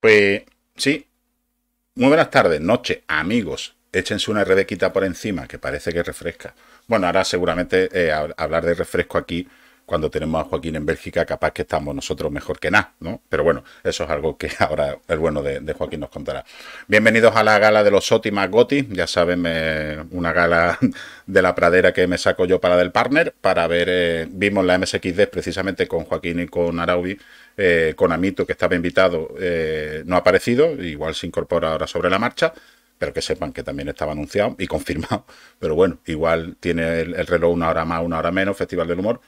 Pues sí. Muy buenas tardes, noche, amigos. Échense una rebequita por encima, que parece que refresca. Bueno, ahora seguramente eh, hablar de refresco aquí cuando tenemos a Joaquín en Bélgica, capaz que estamos nosotros mejor que nada, ¿no? Pero bueno, eso es algo que ahora el bueno de, Joaquín nos contará. Bienvenidos a la gala de los Ótimas Goti, ya saben, una gala de la pradera que me saco yo para del partner, para ver, eh, vimos la MSXD precisamente con Joaquín y con Araubi, eh, con Amito, que estaba invitado, eh, no ha aparecido, igual se incorpora ahora sobre la marcha, pero que sepan que también estaba anunciado y confirmado. Pero bueno, igual tiene el reloj una hora más, una hora menos, Festival del Humor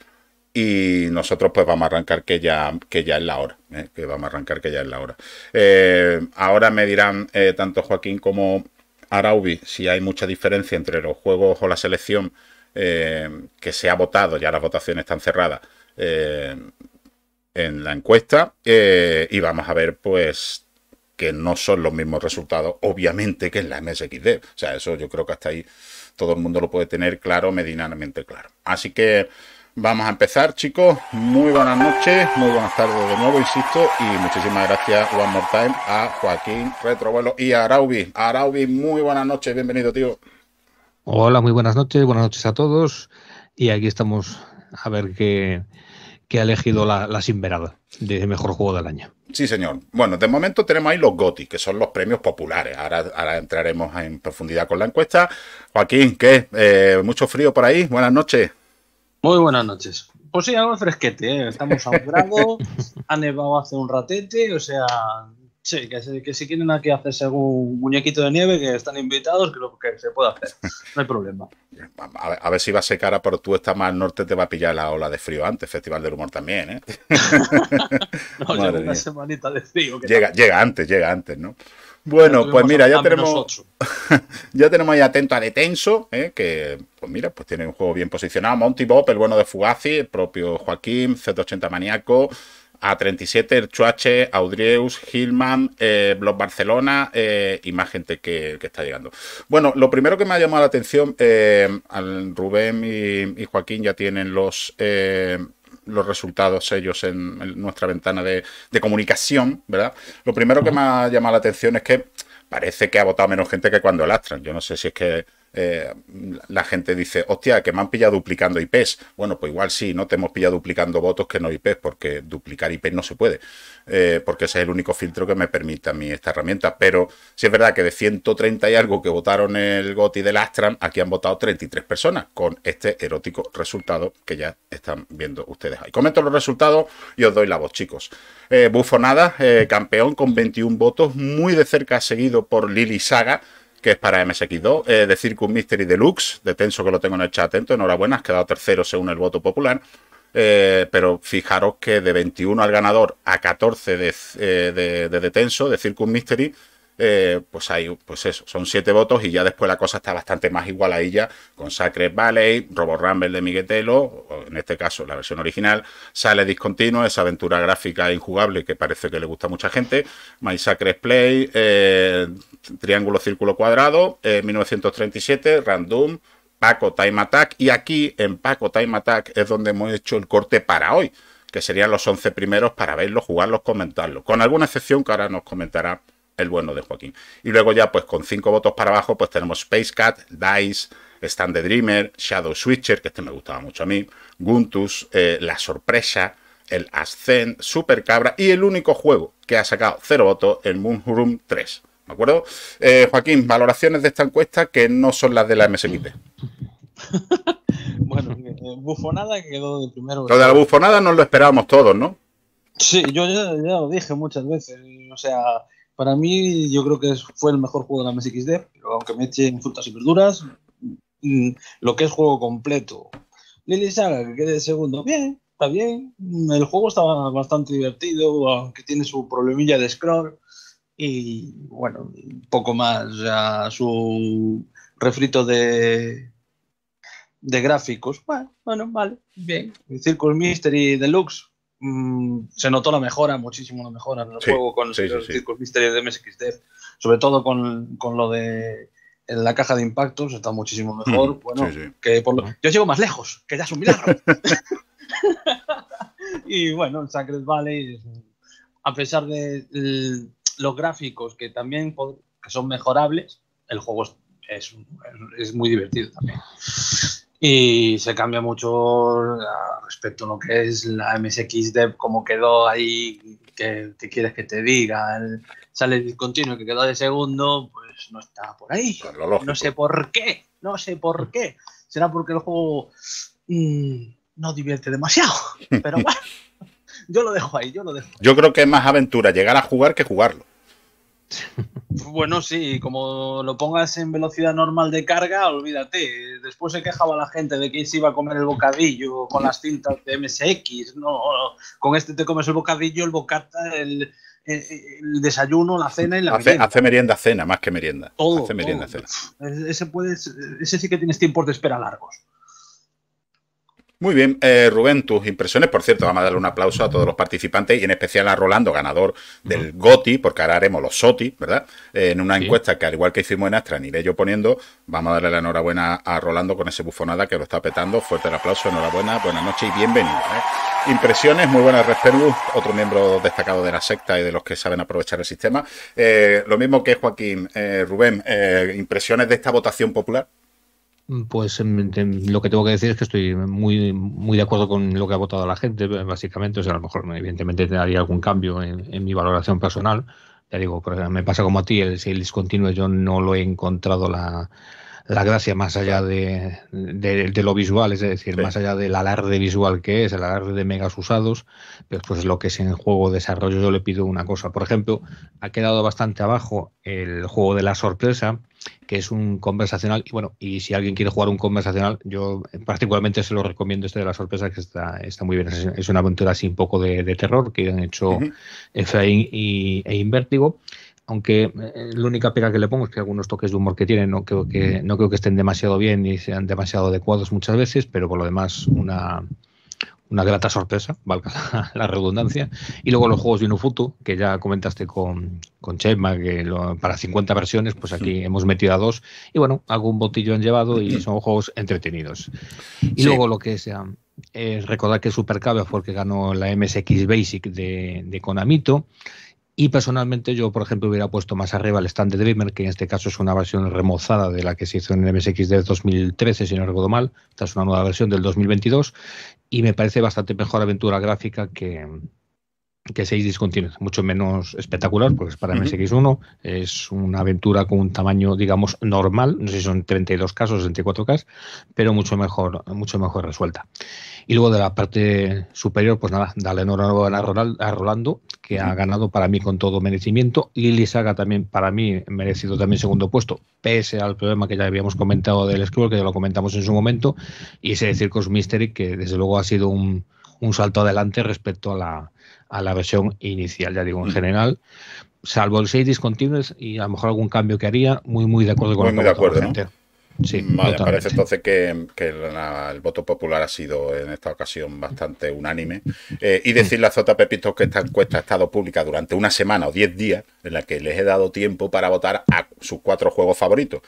y nosotros pues vamos a arrancar que ya, que ya es la hora, ¿eh? que vamos a arrancar que ya es la hora. Eh, ahora me dirán tanto Joaquín como Araubi si hay mucha diferencia entre los juegos o la selección que se ha votado, ya las votaciones están cerradas en la encuesta y vamos a ver pues que no son los mismos resultados obviamente que en la MSXD. O sea, eso yo creo que hasta ahí todo el mundo lo puede tener claro, medianamente claro. Así que... Vamos a empezar, chicos. Muy buenas noches, muy buenas tardes de nuevo, insisto, y muchísimas gracias one more time a Joaquín Retrovuelo y a Araubi. Araubi, muy buenas noches, bienvenido, tío. Hola, muy buenas noches, buenas noches a todos. Y aquí estamos a ver qué, ha elegido la, la Sinverada de mejor juego del año. Sí, señor. Bueno, de momento tenemos ahí los GOTI, que son los premios populares. Ahora, ahora entraremos en profundidad con la encuesta. Joaquín, ¿qué? Eh, ¿Mucho frío por ahí? Buenas noches. Muy buenas noches. Pues sí, algo fresquete, ¿eh? estamos a un grado, ha nevado hace un ratete, o sea, sí, que, si quieren aquí hacerse algún muñequito de nieve, que están invitados, creo que se puede hacer, no hay problema. A ver, si va a secar, pero tú estás más al norte, te va a pillar la ola de frío antes, Festival del Humor también, ¿eh? no, llega una semanita de frío. llega, llega antes, llega antes, ¿no? Bueno, pues mira, ya tenemos, ya tenemos ahí atento a Detenso, ¿eh? que pues mira, pues tiene un juego bien posicionado. Monty Bob, el bueno de Fugazi, el propio Joaquín, Z80 Maniaco, A37, el Chuache, Audrieus, Hillman, eh, Blog Barcelona eh, y más gente que, está llegando. Bueno, lo primero que me ha llamado la atención, al Rubén y, Joaquín ya tienen los los resultados ellos en, nuestra ventana de, comunicación, ¿verdad? Lo primero que me ha llamado la atención es que parece que ha votado menos gente que cuando lastran. Yo no sé si es que eh, la gente dice, hostia, que me han pillado duplicando IPs. Bueno, pues igual sí, no te hemos pillado duplicando votos que no IPs, porque duplicar IPs no se puede, eh, porque ese es el único filtro que me permite a mí esta herramienta. Pero sí es verdad que de 130 y algo que votaron el GOTI del Astram, aquí han votado 33 personas, con este erótico resultado que ya están viendo ustedes ahí. Comento los resultados y os doy la voz, chicos. Eh, Bufonada, campeón con 21 votos, muy de cerca seguido por Lily Saga, que es para MSX2, eh, de Circus Mystery Deluxe, de Tenso que lo tengo en el chat atento, enhorabuena, has quedado tercero según el voto popular. Eh, pero fijaros que de 21 al ganador a 14 de, eh, de, de, de Tenso, de Circus Mystery, eh, pues hay, pues eso, son siete votos y ya después la cosa está bastante más igual a ella con Sacred Valley, Robo Rumble de Miguetelo, en este caso la versión original, sale discontinuo, esa aventura gráfica injugable que parece que le gusta a mucha gente, My Sacred Play, eh, Triángulo Círculo Cuadrado, 1937, eh, Random, Paco Time Attack y aquí en Paco Time Attack es donde hemos hecho el corte para hoy, que serían los 11 primeros para verlos, jugarlos, comentarlos, con alguna excepción que ahora nos comentará el bueno de Joaquín. Y luego ya pues con cinco votos para abajo pues tenemos Space Cat, Dice, Stand the Dreamer, Shadow Switcher, que este me gustaba mucho a mí, Guntus, eh, La Sorpresa, el Ascent, Super Cabra y el único juego que ha sacado cero votos, el Moon Room 3. ¿De acuerdo? Eh, Joaquín, valoraciones de esta encuesta que no son las de la MSXP. bueno, eh, bufonada quedó de primero. Lo de la bufonada nos lo esperábamos todos, ¿no? Sí, yo ya, ya, lo dije muchas veces. O sea, para mí, yo creo que fue el mejor juego de la MSXD, pero aunque me echen frutas y verduras, mm, lo que es juego completo. Lily Saga, que quede segundo, bien, está bien. El juego estaba bastante divertido, aunque tiene su problemilla de scroll. Y bueno, poco más, ya su refrito de, de gráficos. Bueno, vale, bien. Circle Mystery Deluxe, Mm, se notó la mejora, muchísimo la mejora en el juego con sí, los Circus Mystery de MSXD, sobre todo con, con, lo de la caja de impactos, está muchísimo mejor. Mm, bueno, que por lo, yo llego más lejos, que ya es un milagro. y bueno, Sacred Valley, a pesar de los gráficos que también que son mejorables, el juego es, es, muy divertido también. Y se cambia mucho respecto a lo que es la MSX Dev, como quedó ahí, que, quieres que te diga. El, sale el discontinuo que quedó de segundo, pues no está por ahí. No sé por qué, no sé por qué. Será porque el juego mm, no divierte demasiado. Pero bueno, yo lo dejo ahí, yo lo dejo. Yo creo que es más aventura llegar a jugar que jugarlo. Bueno, sí, como lo pongas en velocidad normal de carga, olvídate. Después se quejaba la gente de que se iba a comer el bocadillo con las cintas de MSX. No, con este te comes el bocadillo, el bocata, el, desayuno, la cena y la hace, merienda. Hace merienda cena, más que merienda. Todo, hace merienda cena. Ese, puedes, ese sí que tienes tiempos de espera largos. Muy bien, eh, Rubén, tus impresiones. Por cierto, vamos a darle un aplauso a todos los participantes y en especial a Rolando, ganador del GOTI, porque ahora haremos los SOTI, ¿verdad? Eh, en una encuesta que, al igual que hicimos en Astra, ni iré yo poniendo, vamos a darle la enhorabuena a Rolando con ese bufonada que lo está petando. Fuerte el aplauso, enhorabuena, buenas noches y bienvenido. ¿eh? Impresiones, muy buenas, Resperus, otro miembro destacado de la secta y de los que saben aprovechar el sistema. lo mismo que Joaquín, Rubén, impresiones de esta votación popular. Pues lo que tengo que decir es que estoy muy, muy de acuerdo con lo que ha votado la gente, básicamente. O sea, a lo mejor, evidentemente, haría algún cambio en, mi valoración personal. Ya digo, me pasa como a ti, el, el discontinuo yo no lo he encontrado la, la gracia más allá de, lo visual, es decir, más allá del alarde visual que es, el alarde de megas usados, pues, pues lo que es en juego de desarrollo yo le pido una cosa. Por ejemplo, ha quedado bastante abajo el juego de la sorpresa, que es un conversacional. Y bueno, y si alguien quiere jugar un conversacional, yo particularmente se lo recomiendo este de la sorpresa, que está, está muy bien. Es, una aventura así un poco de, terror que han hecho Efraín y, e Invertigo aunque eh, la única pega que le pongo es que algunos toques de humor que tienen no creo que, no creo que estén demasiado bien ni sean demasiado adecuados muchas veces, pero por lo demás una, una grata sorpresa, valga la, redundancia. Y luego los juegos de Inufutu, que ya comentaste con, con Chema, que para 50 versiones, pues aquí hemos metido a dos. Y bueno, algún botillo han llevado y son juegos entretenidos. Y luego lo que sea, es recordar que Super fue el que ganó la MSX Basic de, de Konamito. Y personalmente yo, por ejemplo, hubiera puesto más arriba el stand de Dreamer, que en este caso es una versión remozada de la que se hizo en el MSX de 2013, si no recuerdo mal. Esta es una nueva versión del 2022 y me parece bastante mejor aventura gráfica que, que 6 discontinuos, mucho menos espectacular, porque es para MSX1, es una aventura con un tamaño, digamos, normal, no sé si son 32 casos, 64K, pero mucho mejor, mucho mejor resuelta. Y luego de la parte superior, pues nada, dale enhorabuena a Rolando, que ha ganado para mí con todo merecimiento. Lili Saga también, para mí, merecido también segundo puesto, pese al problema que ya habíamos comentado del Scroll, que ya lo comentamos en su momento, y ese Circus Mystery, que desde luego ha sido un, un salto adelante respecto a la a la versión inicial, ya digo, en mm. general, salvo el 6 discontinuos y a lo mejor algún cambio que haría, muy, muy de acuerdo con muy, muy de acuerdo, ¿no? Sí, vale, parece entonces que, el voto popular ha sido en esta ocasión bastante unánime. Eh, y decirle a Zota Pepito que esta encuesta ha estado pública durante una semana o diez días, en la que les he dado tiempo para votar a sus cuatro juegos favoritos.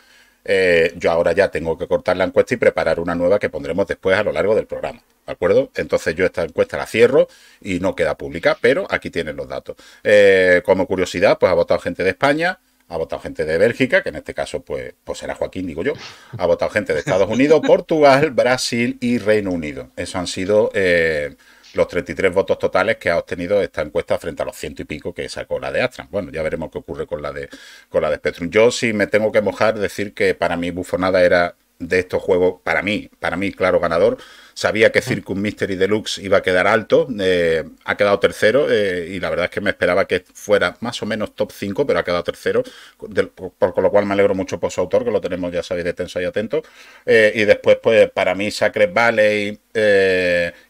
Eh, yo ahora ya tengo que cortar la encuesta y preparar una nueva que pondremos después a lo largo del programa. ¿De acuerdo? Entonces yo esta encuesta la cierro y no queda pública, pero aquí tienen los datos. Eh, como curiosidad, pues ha votado gente de España, ha votado gente de Bélgica, que en este caso pues, pues será Joaquín, digo yo. Ha votado gente de Estados Unidos, Portugal, Brasil y Reino Unido. Eso han sido eh, los 33 votos totales que ha obtenido esta encuesta frente a los ciento y pico que sacó la de Astra. Bueno, ya veremos qué ocurre con la de con la de Spectrum. Yo sí me tengo que mojar, decir que para mí Bufonada era de estos juegos, para mí, para mí, claro, ganador. Sabía que Circus Mystery Deluxe iba a quedar alto, eh, ha quedado tercero eh, y la verdad es que me esperaba que fuera más o menos top 5, pero ha quedado tercero, por, lo cual me alegro mucho por su autor, que lo tenemos, ya sabéis, de tenso y atento. Eh, y después, pues para mí, Sacred Valley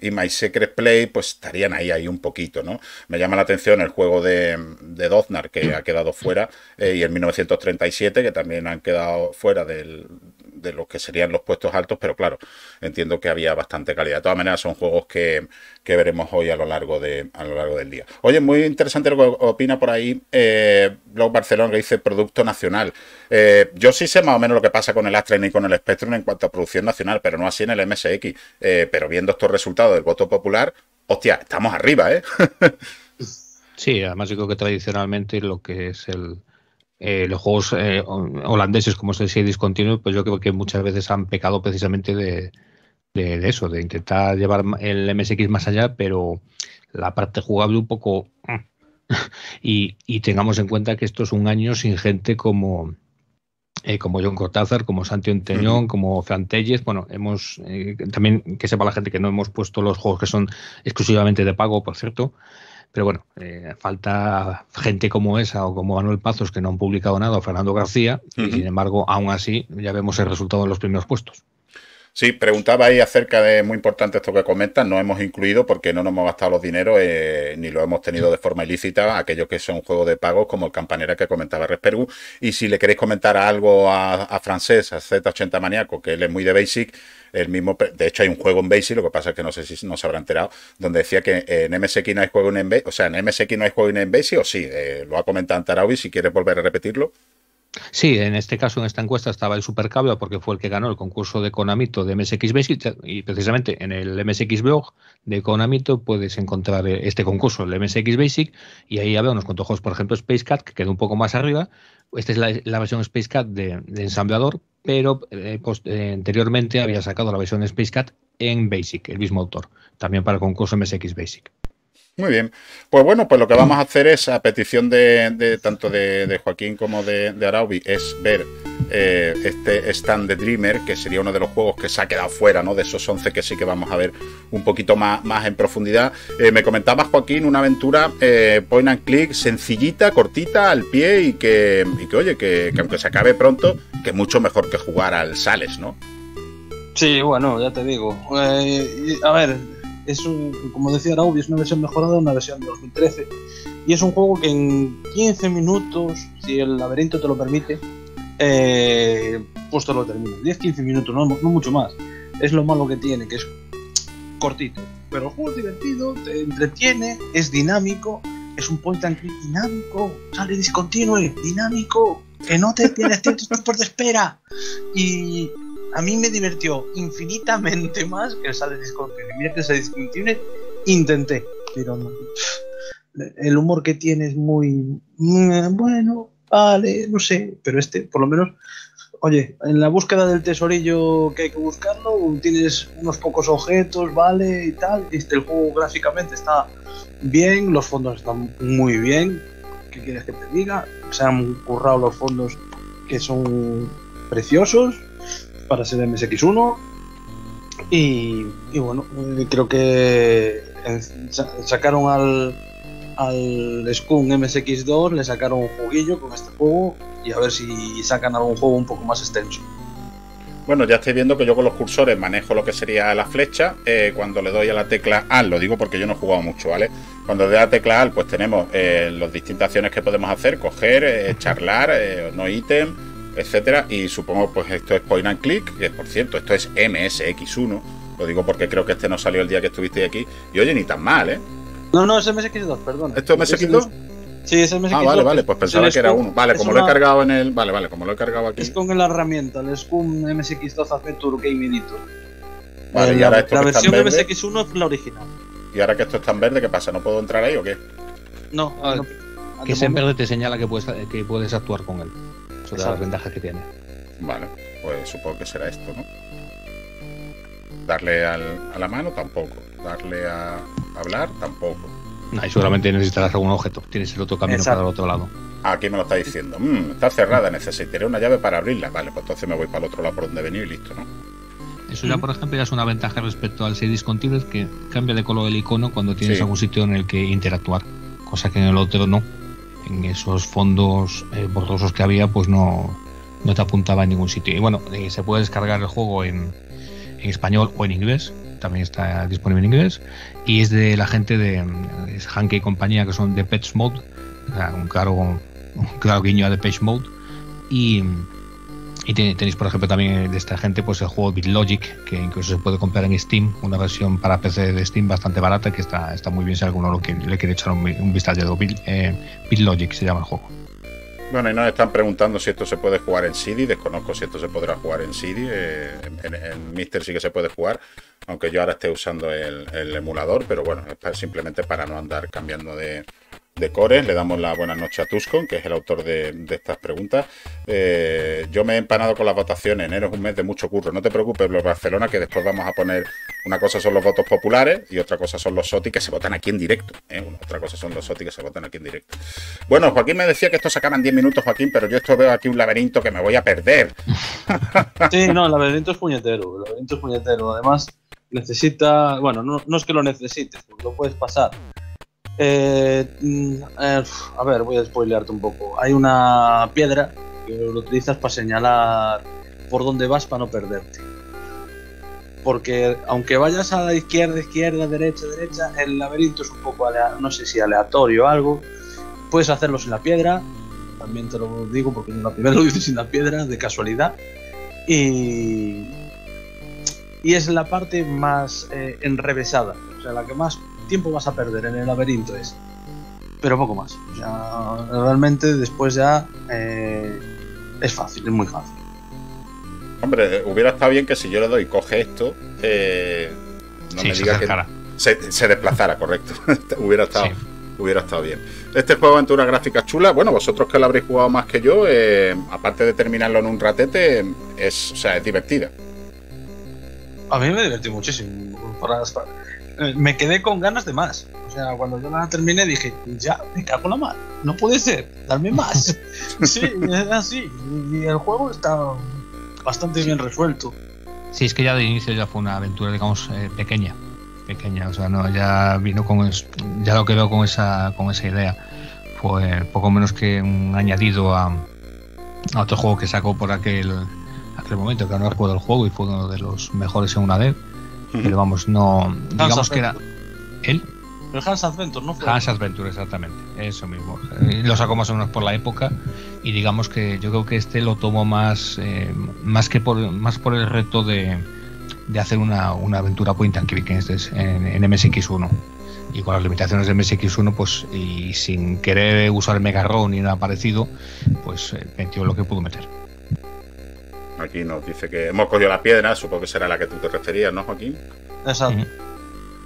y My Secret Play, pues estarían ahí, ahí un poquito, ¿no? Me llama la atención el juego de, de Doznar, que ha quedado fuera, y el 1937, que también han quedado fuera del, de lo que serían los puestos altos, pero claro, entiendo que había bastante calidad. De todas maneras, son juegos que, veremos hoy a lo largo de a lo largo del día. Oye, muy interesante lo que opina por ahí eh, Blog Barcelona, que dice producto nacional. Eh, yo sí sé más o menos lo que pasa con el Astra y con el Spectrum en cuanto a producción nacional, pero no así en el MSX. Eh, pero viendo estos resultados del voto popular, hostia, estamos arriba, ¿eh? Sí, además yo creo que tradicionalmente lo que es el, eh, los juegos eh, holandeses como es el serie discontinuo, pues yo creo que muchas veces han pecado precisamente de, de, eso, de intentar llevar el MSX más allá, pero la parte jugable un poco... y, y tengamos en cuenta que esto es un año sin gente como, eh, como John Cortázar, como Santi Onteñón, como Fran Bueno, hemos eh, también que sepa la gente que no hemos puesto los juegos que son exclusivamente de pago, por cierto. Pero bueno, eh, falta gente como esa o como Manuel Pazos que no han publicado nada, o Fernando García, y sin embargo, aún así, ya vemos el resultado en los primeros puestos. Sí, preguntaba ahí acerca de, muy importante esto que comentas, no hemos incluido porque no nos hemos gastado los dineros eh, ni lo hemos tenido de forma ilícita, aquellos que son juegos de pago como el Campanera que comentaba Respergu. Y si le queréis comentar algo a, Francés, a Z80 Maniaco, que él es muy de Basic, el mismo, de hecho hay un juego en Basic, lo que pasa es que no sé si no se habrá enterado, donde decía que en MSX no hay juego en Basic, o sea, en MSX no hay juego en Basic, o sí, eh, lo ha comentado Antaraui, si quieres volver a repetirlo. Sí, en este caso, en esta encuesta estaba el Supercable porque fue el que ganó el concurso de Konamito de MSX Basic y precisamente en el MSX Blog de Konamito puedes encontrar este concurso, el MSX Basic, y ahí había unos cuantos juegos, por ejemplo Space Cat, que quedó un poco más arriba. Esta es la, versión Space Cat de, ensamblador, pero eh, eh, anteriormente había sacado la versión Space Cat en Basic, el mismo autor, también para el concurso MSX Basic. Muy bien. Pues bueno, pues lo que vamos a hacer es, a petición de, tanto de, Joaquín como de, de, Araubi, es ver eh, este stand de Dreamer, que sería uno de los juegos que se ha quedado fuera, ¿no? De esos 11 que sí que vamos a ver un poquito más, más en profundidad. Eh, me comentaba Joaquín una aventura eh, point and click sencillita, cortita, al pie y que, y que oye, que, que aunque se acabe pronto, que mucho mejor que jugar al Sales, ¿no? Sí, bueno, ya te digo. a ver, es como decía Raúl, es una versión mejorada, una versión de 2013. Y es un juego que en 15 minutos, si el laberinto te lo permite, eh, pues te lo terminas. 10-15 minutos, no, no, mucho más. Es lo malo que tiene, que es cortito. Pero el juego es divertido, te entretiene, es dinámico, es un point and click dinámico, sale discontinuo, dinámico, que no te tienes tiempo de espera. Y a mí me divirtió infinitamente más que el Sale Discontinuo. Mira que intenté, pero no. El humor que tiene es muy. Bueno, vale, no sé, pero este, por lo menos. Oye, en la búsqueda del tesorillo que hay que buscarlo, tienes unos pocos objetos, vale, y tal. Este, el juego gráficamente está bien, los fondos están muy bien. ¿Qué quieres que te diga? Se han currado los fondos que son preciosos para ser MSX1. Y, bueno, eh, creo que sacaron al, al Scum MSX2, le sacaron un juguillo con este juego y a ver si sacan algún juego un poco más extenso. Bueno, ya estoy viendo que yo con los cursores manejo lo que sería la flecha. Eh, cuando le doy a la tecla AL, lo digo porque yo no he jugado mucho, ¿vale? Cuando le doy a la tecla AL, pues tenemos eh, las distintas acciones que podemos hacer: coger, charlar, no ítem, etcétera. Y supongo, pues esto es point and click, que por cierto, esto es MSX1. Lo digo porque creo que este no salió el día que estuviste aquí. Y oye, ni tan mal, ¿eh? No, no, es MSX2, perdón. ¿Esto es MSX2? Sí, es MSX2. Ah, vale, vale, pues pensaba que era uno. Vale, como lo he cargado en el. Vale, vale, como lo he cargado aquí. Es con la herramienta, el Scum MSX2 Adventure Game Editor. Vale, y ahora esto la versión MSX1 es la original. ¿Y ahora que esto está en verde, qué pasa? ¿No puedo entrar ahí o qué? No, ah, que en verde te señala que puedes, que puedes actuar con él de las ventajas que tiene. Vale, pues supongo que será esto, ¿no? Darle al, a la mano tampoco. Darle a hablar tampoco. No, y seguramente necesitarás algún objeto. Tienes el otro camino para el otro lado. Ah, aquí me lo está diciendo. Mm, está cerrada, necesitaré una llave para abrirla. Vale, pues entonces me voy para el otro lado por donde venir y listo, ¿no? Eso ya, por ejemplo, ya es una ventaja respecto al series continuous que cambia de color el icono cuando tienes algún sitio en el que interactuar, cosa que en el otro no en esos fondos eh, borrosos que había, pues no, no te apuntaba en ningún sitio. Y bueno, eh, se puede descargar el juego en, español o en inglés, también está disponible en inglés, y es de la gente de Hanke y compañía, que son de Pets Mode, un claro, un claro guiño a Page Mode, y y tenéis, por ejemplo, también de esta gente pues el juego BitLogic, que incluso se puede comprar en Steam, una versión para PC de Steam bastante barata, que está, está muy bien si alguno lo que, le quiere echar un, un vistazo. Bit, eh, BitLogic se llama el juego. Bueno, y nos están preguntando si esto se puede jugar en CD. Desconozco si esto se podrá jugar en CD. Eh, en, Mister sí que se puede jugar, aunque yo ahora esté usando el, emulador, pero bueno, es simplemente para no andar cambiando de, de Core. Le damos la buena noche a Tuscon, que es el autor de, estas preguntas. Eh, yo me he empanado con las votaciones. Enero es un mes de mucho curro. No te preocupes, los Barcelona, que después vamos a poner. Una cosa son los votos populares y otra cosa son los SOTI que se votan aquí en directo. ¿eh? Otra cosa son los SOTI que se votan aquí en directo. Bueno, Joaquín me decía que esto sacaban 10 minutos, Joaquín, pero yo esto veo aquí un laberinto que me voy a perder. Sí, no, el laberinto es puñetero. El laberinto es puñetero. Además, necesita. Bueno, no, no es que lo necesites, lo puedes pasar eh, mm, eh, a ver, voy a spoilearte un poco. Hay una piedra que lo utilizas para señalar por dónde vas para no perderte. Porque aunque vayas a la izquierda, izquierda, derecha, derecha, el laberinto es un poco, no sé si aleatorio o algo. Puedes hacerlo sin la piedra, también te lo digo porque la primera lo hice sin la piedra, de casualidad. Y, y es la parte más eh, enrevesada, o sea, la que más tiempo vas a perder en el laberinto es. Pero poco más. O sea, realmente después ya eh, es fácil, es muy fácil. Hombre, eh, hubiera estado bien que si yo le doy coge esto, eh, no me diga que se, desplazara, correcto. hubiera estado. Hubiera estado bien. Este juego aventura gráfica chula, bueno, vosotros que lo habréis jugado más que yo, aparte de terminarlo en un ratete, es, o sea, es divertida. A mí me divertí muchísimo. Para, eh, me quedé con ganas de más. O sea, cuando yo la terminé dije, ya, me cago en la mar. No puede ser, darme más. sí, es así. Y el juego está bastante bien resuelto. Sí, es que ya de inicio ya fue una aventura, digamos, eh, pequeña. Pequeña, o sea, no, ya vino con. ya lo quedó con esa, con esa idea. Fue poco menos que un añadido a, a otro juego que sacó por aquel, aquel momento, que no recuerdo el juego y fue uno de los mejores en una de pero vamos, no. Digamos que era. ¿Él? El Hans Adventure, ¿no? Fue Hans Adventure, exactamente. Eso mismo. Lo sacó más o menos por la época. Y digamos que yo creo que este lo tomó más. Eh, más que por, más por el reto de, de hacer una, una aventura point and click en, este, en, MSX1 y con las limitaciones de MSX1 pues y sin querer usar el Mega ROM ni nada parecido pues eh, metió lo que pudo meter Aquí nos dice que hemos cogido la piedra, supongo que será la que tú te referías, ¿no, Joaquín? Exacto.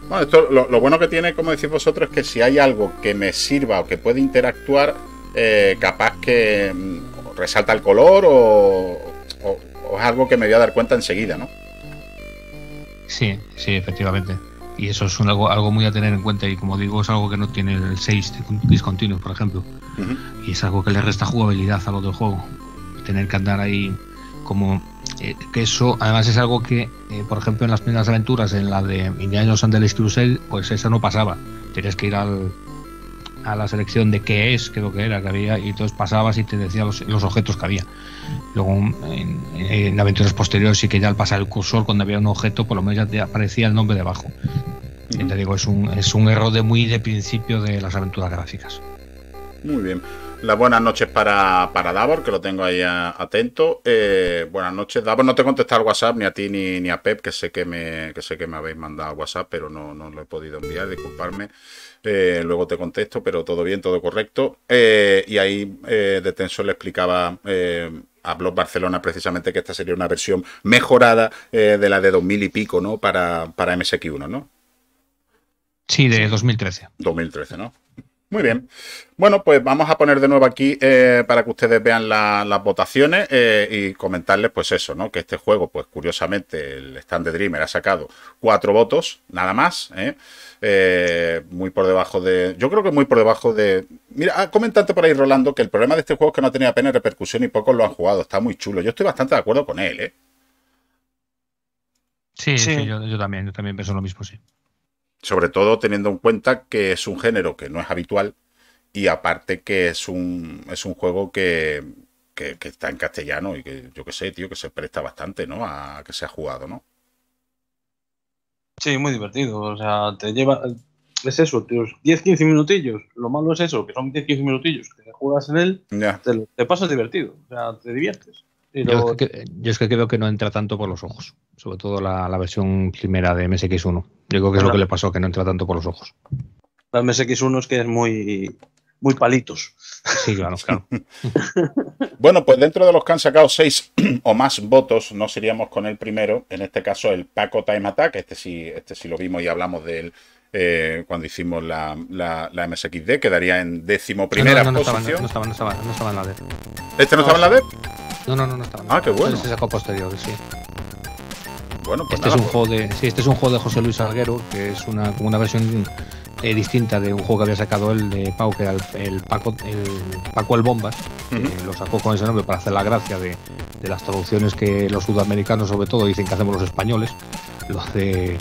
Bueno, esto, lo, bueno que tiene, como decís vosotros, es que si hay algo que me sirva o que puede interactuar, eh, capaz que mm, resalta el color o, es algo que me voy a dar cuenta enseguida, ¿no? Sí, sí, efectivamente. Y eso es algo, algo muy a tener en cuenta y como digo, es algo que no tiene el 6 discontinuo, por ejemplo. Y es algo que le resta jugabilidad al otro juego. Tener que andar ahí como eh, que eso además es algo que eh, por ejemplo en las primeras aventuras en la de Indiana Jones and the Crusade pues eso no pasaba. Tenías que ir al, a la selección de qué es creo que era que había y entonces pasabas y te decía los, objetos que había. Luego en, aventuras posteriores sí que ya al pasar el cursor cuando había un objeto por lo menos ya te aparecía el nombre debajo. Y te digo es un, es un error de muy de principio de las aventuras gráficas. Muy bien las buenas noches para, para Davor, que lo tengo ahí atento. Eh, buenas noches, Davor. No te he contestado al WhatsApp ni a ti ni, a Pep, que sé que me, que sé que me habéis mandado WhatsApp, pero no, no lo he podido enviar, disculparme. Eh, luego te contesto, pero todo bien, todo correcto. Eh, y ahí de Tenso le explicaba a Blog Barcelona precisamente que esta sería una versión mejorada de la de 2000 y pico, ¿no? Para, para MSX1, ¿no? Sí, de 2013. 2013, ¿no? Muy bien. Bueno, pues vamos a poner de nuevo aquí eh, para que ustedes vean las votaciones eh, y comentarles, pues eso, ¿no? Que este juego, pues curiosamente, el Stand de Dreamer ha sacado cuatro votos, nada más, ¿eh? muy por debajo de. Yo creo que muy por debajo de. Mira, ah, comentante por ahí, Rolando, que el problema de este juego es que no tenía apenas repercusión y pocos lo han jugado. Está muy chulo. Yo estoy bastante de acuerdo con él, ¿eh? Sí, sí, yo, también, yo también pienso lo mismo, sí sobre todo teniendo en cuenta que es un género que no es habitual y aparte que es un, es un juego que, está en castellano y que yo que sé, tío, que se presta bastante, ¿no? A que se ha jugado, ¿no? Sí, muy divertido. O sea, te lleva. Es eso, tío, 10-15 minutillos. Lo malo es eso, que son 10-15 minutillos que juegas en él, te, te, pasas divertido. O sea, te diviertes. Yo, es que, creo que no entra tanto por los ojos, sobre todo la, versión primera de MSX1. Yo creo que es lo que le pasó, que no entra tanto por los ojos. La MSX1 es que es muy, muy palitos. Sí, claro, claro. bueno, pues dentro de los que han sacado seis o más votos, no seríamos con el primero, en este caso el Paco Time Attack, este sí, este sí lo vimos y hablamos de él eh, cuando hicimos la, la, la, MSXD, quedaría en décimo primera no, no, posición. No estaba, no, estaba, no, estaba, en la DEP. ¿Este no, estaba en la DEP? No, no, no, no estaba. Ah, qué bueno. Este se sacó posterior, sí. Bueno, pues este nada, es un pues- juego de, sí, este es un juego de José Luis Alguero, que es una, como una versión eh, distinta de un juego que había sacado él de Pau, que era el, el Paco, el Paco el Bombas, que lo sacó con ese nombre para hacer la gracia de, de las traducciones que los sudamericanos sobre todo dicen que hacemos los españoles. Lo de,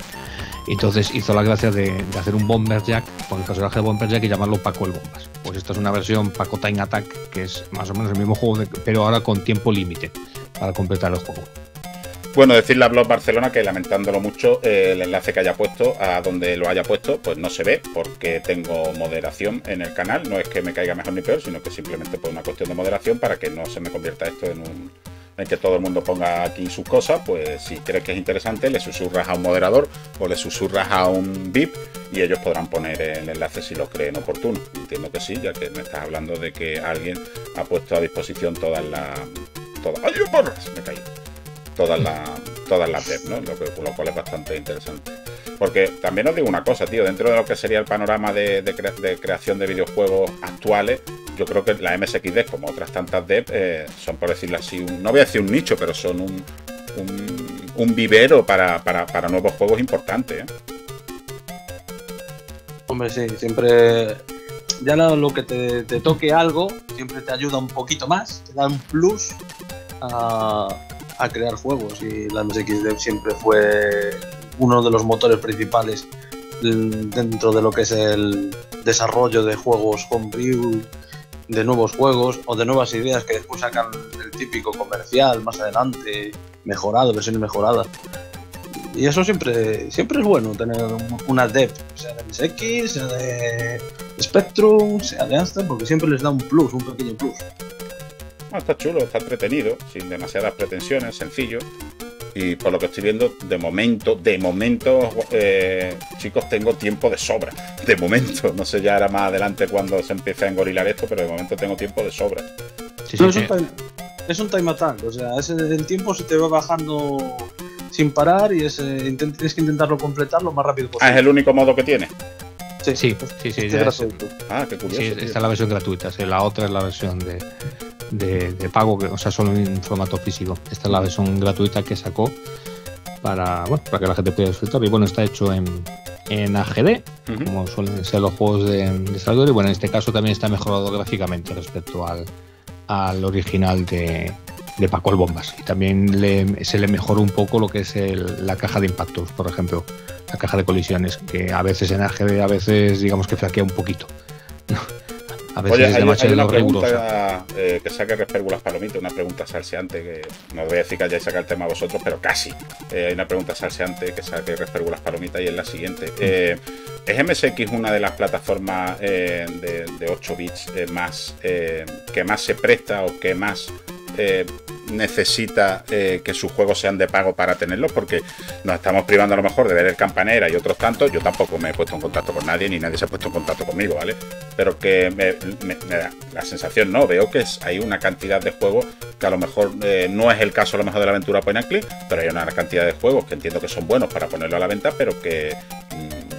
entonces hizo la gracia de, hacer un Bomberjack con el personaje de Bomberjack y llamarlo Paco el Bombas. Pues esta es una versión Paco Time Attack, que es más o menos el mismo juego, de- pero ahora con tiempo límite para completar el juego. Bueno, decirle a Blog Barcelona que lamentándolo mucho, eh, el enlace que haya puesto, a donde lo haya puesto, pues no se ve, porque tengo moderación en el canal. No es que me caiga mejor ni peor, sino que simplemente por una cuestión de moderación para que no se me convierta esto en un. En que todo el mundo ponga aquí sus cosas, pues si crees que es interesante, le susurras a un moderador o le susurras a un VIP y ellos podrán poner el enlace si lo creen oportuno. Entiendo que sí, ya que me estás hablando de que alguien ha puesto a disposición todas las. Todas, ¡Ay, porras! Me caí todas las todas las ¿no? Lo cual es bastante interesante. Porque también os digo una cosa, tío, dentro de lo que sería el panorama de, de cre- de creación de videojuegos actuales, yo creo que la MSXD, como otras tantas devs, eh, son, por decirlo así, un- no voy a decir un nicho, pero son un, un, vivero para, nuevos juegos importantes. ¿eh? Hombre, sí, siempre. Ya lo, que te, toque algo, siempre te ayuda un poquito más, te da un plus a, crear juegos. Y la MSX Dev siempre fue uno de los motores principales mm, dentro de lo que es el desarrollo de juegos homebrew, de nuevos juegos o de nuevas ideas que después sacan el típico comercial más adelante, mejorado, versiones mejoradas. Y eso siempre, siempre es bueno tener un- una dev, sea de MSX, sea de Spectrum, sea de Amstrad, porque siempre les da un plus, un pequeño plus. Bueno, está chulo, está entretenido, sin demasiadas pretensiones, sencillo. Y por lo que estoy viendo, de momento, de momento, eh, chicos, tengo tiempo de sobra. De momento, no sé ya ahora más adelante cuando se empiece a engorilar esto, pero de momento tengo tiempo de sobra. Sí, No, sí, es, un time, es un time attack, o sea, ese, el tiempo se te va bajando sin parar y ese, intent- tienes que intentarlo completar lo más rápido Ah, posible. es el único modo que tiene. sí, sí, sí, Este ya es- gratuito. Ah, qué curioso. Sí, esta es la versión gratuita, sí, la otra es la versión de, de, de pago, o sea, solo en formato físico. Esta es la versión gratuita que sacó para, bueno, para que la gente pueda disfrutar. Y bueno, está hecho en, en AGD, como suelen ser los juegos de, de Salvador. Y bueno, en este caso también está mejorado gráficamente respecto al, al original de, de Paco el Bombas. Y también le- se le mejoró un poco lo que es el- la caja de impactos, por ejemplo, la caja de colisiones, que a veces en AGD, a veces digamos que flaquea un poquito. A veces Oye, hay, una pregunta eh, que saque Respérgulas Palomitas, una pregunta salseante, que no os voy a decir que hayáis sacado el tema vosotros, pero casi. Eh, hay una pregunta salseante que saque Respérgulas Palomitas y es la siguiente. Eh, ¿Es MSX una de las plataformas de, de 8 bits más que más se presta o que más eh, necesita eh, que sus juegos sean de pago para tenerlos? Porque nos estamos privando a lo mejor de ver el Campanera y otros tantos. Yo tampoco me he puesto en contacto con nadie, ni nadie se ha puesto en contacto conmigo, ¿vale? pero que me, da la sensación, no, veo que hay una cantidad de juegos que a lo mejor eh, no es el caso a lo mejor de la aventura point and pero hay una cantidad de juegos que entiendo que son buenos para ponerlo a la venta, pero que mm,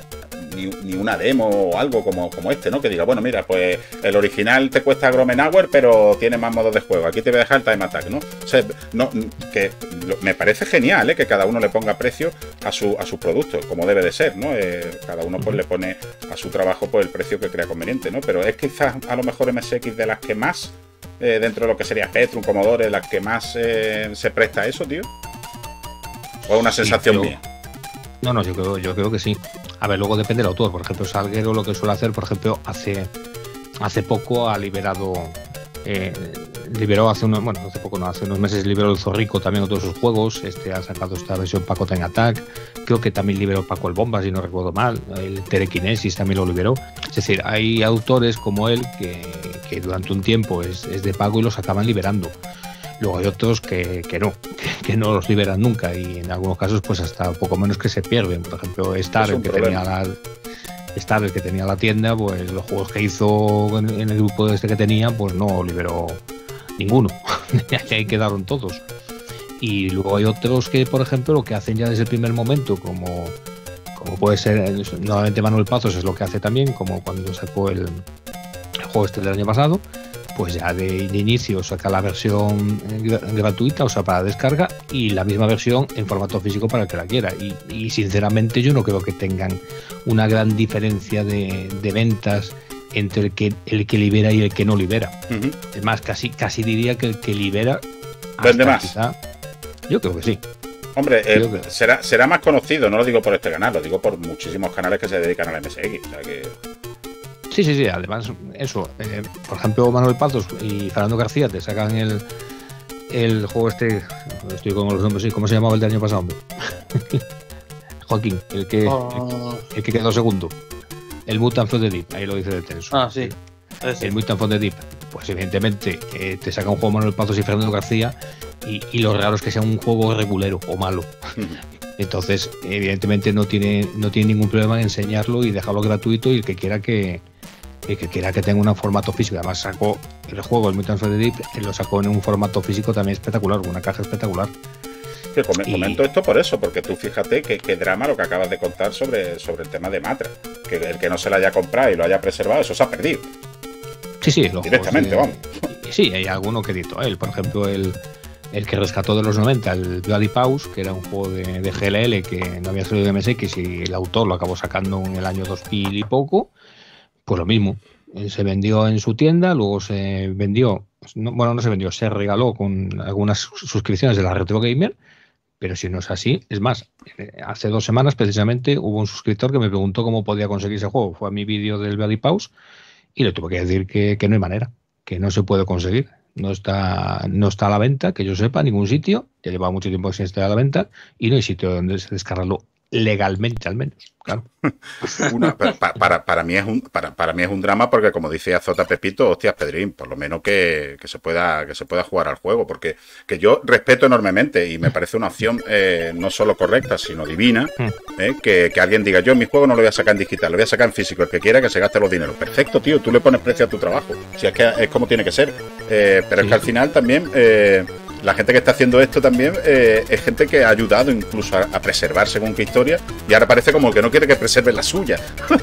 ni, ni una demo o algo como, como este, ¿no? Que diga, bueno, mira, pues el original te cuesta Gromenauer, pero tiene más modos de juego. Aquí te voy a dejar el Time Attack, ¿no? O sea, no, que lo- me parece genial, ¿eh? Que cada uno le ponga precio a su, a sus productos, como debe de ser, ¿no? Eh, cada uno pues le pone a su trabajo pues el precio que crea conveniente, ¿no? Pero es quizás a lo mejor MSX de las que más, eh, dentro de lo que sería Spectrum, Commodore, las que más eh, se presta a eso, tío. O es una Sí, sensación yo- mía. No, no, yo creo, yo creo que sí. A ver, luego depende del autor. Por ejemplo, Salguero lo que suele hacer, por ejemplo, hace, hace poco ha liberado. eh, liberó hace unos, bueno, hace poco no, hace unos meses liberó el Zorrico también otros sus juegos. Este ha sacado esta versión Paco Ten Attack. Creo que también liberó Paco el Bomba, si no recuerdo mal. El Telekinesis también lo liberó. Es decir, hay autores como él que, que durante un tiempo es, es de pago y los acaban liberando. Luego hay otros que, que no, que, no los liberan nunca y en algunos casos pues hasta poco menos que se pierden. Por ejemplo, Star, el que problema. tenía la Star, el que tenía la tienda, pues los juegos que hizo en, en el grupo este que tenía, pues no liberó ninguno. Ahí quedaron todos. Y luego hay otros que, por ejemplo, lo que hacen ya desde el primer momento, como, como puede ser, nuevamente Manuel Pazos es lo que hace también, como cuando sacó el, juego este del año pasado, pues ya de, inicio saca la versión gratuita, o sea, para descarga, y la misma versión en formato físico para el que la quiera. Y, sinceramente yo no creo que tengan una gran diferencia de, ventas entre el que, el que libera y el que no libera. Es más, casi, casi diría que el que libera... Vende más. yo creo que sí. Hombre, eh, será, será más conocido, no lo digo por este canal, lo digo por muchísimos canales que se dedican al MSX. O sea que Sí, sí, sí. Además, eso. Eh, por ejemplo, Manuel Pazos y Fernando García te sacan el, el juego este. Estoy con los nombres. ¿Cómo se llamaba el del año pasado? Joaquín, el que, el, que quedó segundo. El Mutant from the Deep, ahí lo dice de Tenso. Ah, sí. El Mutant from the Deep. Pues evidentemente eh, te saca un juego Manuel Pazos y Fernando García y, y, lo raro es que sea un juego regulero o malo. Entonces, evidentemente no tiene, no tiene ningún problema en enseñarlo y dejarlo gratuito y el que quiera que, y que quiera que tenga un formato físico. Además sacó el juego, el Mutant Deep, lo sacó en un formato físico también espectacular, una caja espectacular. Que comento esto por eso, porque tú fíjate qué drama lo que acabas de contar sobre, sobre el tema de Matra. Que el que no se lo haya comprado y lo haya preservado, eso se ha perdido. Sí, sí, directamente, vamos. Sí, hay alguno que editó él, por ejemplo, el, el que rescató de los 90, el Bloody Pause, que era un juego de, de, GLL que no había salido de MSX y el autor lo acabó sacando en el año 2000 y poco pues lo mismo. Eh, se vendió en su tienda, luego se vendió, bueno, no se vendió, se regaló con algunas suscripciones de la Retro Gamer, pero si no es así, es más, eh, hace dos semanas precisamente hubo un suscriptor que me preguntó cómo podía conseguir ese juego. Fue a mi vídeo del Bloody Pause y le tuve que decir que, que, no hay manera, que no se puede conseguir. No está, no está a la venta, que yo sepa, en ningún sitio. Ya lleva mucho tiempo sin estar a la venta y no hay sitio donde se descargarlo legalmente al menos, claro. para, para, mí es un, para, para, mí es un drama porque como dice Azota Pepito, hostias Pedrín, por lo menos que, se pueda, que se pueda jugar al juego, porque que yo respeto enormemente y me parece una opción eh, no solo correcta, sino divina, hmm. eh, que, alguien diga, yo mi juego no lo voy a sacar en digital, lo voy a sacar en físico, el que quiera que se gaste los dineros. Perfecto, tío, tú le pones precio a tu trabajo, si es que es como tiene que ser. Eh, pero es que al final también la gente que está haciendo esto también eh, es gente que ha ayudado incluso a, preservar según qué historia y ahora parece como que no quiere que preserve la suya.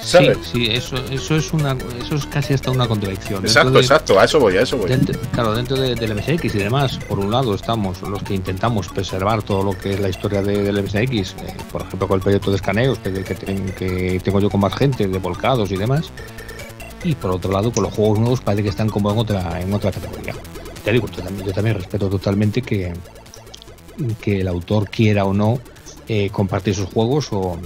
Sí, sí, eso, eso es una, eso es casi hasta una contradicción. Exacto, exacto, a eso voy, a eso voy. claro, dentro del MSX y demás, por un lado estamos los que intentamos preservar todo lo que es la historia del MSX, eh, por ejemplo con el proyecto de escaneos que, que, tengo yo con más gente, de volcados y demás. Y por otro lado, con los juegos nuevos parece que están como en otra, en otra categoría digo, yo también, respeto totalmente que, que el autor quiera o no eh, compartir sus juegos o,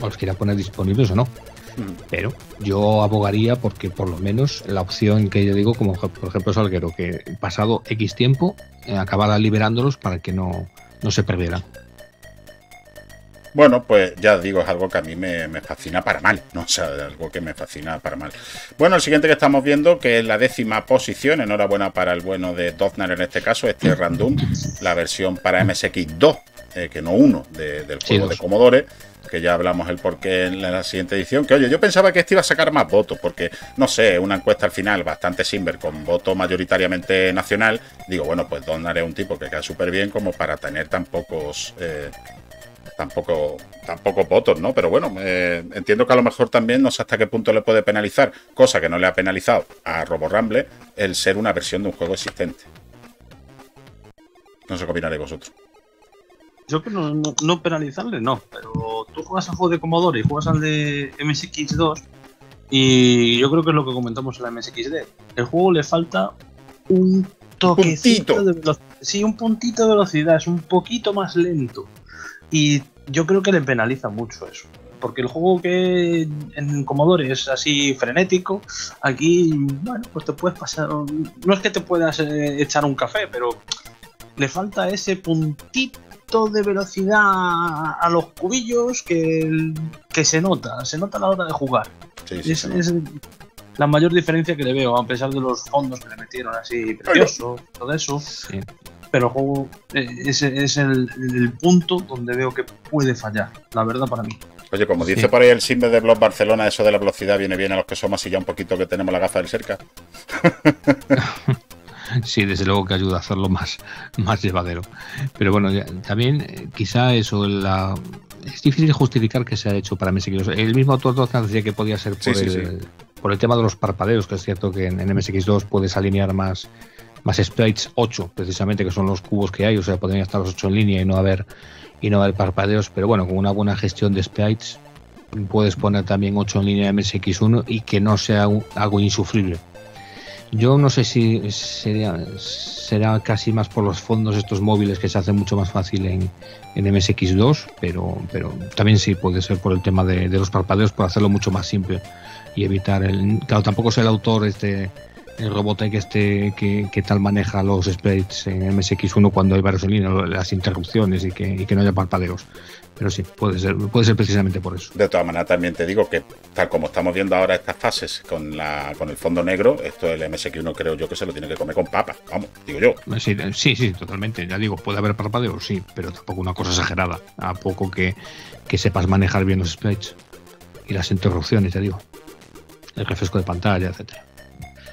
los quiera poner disponibles o no. Mm. Pero yo abogaría porque por lo menos la opción que yo digo, como por ejemplo Salguero, que pasado X tiempo eh, acabara liberándolos para que no, no se perdieran. Bueno, pues ya digo, es algo que a mí me, fascina para mal, ¿no? O sea, algo que me fascina para mal. Bueno, el siguiente que estamos viendo, que es la décima posición, enhorabuena para el bueno de Doznar en este caso, este Random, la versión para MSX2, eh, que no uno, del juego de Commodore que ya hablamos el porqué en la siguiente edición, que oye, yo pensaba que este iba a sacar más votos, porque, no sé, una encuesta al final bastante simber, con voto mayoritariamente nacional, digo, bueno, pues Donner es un tipo que queda súper bien como para tener tan pocos eh, tampoco, tampoco votos, ¿no? Pero bueno, eh, entiendo que a lo mejor también no sé hasta qué punto le puede penalizar, cosa que no le ha penalizado a RoboRamble, el ser una versión de un juego existente. No sé qué opinaréis vosotros. Yo creo no, no, no, penalizarle, no, pero tú juegas al juego de Commodore y juegas al de MSX2 y yo creo que es lo que comentamos en la MSXD. El juego le falta un toquecito de velocidad. Sí, un puntito de velocidad, es un poquito más lento. Y yo creo que le penaliza mucho eso. Porque el juego que en Commodore es así frenético, aquí, bueno, pues te puedes pasar. No es que te puedas eh, echar un café, pero le falta ese puntito de velocidad a los cubillos que, que se nota, se nota a la hora de jugar. es, la mayor diferencia que le veo, a pesar de los fondos que le metieron así preciosos, todo eso. Sí pero el juego eh, ese es el, punto donde veo que puede fallar, la verdad para mí. Oye, como dice por ahí el simbe de Block Barcelona, eso de la velocidad viene bien a los que somos y ya un poquito que tenemos la gafa del cerca. Sí, desde luego que ayuda a hacerlo más, más llevadero. Pero bueno, también eh, quizá eso, la, es difícil justificar que se ha hecho para MSX2. El mismo autor decía que podía ser por, el, por el tema de los parpadeos, que es cierto que en, MSX2 puedes alinear más, más sprites 8, precisamente, que son los cubos que hay, o sea, podrían estar los 8 en línea y no haber y no haber parpadeos, pero bueno, con una buena gestión de sprites puedes poner también 8 en línea MSX1 y que no sea algo insufrible. Yo no sé si sería, será casi más por los fondos estos móviles que se hace mucho más fácil en, en MSX2, pero, pero también sí puede ser por el tema de, los parpadeos, por hacerlo mucho más simple y evitar el... Claro, tampoco es el autor este el Robotech este que, tal maneja los sprites en MSX1 cuando hay varios en línea, las interrupciones y que, y que no haya parpadeos. Pero sí, puede ser, puede ser precisamente por eso. De todas maneras, también te digo que tal como estamos viendo ahora estas fases con la con el fondo negro, esto el MSX1 creo yo que se lo tiene que comer con papas, vamos, digo yo. Sí, sí, sí, totalmente. Ya digo, puede haber parpadeos, sí, pero tampoco una cosa exagerada. A poco que, que sepas manejar bien los sprites y las interrupciones, ya digo. El refresco de pantalla, etcétera.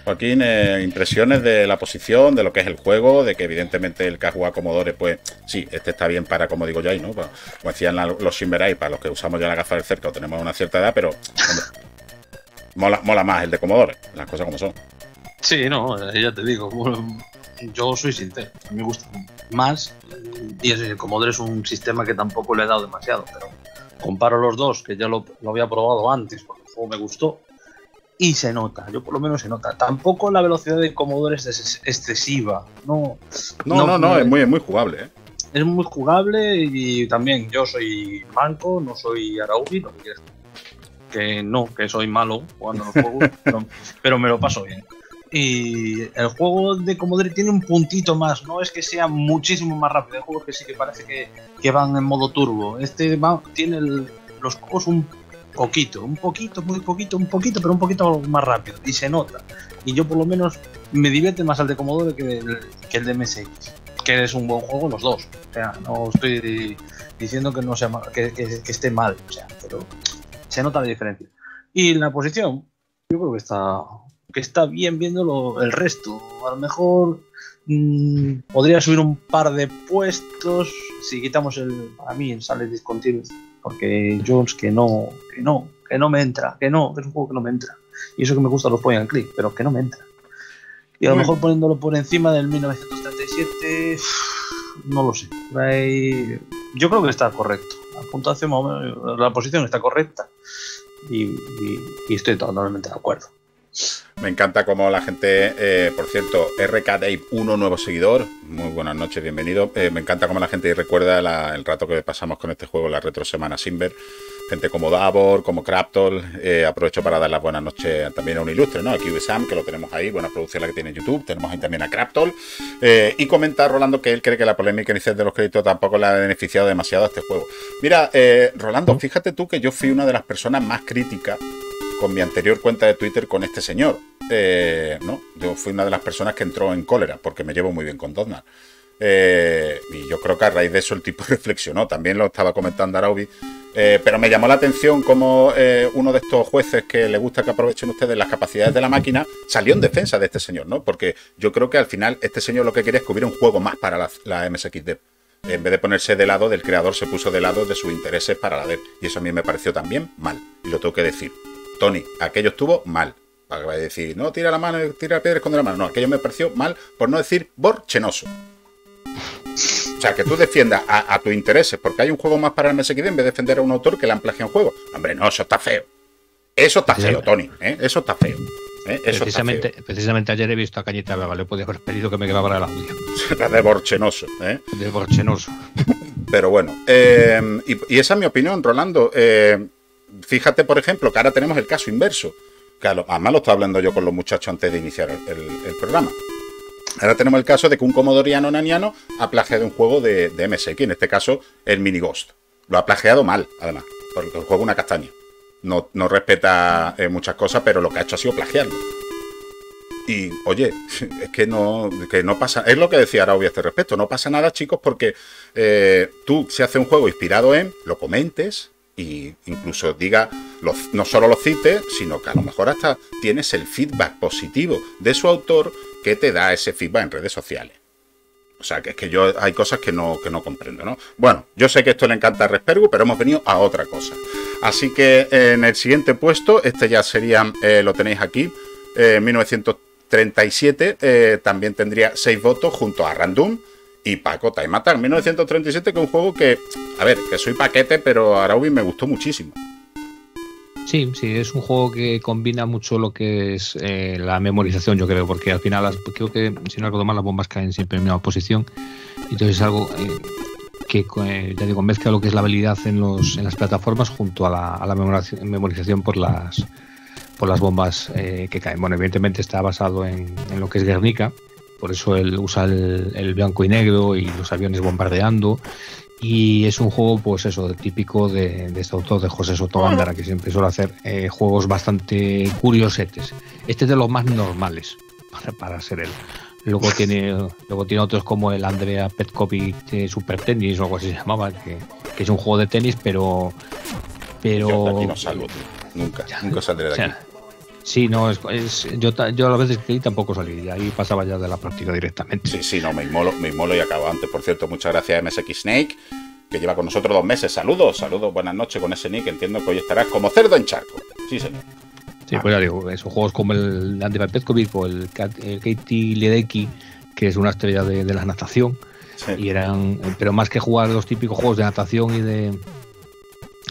Joaquín, eh, impresiones de la posición, de lo que es el juego, de que evidentemente el que ha jugado Commodore, pues sí, este está bien para, como digo yo ahí, ¿no? Como decían los Simberai, para los que usamos ya la gafa del cerca o tenemos una cierta edad, pero mola, mola más el de Commodore, las cosas como son. Sí, no, eh, ya te digo, yo soy sincero, a mí me gusta más y el Commodore es un sistema que tampoco le he dado demasiado, pero comparo los dos, que ya lo, lo había probado antes porque el juego me gustó y se nota, yo por lo menos se nota. Tampoco la velocidad de Commodore es excesiva, no. No, no, no, es, muy, muy jugable. ¿eh? Es muy jugable y también yo soy manco, no soy Araubi, no que, que no, que soy malo jugando los juegos, pero, me lo paso bien. Y el juego de Commodore tiene un puntito más, no es que sea muchísimo más rápido. Hay juegos que sí que parece que, que van en modo turbo. Este tiene los juegos un poquito, un poquito, muy poquito, un poquito, pero un poquito más rápido. Y se nota. Y yo por lo menos me divierte más el de Commodore que el, que el de MSX. Que es un buen juego los dos. O sea, no estoy diciendo que no sea que, esté mal. O sea, pero se nota la diferencia. Y la posición, yo creo que está que está bien viendo el resto. A lo mejor mm, podría subir un par de puestos si quitamos el. A mí en Sales Discontinuous porque Jones que no, que no, que no me entra, que no, es un juego que no me entra. Y eso que me gusta los point and click, pero que no me entra. Y a lo mejor poniéndolo por encima del 1937, no lo sé. Yo creo que está correcto. La puntuación, la posición está correcta y, estoy totalmente de acuerdo. Me encanta como la gente, eh, por cierto, RK Dave 1, nuevo seguidor. Muy buenas noches, bienvenido. Eh, me encanta como la gente recuerda el rato que pasamos con este juego, la retro semana Simber. Gente como Davor, como Craptol. Eh, aprovecho para dar las buenas noches también a un ilustre, ¿no? Aquí Sam, que lo tenemos ahí, buena producción la que tiene YouTube. Tenemos ahí también a Craptol. y comenta Rolando que él cree que la polémica inicial de los créditos tampoco le ha beneficiado demasiado a este juego. Mira, Rolando, fíjate tú que yo fui una de las personas más críticas con mi anterior cuenta de Twitter con este señor. Eh, ¿no? Yo fui una de las personas que entró en cólera porque me llevo muy bien con Donald. Eh, y yo creo que a raíz de eso el tipo reflexionó. También lo estaba comentando Araubi. Eh, pero me llamó la atención como uno de estos jueces que le gusta que aprovechen ustedes las capacidades de la máquina salió en defensa de este señor, ¿no? Porque yo creo que al final este señor lo que quería es que hubiera un juego más para la, MSX En vez de ponerse de lado del creador, se puso de lado de sus intereses para la DEP. Y eso a mí me pareció también mal. Y lo tengo que decir. Tony, aquello estuvo mal. Para que decir, no, tira la mano, tira la piedra, esconde la mano. No, aquello me pareció mal, por no decir borchenoso. O sea, que tú defiendas a, tus intereses porque hay un juego más para el MSX en vez de defender a un autor que le han plagiado un juego. Hombre, no, eso está feo. Eso está feo, Tony. ¿eh? Eso está feo. ¿eh? precisamente, precisamente ayer he visto a Cañita Beba, le podía haber pedido que me grabara el audio. La de Borchenoso. ¿eh? De Borchenoso. Pero bueno, eh, y, esa es mi opinión, Rolando. Fíjate, por ejemplo, que ahora tenemos el caso inverso. Que además lo estaba hablando yo con los muchachos antes de iniciar el, programa. Ahora tenemos el caso de que un comodoriano naniano ha plagiado un juego de, de MSX, en este caso el Mini Ghost. Lo ha plagiado mal, además, porque el juego es una castaña. No, no respeta eh, muchas cosas, pero lo que ha hecho ha sido plagiarlo. Y oye, es que no, que no pasa, es lo que decía Araubi a este respecto, no pasa nada chicos porque eh, tú se hace un juego inspirado en, lo comentes, y incluso diga, no solo lo cite, sino que a lo mejor hasta tienes el feedback positivo de su autor que te da ese feedback en redes sociales. O sea, que es que yo hay cosas que no, que no comprendo, ¿no? Bueno, yo sé que esto le encanta a Respergu, pero hemos venido a otra cosa. Así que en el siguiente puesto, este ya sería, eh, lo tenéis aquí, eh, 1937, eh, también tendría 6 votos junto a Random y Paco Time Matar. 1937, que es un juego que, a ver, que soy paquete, pero Araubi me gustó muchísimo. Sí, sí, es un juego que combina mucho lo que es eh, la memorización, yo creo, porque al final creo que, si no recuerdo mal, las bombas caen siempre en la misma posición. Entonces es algo eh, que, eh, ya digo, mezcla lo que es la habilidad en, los, en las plataformas junto a la, a la memorización por las, por las bombas que caen. Bueno, evidentemente está basado en, en, lo que es Guernica, por eso él usa el, el, blanco y negro y los aviones bombardeando y es un juego, pues eso, típico de, este autor, de José Soto Gándara, que siempre suele hacer eh, juegos bastante curiosetes. Este es de los más normales para, ser él. Luego tiene, luego tiene otros como el Andrea Petkovic Super Tennis o algo así se llamaba, que, es un juego de tenis, pero. pero yo aquí no salgo, Nunca, nunca saldré de aquí. Sí, no, es, yo, yo a las veces que tampoco salí, y ahí pasaba ya de la partida directamente. Sí, sí, no, me inmolo, me inmolo y acabo antes. Por cierto, muchas gracias a MSX Snake, que lleva con nosotros dos meses. Saludos, saludos, buenas noches con ese nick. Entiendo que hoy estarás como cerdo en charco. Sí, señor. Sí, pues ya digo, esos juegos como el Andy Petkovic o el, el Katie Ledecky, que es una estrella de, la natación. Y eran, pero más que jugar los típicos juegos de natación y de,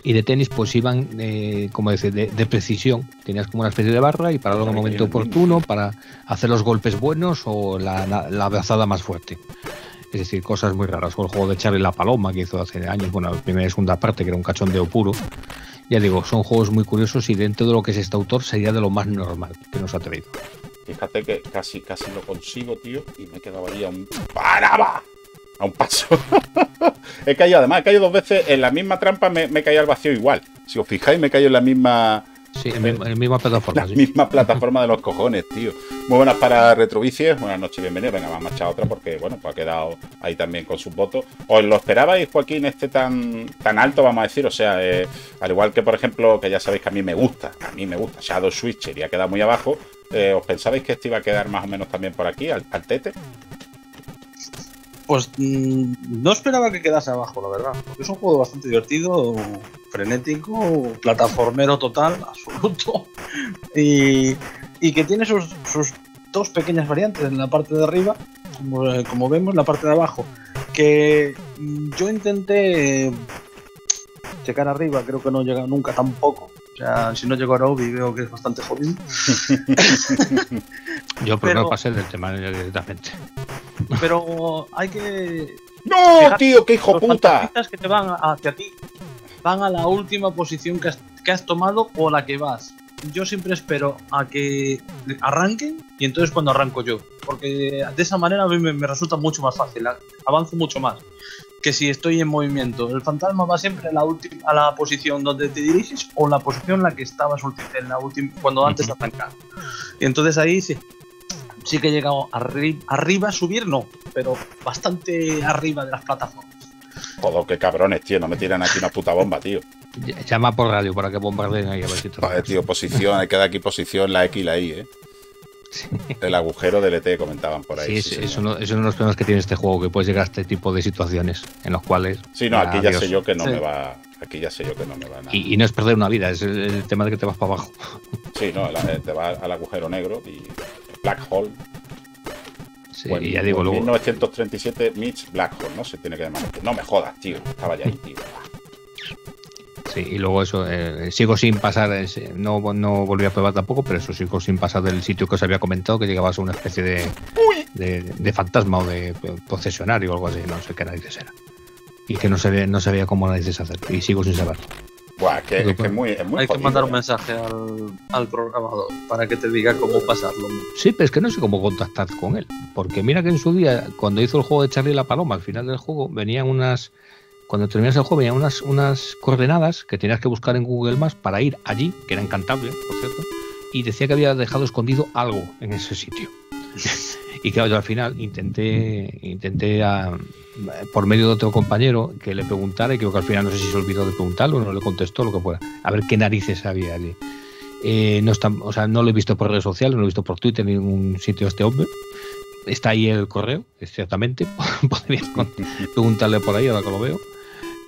y de tenis pues iban, eh, como decir, de, precisión. Tenías como una especie de barra y para en el momento oportuno para hacer los golpes buenos o la, la, abrazada más fuerte. Es decir, cosas muy raras. O el juego de Charlie la Paloma que hizo hace años, bueno, la primera y segunda parte, que era un cachondeo puro. Ya digo, son juegos muy curiosos y dentro de lo que es este autor sería de lo más normal que nos ha traído. Fíjate que casi, casi lo consigo, tío, y me quedaría un... ¡Paraba! A un paso. he caído, además, he caído dos veces en la misma trampa, me, he caído al vacío igual. Si os fijáis, me he caído en la misma. Sí, en, la misma plataforma. La misma plataforma de los cojones, tío. Muy buenas para Retrovicies. Buenas noches, bienvenidos. Venga, vamos a echar otra porque, bueno, pues ha quedado ahí también con sus votos. ¿Os lo esperabais, Joaquín, este tan, tan alto, vamos a decir? O sea, eh, al igual que, por ejemplo, que ya sabéis que a mí me gusta, a mí me gusta Shadow Switcher y ha quedado muy abajo. Eh, ¿Os pensabais que este iba a quedar más o menos también por aquí, al, al tete? Pues mm, no esperaba que quedase abajo, la verdad. Porque es un juego bastante divertido, frenético, plataformero total, absoluto. Y, que tiene sus, dos pequeñas variantes en la parte de arriba, como, vemos, en la parte de abajo. Que mm, yo intenté checar arriba, creo que no llega nunca tampoco. O sea, si no llego a Robbie veo que es bastante jodido. yo pero, no pasé del tema directamente. Pero hay que. ¡No, tío! ¡Qué hijo puta! que te van hacia ti van a la última posición que has, que has tomado o la que vas. Yo siempre espero a que arranquen y entonces cuando arranco yo. Porque de esa manera a mí me, resulta mucho más fácil, avanzo mucho más que si estoy en movimiento. El fantasma va siempre a la, a la posición donde te diriges o la posición en la que estabas en la última, cuando antes de arrancar. Y entonces ahí sí, sí que he llegado arriba, a subir no, pero bastante arriba de las plataformas. Joder, qué cabrones, tío, no me tiran aquí una puta bomba, tío. Llama por radio para que bombardeen ahí a ver si Vale, tío, posición, hay que dar aquí posición, la X y la Y, eh. El agujero del ET comentaban por ahí. Sí, es, uno, es, uno, de los problemas que tiene este juego, que puedes llegar a este tipo de situaciones en los cuales. Sí, no, aquí ya sé yo que no me va. Aquí ya sé yo que no me va nada. Y, no es perder una vida, es el, tema de que te vas para abajo. Sí, no, eh, te vas al agujero negro y Black Hole. Sí, bueno, ya digo, luego. 1937 Mitch Black Hole, ¿no? Se tiene que llamar. No me jodas, tío. Estaba ya ahí, tío. Sí, y luego eso, eh, sigo sin pasar, no, no volví a probar tampoco, pero eso sigo sin pasar del sitio que os había comentado, que llegabas a una especie de, de, fantasma o de procesionario o algo así, no sé qué narices era. Y que no sabía, no sabía cómo narices hacer, y sigo sin saberlo. Buah, que, es, que muy, Hay que mandar un ¿eh? mensaje al, al, programador para que te diga cómo pasarlo. Sí, pero es que no sé cómo contactar con él. Porque mira que en su día, cuando hizo el juego de Charlie la Paloma, al final del juego, venían unas. Cuando terminas el juego, venían unas, unas coordenadas que tenías que buscar en Google Maps para ir allí, que era encantable, por cierto, y decía que había dejado escondido algo en ese sitio. Y claro, yo al final intenté, intenté por medio de otro compañero que le preguntara y creo que al final no sé si se olvidó de preguntarlo no le contestó lo que fuera. A ver qué narices había allí. Eh, no, está, o sea, no lo he visto por redes sociales, no lo he visto por Twitter en ningún sitio este hombre. Está ahí el correo, ciertamente. Podría preguntarle por ahí ahora que lo veo.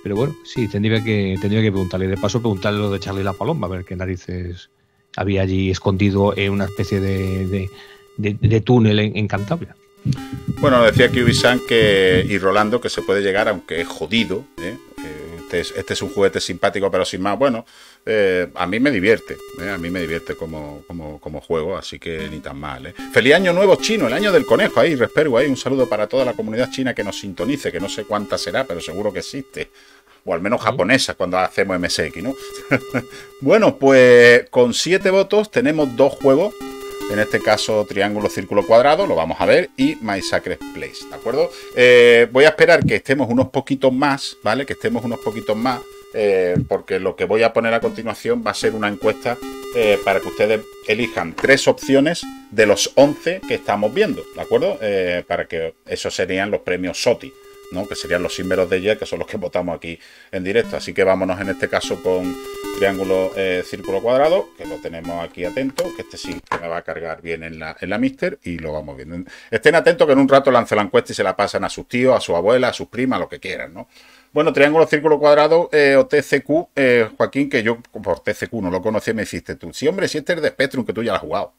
Pero bueno, sí, tendría que, tendría que preguntarle. De paso, preguntarle lo de Charlie la Paloma, a ver qué narices había allí escondido en una especie de, de, túnel en, Cantabria. Bueno, decía Kiwisan que, y Rolando que se puede llegar, aunque es jodido. ¿eh? Este, es, este, es, un juguete simpático, pero sin más. Bueno, eh, a mí me divierte. ¿eh? A mí me divierte como, como, como, juego, así que ni tan mal. Feliz año nuevo chino, el año del conejo. Ahí, Respergo, ahí. Un saludo para toda la comunidad china que nos sintonice, que no sé cuánta será, pero seguro que existe o al menos japonesa cuando hacemos MSX, ¿no? bueno, pues con siete votos tenemos dos juegos. En este caso, triángulo, círculo, cuadrado, lo vamos a ver, y My Sacred Place, ¿de acuerdo? Eh, voy a esperar que estemos unos poquitos más, ¿vale? Que estemos unos poquitos más, eh, porque lo que voy a poner a continuación va a ser una encuesta eh, para que ustedes elijan tres opciones de los 11 que estamos viendo, ¿de acuerdo? para que esos serían los premios SOTI que serían los símbolos de ayer, que son los que votamos aquí en directo. Así que vámonos en este caso con triángulo, eh, círculo, cuadrado, que lo tenemos aquí atento, que este sí me va a cargar bien en la, en la Mister y lo vamos viendo. Estén atentos que en un rato lance la encuesta y se la pasan a sus tíos, a su abuela, a sus primas, lo que quieran, ¿no? Bueno, triángulo, círculo, cuadrado eh, o TCQ, eh, Joaquín, que yo por TCQ no lo conocía, me hiciste tú. Sí, hombre, si este es de Spectrum, que tú ya lo has jugado.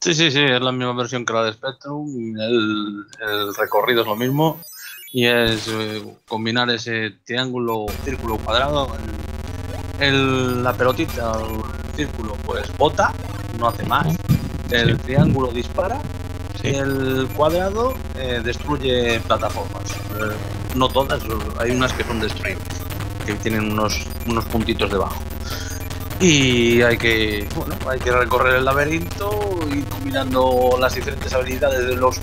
Sí, sí, sí, es la misma versión que la de Spectrum, el, el recorrido es lo mismo y es eh, combinar ese triángulo, círculo, cuadrado. El, la pelotita, el círculo, pues bota, no hace más. El triángulo dispara. y El cuadrado eh, destruye plataformas. No todas, hay unas que son destruibles, que tienen unos, unos puntitos debajo. Y hay que, bueno, hay que recorrer el laberinto y combinando las diferentes habilidades de los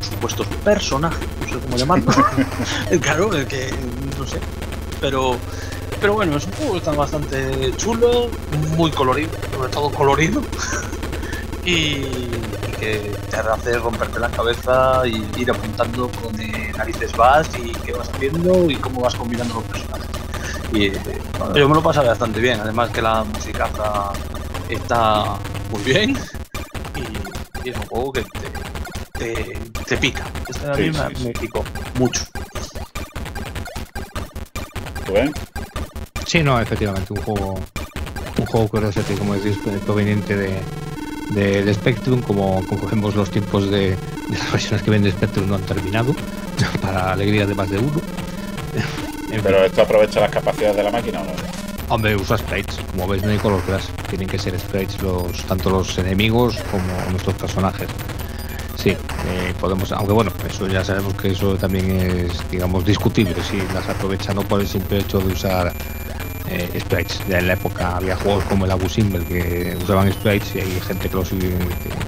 supuestos personajes, no sé cómo llamarlo. claro, el que no sé. Pero pero bueno, es un juego que está bastante chulo, muy colorido, sobre todo colorido. Y, que te hace romperte la cabeza y ir apuntando con qué narices vas y qué vas haciendo y cómo vas combinando los personajes. Y yo me lo pasé bastante bien, además que la música está muy bien y, y es un juego que te, te, pica. Esta sí, me, picó mucho. ¿Tú ven? Sí, no, efectivamente, un juego, un juego Curiosity, como decís, proveniente de, de, Spectrum, como, como vemos los tiempos de, de, las versiones que vende Spectrum no han terminado, para alegría de más de uno. ¿Pero esto aprovecha las capacidades de la máquina o no? Hombre, usa sprites, como veis no hay color class, tienen que ser sprites los, tanto los enemigos como nuestros personajes. Sí, eh, podemos, aunque bueno, eso ya sabemos que eso también es, digamos, discutible si las aprovechan no por el simple hecho de usar eh, sprites. Ya en la época había juegos como el Abu Simbel que usaban sprites y hay gente que lo,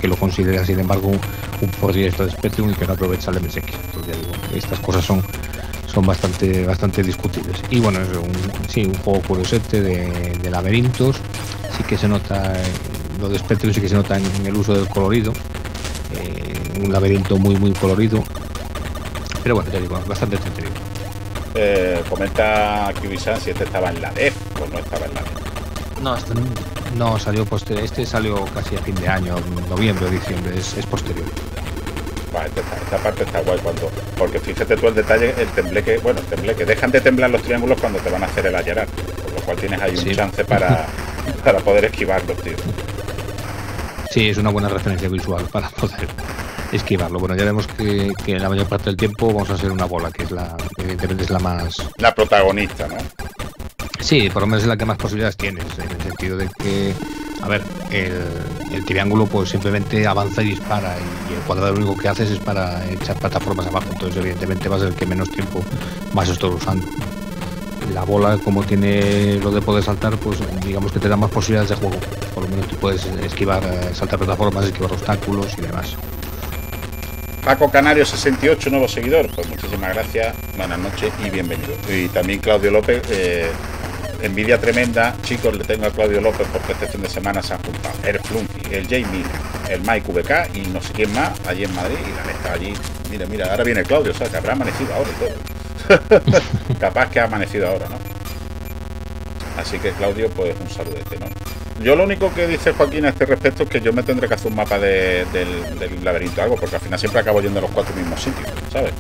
que lo considera, sin embargo, un, un por directo de Spectrum y que no aprovecha el MSX. Estas cosas son son bastante bastante discutibles. Y bueno, es un, sí, un juego curiosete de, de laberintos. Sí que se nota, lo de Spectrum sí que se nota en el uso del colorido eh, un laberinto muy muy colorido. Pero bueno, ya digo, bastante entretenido. Eh, comenta Kibisan si este estaba en la DEF no este no, salió posterior. Este salió casi a fin de año, noviembre o diciembre, es, posterior. esta, parte está guay cuando. Porque fíjate tú el detalle, el tembleque, bueno, el tembleque, dejan de temblar los triángulos cuando te van a hacer el ayarar. Por lo cual tienes ahí un chance para, para poder esquivarlos, tío. Sí, es una buena referencia visual para poder esquivarlo. Bueno, ya vemos que, que la mayor parte del tiempo vamos a ser una bola, que es la, evidentemente es la más... La protagonista, ¿no? Sí, por lo menos es la que más posibilidades tienes, en el sentido de que, a ver, el, triángulo pues simplemente avanza y dispara y el cuadrado lo único que haces es para echar plataformas abajo, entonces evidentemente va a ser el que menos tiempo vas a usando la bola, como tiene lo de poder saltar, pues digamos que te da más posibilidades de juego. Por lo menos tú puedes esquivar, eh, saltar plataformas, esquivar obstáculos y demás. Paco Canario 68, nuevo seguidor. Pues muchísimas gracias, buenas noches y bienvenido. Y también Claudio López, eh, envidia tremenda. Chicos, le tengo a Claudio López porque este fin de semana se han juntado el Flunky, el Jamie, el Mike VK y no sé quién más allí en Madrid. Y la está allí. Mira, mira, ahora viene Claudio, o sea, que habrá amanecido ahora y todo. Capaz que ha amanecido ahora, ¿no? Así que Claudio, pues un saludete, ¿no? Yo lo único que dice Joaquín a este respecto es que yo me tendré que hacer un mapa del, del laberinto algo, porque al final siempre acabo yendo a los cuatro mismos sitios, ¿sabes?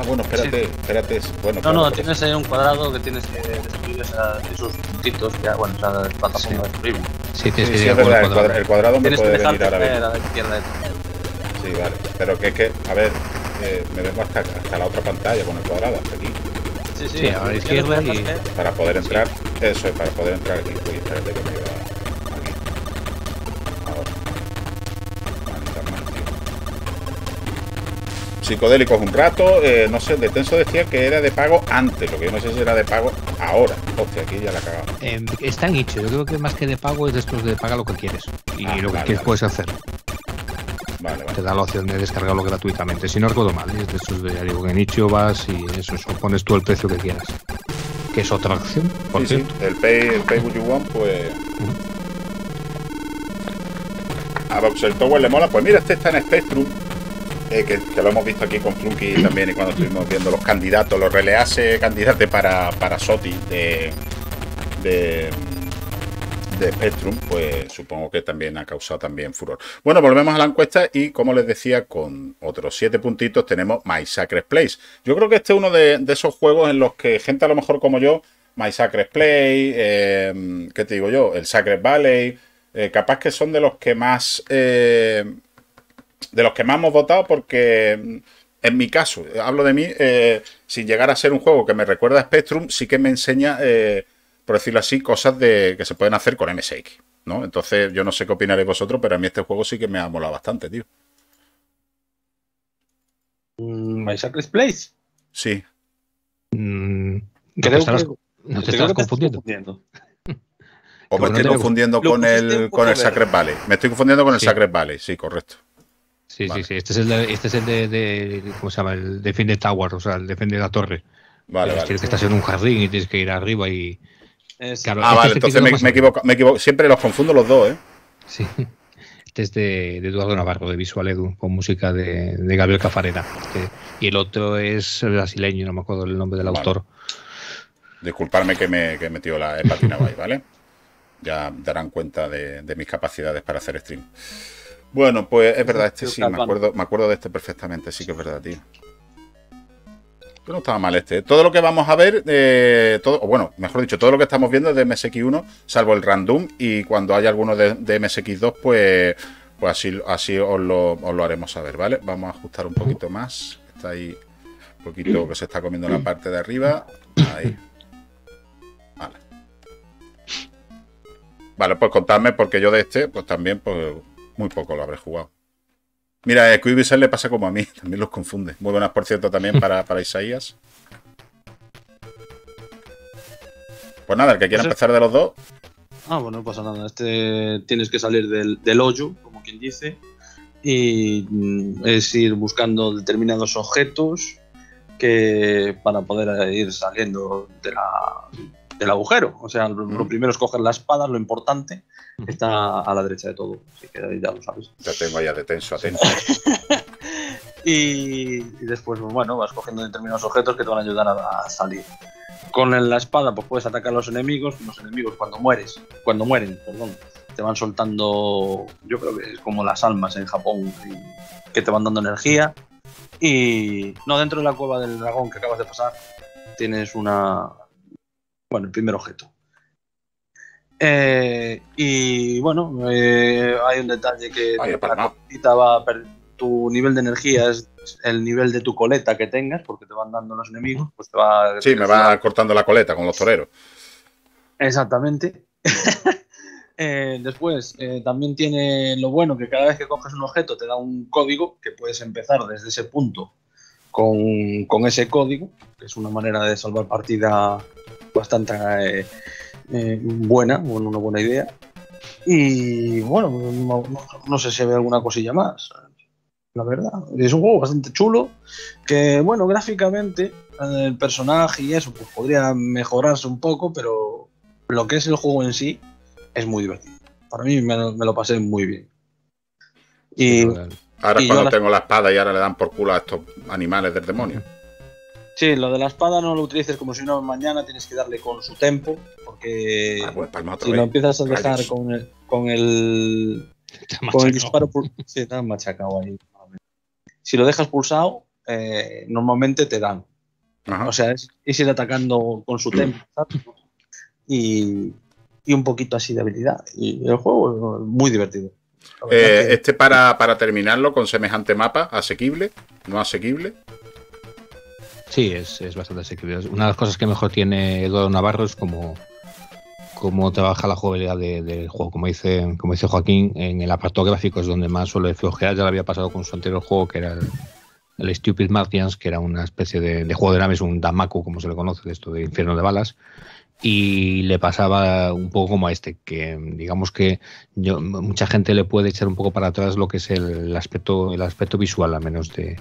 Ah, bueno, espérate, espérate. Bueno, no, no, tienes ahí un cuadrado que tienes que destruir esos puntitos, ya, bueno, esa plataforma sí. destruible. Sí, sí, sí, es verdad, el cuadrado, el cuadrado me puede venir ahora mismo. A la izquierda Sí, vale, pero que es que, a ver, eh, me vengo hasta, hasta la otra pantalla con el cuadrado, hasta aquí. Sí, sí, a la izquierda y... Para poder entrar, eso es, para poder entrar aquí. Uy, espérate que me iba Psicodélicos un rato, eh, no sé, de Tenso decía que era de pago antes, lo que yo no sé si era de pago ahora. Hostia, aquí ya la cagado. Eh, está en yo creo que más que de pago es después de paga lo que quieres. Y ah, lo que quieres puedes hacer. Te da la opción de descargarlo gratuitamente. Si no recuerdo mal, es de estos de, digo, que en Itch vas y eso, pones tú el precio que quieras. Que es otra opción, por cierto. El Pay, el pay What You Want, pues. A Boxer Tower le mola. Pues mira, este está en Spectrum. Eh, que, lo hemos visto aquí con Flunky también y cuando estuvimos viendo los candidatos, los release candidatos para, para SOTI de, de de Spectrum, pues supongo que también ha causado también furor. Bueno, volvemos a la encuesta y como les decía, con otros siete puntitos tenemos My Sacred Place. Yo creo que este es uno de, esos juegos en los que gente a lo mejor como yo, My Sacred Play, eh, ¿qué te digo yo? El Sacred Valley, eh, capaz que son de los que más... Eh, de los que más hemos votado porque en mi caso, hablo de mí, sin llegar a ser un juego que me recuerda a Spectrum, sí que me enseña por decirlo así, cosas de, que se pueden hacer con MSX, ¿no? Entonces, yo no sé qué opinaréis vosotros, pero a mí este juego sí que me ha molado bastante, tío. Mm, ¿My Sacred Place? Sí. Mm, creo que, no te estás confundiendo. O me estoy confundiendo con el, con el Sacred Valley. Me estoy confundiendo con el Sacred Valley, sí, correcto. Sí, sí, sí. Este es el de, este es el de, ¿cómo se llama? El Tower, o sea, el Defende la torre. Vale, vale. Tienes que estás en un jardín y tienes que ir arriba y, ah, vale, entonces me, equivoco, me, equivoco, Siempre los confundo los dos, ¿eh? Sí. Este es de, Eduardo Navarro, de Visual Edu, con música de, Gabriel Cafarera. y el otro es brasileño, no me acuerdo el nombre del autor. Disculparme que me he metido la patina ahí, ¿vale? Ya darán cuenta de, mis capacidades para hacer stream. Bueno, pues es verdad, este sí, me acuerdo, me acuerdo de este perfectamente, sí que es verdad, tío no estaba mal este. Todo lo que vamos a ver, eh, todo, o bueno, mejor dicho, todo lo que estamos viendo es de MSX1, salvo el random, y cuando haya alguno de, MSX2, pues, pues así, así os, lo, os lo haremos saber, ¿vale? Vamos a ajustar un poquito más. Está ahí un poquito que se está comiendo en la parte de arriba. Ahí. Vale. Vale, pues contadme, porque yo de este, pues también, pues muy poco lo habré jugado. Mira, a le pasa como a mí, también los confunde. Muy buenas, por cierto, también para, para Isaías. Pues nada, el que quiera empezar de los dos. Ah, bueno, no pasa nada. Este tienes que salir del, del hoyo, como quien dice, y mm, es ir buscando determinados objetos que para poder ir saliendo de la, del agujero. O sea, lo, primero es coger la espada, lo importante está a la derecha de todo. Así que ya lo sabes. Ya tengo allá de tenso, atento. y, después, bueno, vas cogiendo determinados objetos que te van a ayudar a, salir. Con la espada, pues puedes atacar a los enemigos. Los enemigos, cuando mueres, cuando mueren, perdón, te van soltando, yo creo que es como las almas en Japón, que te van dando energía. Y no, dentro de la cueva del dragón que acabas de pasar, tienes una, bueno, el primer objeto. Eh, y bueno, eh, hay un detalle que tu nivel de energía es el nivel de tu coleta que tengas, porque te van dando los enemigos, pues te va... Sí, me va cortando la coleta con los toreros. Exactamente. Eh, después, también tiene lo bueno que cada vez que coges un objeto te da un código que puedes empezar desde ese punto con, con ese código, que es una manera de salvar partida bastante eh, eh, buena, una buena idea. Y bueno, no, sé si hay alguna cosilla más. La verdad, es un juego bastante chulo. Que bueno, gráficamente, el personaje y eso, pues podría mejorarse un poco, pero lo que es el juego en sí es muy divertido. para mí me, lo pasé muy bien. Y, ahora cuando tengo la espada y ahora le dan por culo a estos animales del demonio. Sí, lo de la espada no lo utilices como si no mañana tienes que darle con su tempo, porque ah, pues, si lo empiezas a dejar con el, con el, con el disparo, sí, te machacado ahí. Si lo dejas pulsado, eh, normalmente te dan. O sea, es, ir atacando con su tempo y, un poquito así de habilidad. Y el juego es muy divertido. Eh, este para, para terminarlo con semejante mapa, asequible, no asequible. Sí, es, bastante asequible. Una de las cosas que mejor tiene Eduardo Navarro es como, como trabaja la jugabilidad del juego. Como dice, como dice Joaquín, en el apartado gráfico es donde más suele flojear. Ya lo había pasado con su anterior juego, que era el, el Stupid Martians, que era una especie de, juego de naves, un Damaku, como se le conoce, de esto de infierno de balas. Y le pasaba un poco como a este, que digamos que yo, mucha gente le puede echar un poco para atrás lo que es el, aspecto, el aspecto visual, a menos de,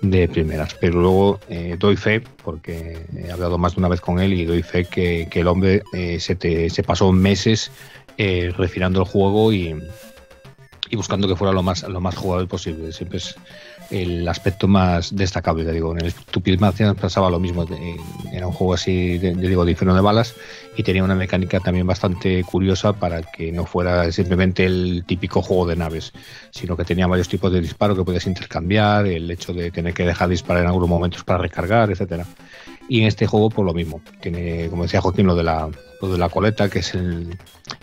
de primeras. Pero luego eh, doy fe, porque he hablado más de una vez con él, y doy fe que, el hombre eh, se, te, se pasó meses eh, refinando el juego y, y buscando que fuera lo más, lo más jugable posible. Siempre es el aspecto más destacable, te digo. En el Stupid pasaba lo mismo. Era un juego así, de, digo, de de balas y tenía una mecánica también bastante curiosa para que no fuera simplemente el típico juego de naves, sino que tenía varios tipos de disparo que podías intercambiar, el hecho de tener que dejar de disparar en algunos momentos para recargar, etcétera. Y en este juego, por lo mismo. Tiene, como decía Joaquín, lo de la, lo de la coleta, que es el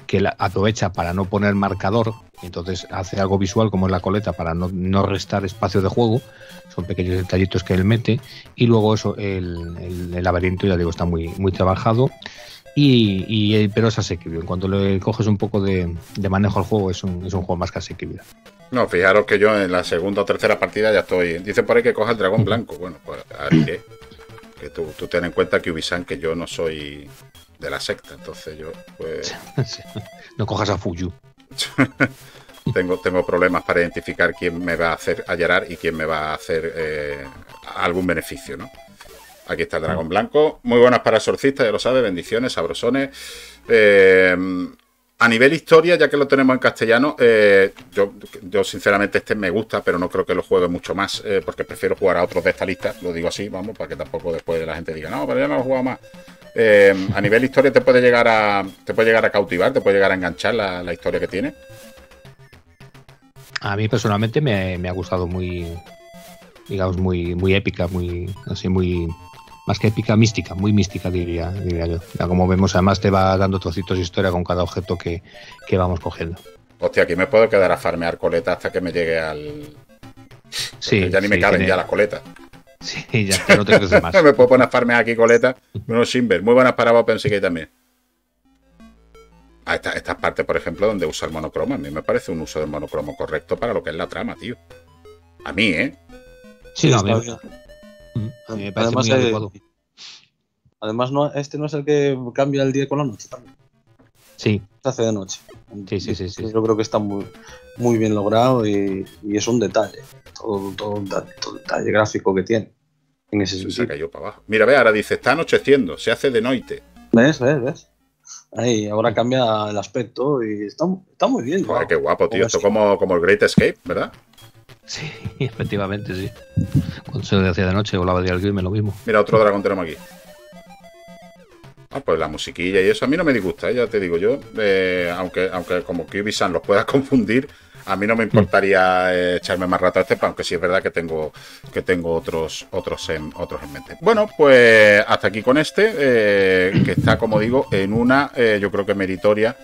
que la aprovecha para no poner marcador, entonces hace algo visual como es la coleta para no, no restar espacio de juego. Son pequeños detallitos que él mete. Y luego eso, el, el, laberinto, ya digo, está muy, muy trabajado. Y, y, pero es asequible. En cuanto le coges un poco de, de manejo al juego, es un, es un juego más que asequible. No, fijaros que yo en la segunda o tercera partida ya estoy. Dice por ahí que coja el dragón blanco. Bueno, pues a ver Que tú, tú ten en cuenta que Ubisan, que yo no soy de la secta, entonces yo, pues. no cojas a Fuyu. tengo, tengo problemas para identificar quién me va a hacer allarar y quién me va a hacer eh, algún beneficio, ¿no? Aquí está el dragón blanco. Muy buenas para exorcistas, ya lo sabe. Bendiciones, sabrosones. Eh, a nivel historia, ya que lo tenemos en castellano, eh, yo, sinceramente este me gusta, pero no creo que lo juegue mucho más, eh, porque prefiero jugar a otros de esta lista, lo digo así, vamos, para que tampoco después la gente diga, no, pero ya no lo he jugado más. a nivel historia te puede llegar a te puede llegar a cautivar, te puede llegar a enganchar la, la historia que tiene. A mí personalmente me, me, ha gustado muy, digamos, muy, muy épica, muy, así, muy, más que épica, mística, muy mística diría, diría yo. como vemos, además te va dando trocitos de historia con cada objeto que, vamos cogiendo. Hostia, aquí me puedo quedar a farmear coleta hasta que me llegue al... Sí, ya ni me caben ya las coletas. Sí, ya no te crees más. me puedo poner a farmear aquí coleta. Bueno, Simber, muy buenas para OpenSea también. A estas partes, por ejemplo, donde usa el monocromo. A mí me parece un uso del monocromo correcto para lo que es la trama, tío. A mí, ¿eh? Sí, no, a mí, además, además no, este no es el que cambia el día con la noche también. Sí. Se hace de noche. Sí, sí, sí, sí. Yo creo que está muy, muy bien logrado y, es un detalle. Todo, todo, detalle gráfico que tiene. En ese se cayó para abajo. Mira, ve, ahora dice, está anocheciendo, se hace de noite. ¿Ves, ves, ves? Ahí, ahora cambia el aspecto y está, está muy bien. Joder, qué guapo, tío. Esto como, como el Great Escape, ¿verdad? Sí, efectivamente, sí. Cuando se hacía de noche volaba de alguien, lo mismo. Mira, otro dragón tenemos aquí. Ah, pues la musiquilla y eso a mí no me disgusta, ¿eh? ya te digo yo. Eh, aunque, aunque como Kirby-San los pueda confundir, a mí no me importaría eh, echarme más rato a este, aunque sí es verdad que tengo, que tengo otros, otros, en, otros en mente. Bueno, pues hasta aquí con este, que está, como digo, en una, yo creo que meritoria.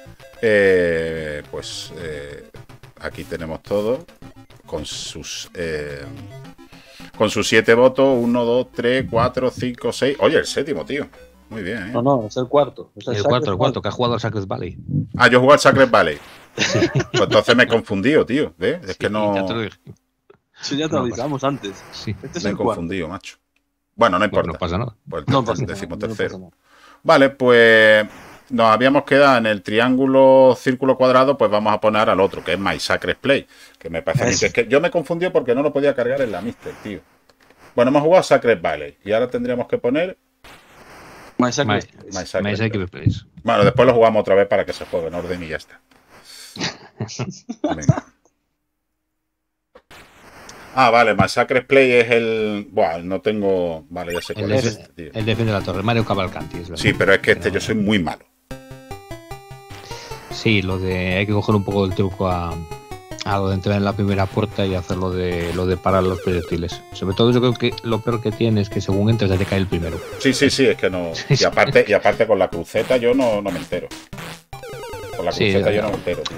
pues aquí tenemos todo con sus eh, con sus siete votos, 1, 2, 3, 4, 5, 6. Oye, el séptimo, tío. Muy bien, ¿eh? No, no, es el cuarto. el, cuarto, el cuarto, que ha jugado al Sacred Valley. Ah, yo he jugado al Sacred Valley. Pues entonces me he confundido, tío. ¿Ves? Es que no. Ya te lo Sí, ya te lo avisamos antes. Sí. Este me he confundido, macho. Bueno, no importa. no pasa nada. Pues no pasa nada. tercero. Vale, pues nos habíamos quedado en el triángulo círculo cuadrado, pues vamos a poner al otro, que es My Sacred Play. Que me parece es que yo me confundí porque no lo podía cargar en la Mister, tío. Bueno, hemos jugado Sacred Valley y ahora tendríamos que poner My Sacred, Play. Bueno, después lo jugamos otra vez para que se juegue en orden y ya está. Ah, vale, Massacre Play es el. Buah, no tengo. Vale, ya sé cuál el es. Este, el Defende la Torre, Mario Cavalcanti. sí, pero es que este yo soy muy malo. Sí, lo de. Hay que coger un poco del truco a, a lo de entrar en la primera puerta y hacer lo de, lo de parar los proyectiles. Sobre todo, yo creo que lo peor que tiene es que según entras ya te cae el primero. Sí, sí, sí, es que no. Y aparte, y aparte con la cruceta yo no, no me entero. Con la cruceta yo no me entero, tío.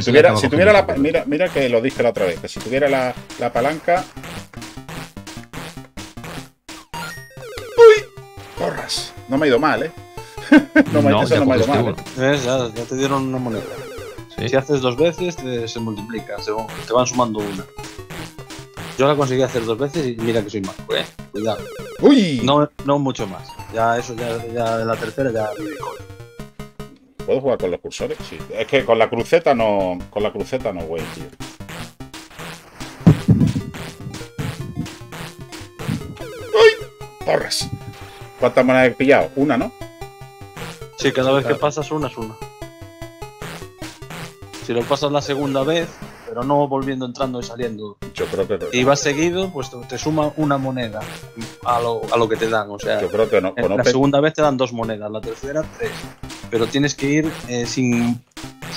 Si tuviera, si tuviera la. Mira, mira que lo dije la otra vez, que si tuviera la, la palanca. ¡Uy! Porras. No me ha ido mal, ¿eh? No, me, no, eso no me ha ido mal. ¿eh? Ya, ya, te dieron una moneda. Si haces dos veces, te, se multiplica, se, te van sumando una. Yo la conseguí hacer dos veces y mira que soy más. Eh, cuidado. ¡Uy! No, no mucho más. Ya eso, ya, ya la tercera ya ¿Puedo jugar con los cursores? Sí. Es que con la cruceta no. Con la cruceta no, güey, tío. ¡Uy! ¡Porras! ¿Cuántas monedas he pillado? Una, ¿no? Sí, cada vez que pasas una es una. Si lo pasas la segunda vez, pero no volviendo entrando y saliendo. Yo creo que. Y vas seguido, pues te suma una moneda a lo, a lo que te dan. O sea, yo creo que no. La segunda vez te dan dos monedas, la tercera tres pero tienes que ir eh, sin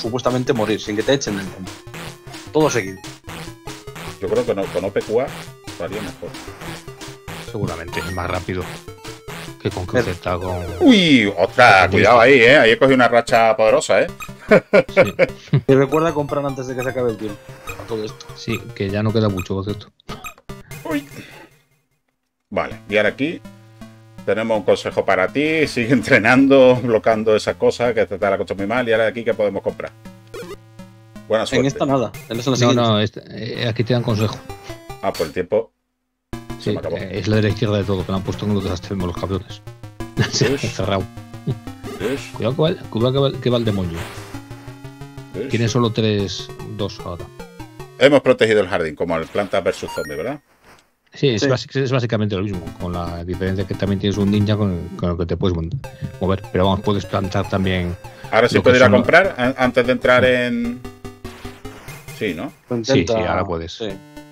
supuestamente morir, sin que te echen del mundo. Todo seguido. Yo creo que no, con OPQA estaría mejor. Seguramente, es más rápido que con cruceta con. Uy, otra, cuidado ahí, eh. Ahí he cogido una racha poderosa, eh. Sí. y recuerda comprar antes de que se acabe el tiempo. Todo esto. Sí, que ya no queda mucho, por cierto. Uy. Vale, y ahora aquí tenemos un consejo para ti, sigue entrenando, bloqueando esas cosas, que te da la cosa muy mal, y ahora aquí, ¿qué podemos comprar? Buena suerte. En esta nada, en no, no, este, aquí te dan consejo. Ah, por el tiempo. Sí, eh, es la de la izquierda de todo, que me han puesto en los desastremos los cabrones. Cerrado. Cuidado, que va, cuidado que va el demonio. Tiene solo tres, dos ahora. Hemos protegido el jardín, como el planta versus zombie, ¿verdad? Sí, es, básicamente lo mismo, con la diferencia que también tienes un ninja con, el que te puedes mover. Pero vamos, puedes plantar también. Ahora sí puedes ir a comprar antes de entrar en. Sí, ¿no? Sí, sí, ahora puedes.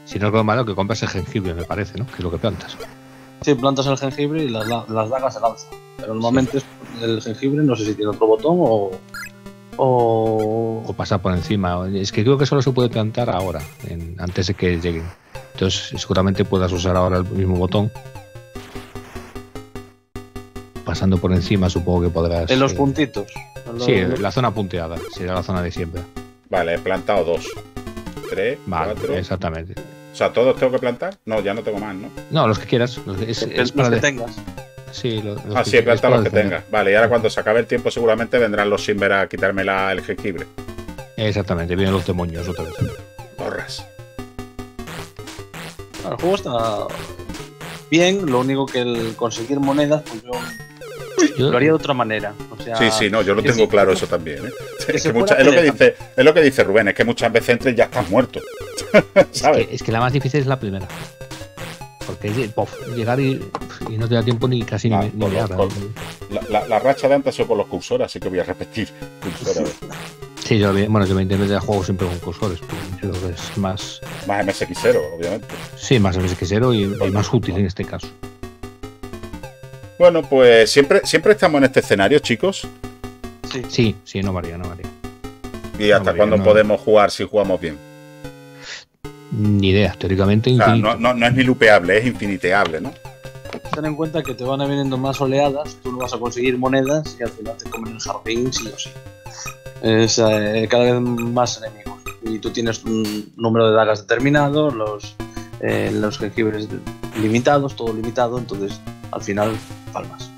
Si no es lo malo que compras el jengibre, me parece, ¿no? Que es lo que plantas. Sí, plantas el jengibre y las, las dagas se lanzan. Pero normalmente el jengibre no sé si tiene otro botón o, o... o pasar por encima. Es que creo que solo se puede plantar ahora, antes de que lleguen. Entonces seguramente puedas usar ahora el mismo botón. Pasando por encima supongo que podrás... En los eh, puntitos. sí, la zona punteada, será la zona de siempre. Vale, he plantado dos. Tres, vale, cuatro. Exactamente. O sea, ¿todos tengo que plantar? No, ya no tengo más, ¿no? No, los que quieras. Los, que tengas. Sí, los, ah, sí, he plantado los que tengas. Vale, y ahora cuando se acabe el tiempo seguramente vendrán los Simber a quitarme la, el jengibre. Exactamente, vienen los demonios otra vez. Porras. El juego está bien, lo único que el conseguir monedas, pues yo lo haría de otra manera. sí, sí, no, yo lo tengo claro eso también. ¿eh? Es, lo que dice, es lo que dice Rubén, es que muchas veces entres ya estás muerto. Es, que, la más difícil es la primera. Porque es llegar y, no te da tiempo ni casi ni, ni la, la, racha de antes o con los cursores, así que voy a repetir. Sí, yo, bueno, yo me entiendo de juego siempre con cursores, pero es más... Más MSX0, obviamente. Sí, más MSX0 y, más útil en este caso. Bueno, pues siempre, siempre estamos en este escenario, chicos. Sí, sí, sí no varía, no varía. ¿Y hasta cuándo podemos jugar si jugamos bien? Ni idea, teóricamente no, no, no, es ni lupeable, es infiniteable, ¿no? Ten en cuenta que te van a viniendo más oleadas, tú no vas a conseguir monedas y al final te comen el jardín sí o sí es eh, cada vez más enemigos. Y tú tienes un número de dagas determinado, los, eh, los jengibres limitados, todo limitado, entonces al final palmas.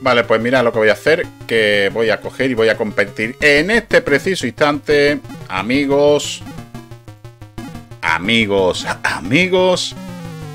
Vale, pues mira lo que voy a hacer, que voy a coger y voy a competir en este preciso instante, amigos, amigos, amigos,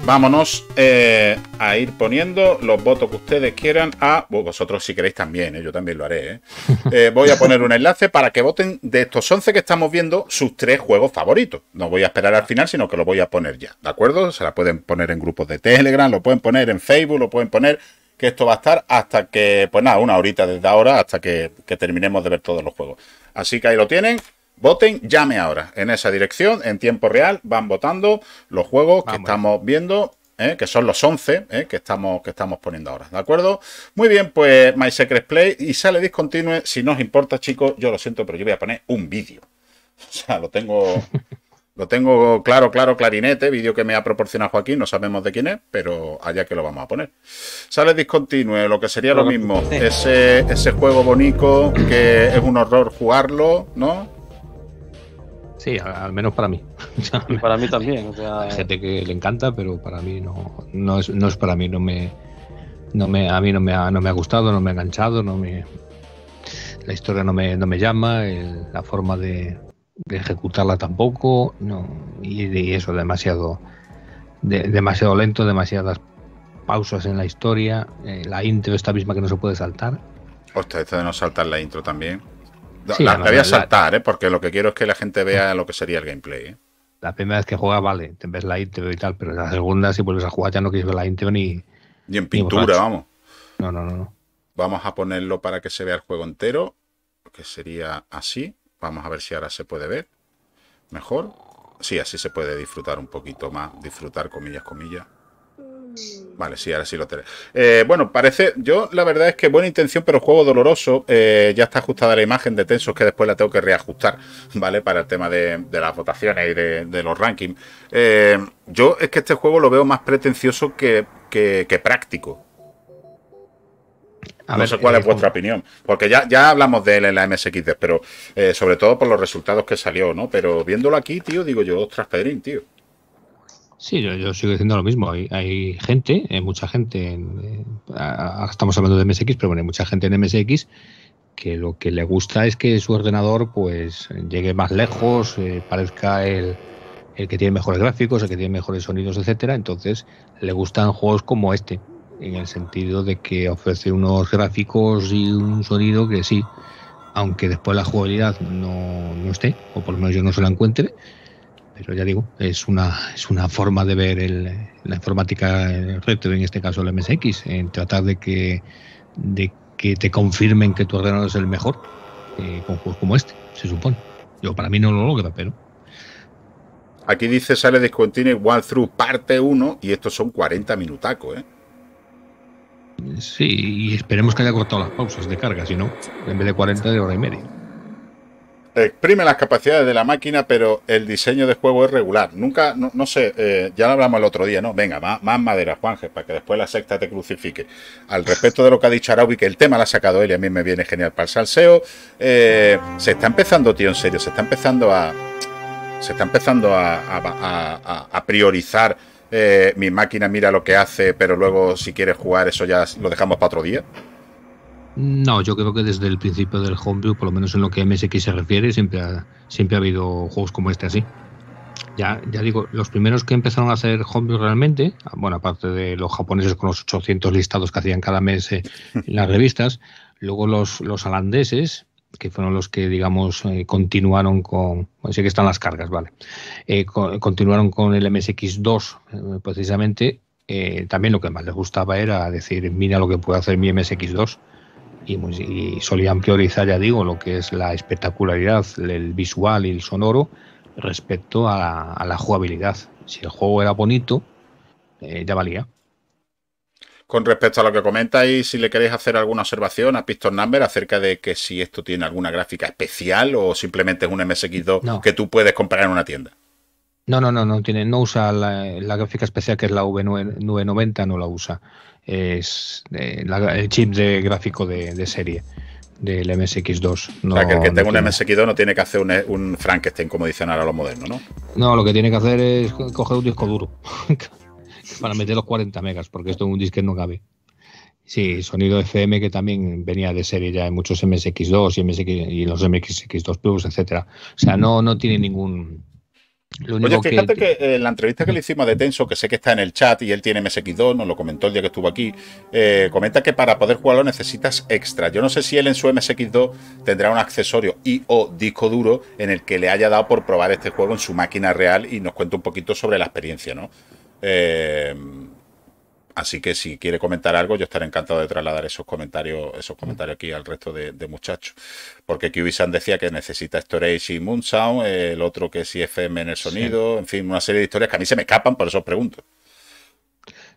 Vámonos eh, a ir poniendo los votos que ustedes quieran a vosotros si queréis también, ¿eh? yo también lo haré. ¿eh? voy a poner un enlace para que voten de estos 11 que estamos viendo sus tres juegos favoritos. No voy a esperar al final, sino que lo voy a poner ya, ¿de acuerdo? Se la pueden poner en grupos de Telegram, lo pueden poner en Facebook, lo pueden poner que esto va a estar hasta que, pues nada, una horita desde ahora hasta que, que terminemos de ver todos los juegos. Así que ahí lo tienen Voten, llame ahora. En esa dirección, en tiempo real, van votando los juegos que estamos viendo ¿eh? que son los 11 ¿eh? que, estamos, que estamos poniendo ahora, ¿de acuerdo? Muy bien, pues My Secret Play y sale discontinue. Si no os importa, chicos, yo lo siento, pero yo voy a poner un vídeo. O sea, lo tengo, lo tengo claro, claro, clarinete, vídeo que me ha proporcionado Joaquín, no sabemos de quién es, pero allá que lo vamos a poner. Sale discontinue, lo que sería lo mismo, ese, ese juego bonito que es un horror jugarlo, ¿no? Sí, al menos para mí. Y para mí también. Hay gente que le encanta, pero para mí no, no, es, no es para mí. No me, no me, a mí no me, ha, no me ha gustado, no me ha enganchado, no me, la historia no me, no me llama, la forma de, ejecutarla tampoco, no, y, eso demasiado, demasiado lento, demasiadas pausas en la historia, eh, la intro esta misma que no se puede saltar. Hostia, esto de no saltar la intro también la, voy a saltar, ¿eh? porque lo que quiero es que la gente vea lo que sería el gameplay. ¿eh? La primera vez que juegas, vale, te ves la intro y tal, pero la segunda, si vuelves a jugar, ya no quieres ver la intro ni. Ni en pintura, vamos. No, no, no, no. Vamos a ponerlo para que se vea el juego entero, que sería así. Vamos a ver si ahora se puede ver mejor. Sí, así se puede disfrutar un poquito más. Disfrutar, comillas, comillas. Vale, sí, ahora sí lo tenés. Eh, bueno, parece, yo la verdad es que buena intención, pero juego doloroso. Eh, ya está ajustada la imagen de Tensos, que después la tengo que reajustar, ¿vale? Para el tema de, las votaciones y de, los rankings. Eh, yo es que este juego lo veo más pretencioso que, práctico. No sé cuál es vuestra opinión, porque ya, ya hablamos de él en la MSX, pero sobre todo por los resultados que salió, ¿no? Pero viéndolo aquí, tío, digo yo, ostras, Pedrín, tío. Sí, yo, sigo diciendo lo mismo. Hay, gente, hay mucha gente, estamos hablando de MSX, pero bueno, hay mucha gente en MSX que lo que le gusta es que su ordenador pues llegue más lejos, eh, parezca el, el, que tiene mejores gráficos, el que tiene mejores sonidos, etcétera. Entonces le gustan juegos como este, en el sentido de que ofrece unos gráficos y un sonido que sí, aunque después la jugabilidad no, no esté, o por lo menos yo no se la encuentre, pero ya digo, es una, es una forma de ver el, la informática retro, en este caso el MSX, en tratar de que, de que te confirmen que tu ordenador es el mejor eh, con juegos como este, se supone. Yo para mí no lo logra, pero... Aquí dice sale Discontinue Through parte 1 y estos son 40 minutacos, ¿eh? Sí, y esperemos que haya cortado las pausas de carga, si no, en vez de 40 de hora y media exprime las capacidades de la máquina, pero el diseño de juego es regular. Nunca, no, sé, eh, ya lo hablamos el otro día, ¿no? Venga, más, más madera, Juanje, para que después la secta te crucifique. Al respecto de lo que ha dicho Araubi, que el tema lo ha sacado él y a mí me viene genial para el salseo, eh, se está empezando, tío, en serio, se está empezando a. Se está empezando a, priorizar eh, mi máquina, mira lo que hace, pero luego si quieres jugar, eso ya lo dejamos para otro día. No, yo creo que desde el principio del homebrew, por lo menos en lo que MSX se refiere, siempre ha, siempre ha habido juegos como este así. Ya, ya digo, los primeros que empezaron a hacer homebrew realmente, bueno, aparte de los japoneses con los 800 listados que hacían cada mes eh, en las revistas, luego los, los holandeses, que fueron los que, digamos, eh, continuaron con, bueno, sí que están las cargas, vale, eh, continuaron con el MSX2 precisamente. también lo que más les gustaba era decir, mira lo que puede hacer mi MSX2 y, solían priorizar, ya digo, lo que es la espectacularidad, el visual y el sonoro respecto a la, jugabilidad. Si el juego era bonito, eh, ya valía. Con respecto a lo que comentáis, si le queréis hacer alguna observación a Piston Number acerca de que si esto tiene alguna gráfica especial o simplemente es un MSX2 que tú puedes comprar en una tienda. No, no, no, no tiene, no usa la, gráfica especial que es la V990, no la usa es eh, el chip de gráfico de, serie del MSX2. No, o sea, que el que tenga un MSX2 no tiene que hacer un, Frankenstein, como dicen ahora los modernos, ¿no? No, lo que tiene que hacer es coger un disco duro para meter los 40 megas, porque esto en un disquete no cabe. Sí, sonido FM que también venía de serie ya en muchos MSX2 y, MSX, y los MSX2 Plus, etcétera. O sea, no, no tiene ningún Oye, fíjate que... en eh, la entrevista que le hicimos de Tenso, que sé que está en el chat y él tiene MSX2, nos lo comentó el día que estuvo aquí, eh, comenta que para poder jugarlo necesitas extra. Yo no sé si él en su MSX2 tendrá un accesorio y o disco duro en el que le haya dado por probar este juego en su máquina real y nos cuenta un poquito sobre la experiencia, ¿no? Eh, Así que si quiere comentar algo, yo estaré encantado de trasladar esos comentarios, esos comentarios aquí al resto de, muchachos. Porque Cubisan decía que necesita storage y Moonsound, el otro que sí FM en el sonido, en fin, una serie de historias que a mí se me escapan, por eso os pregunto.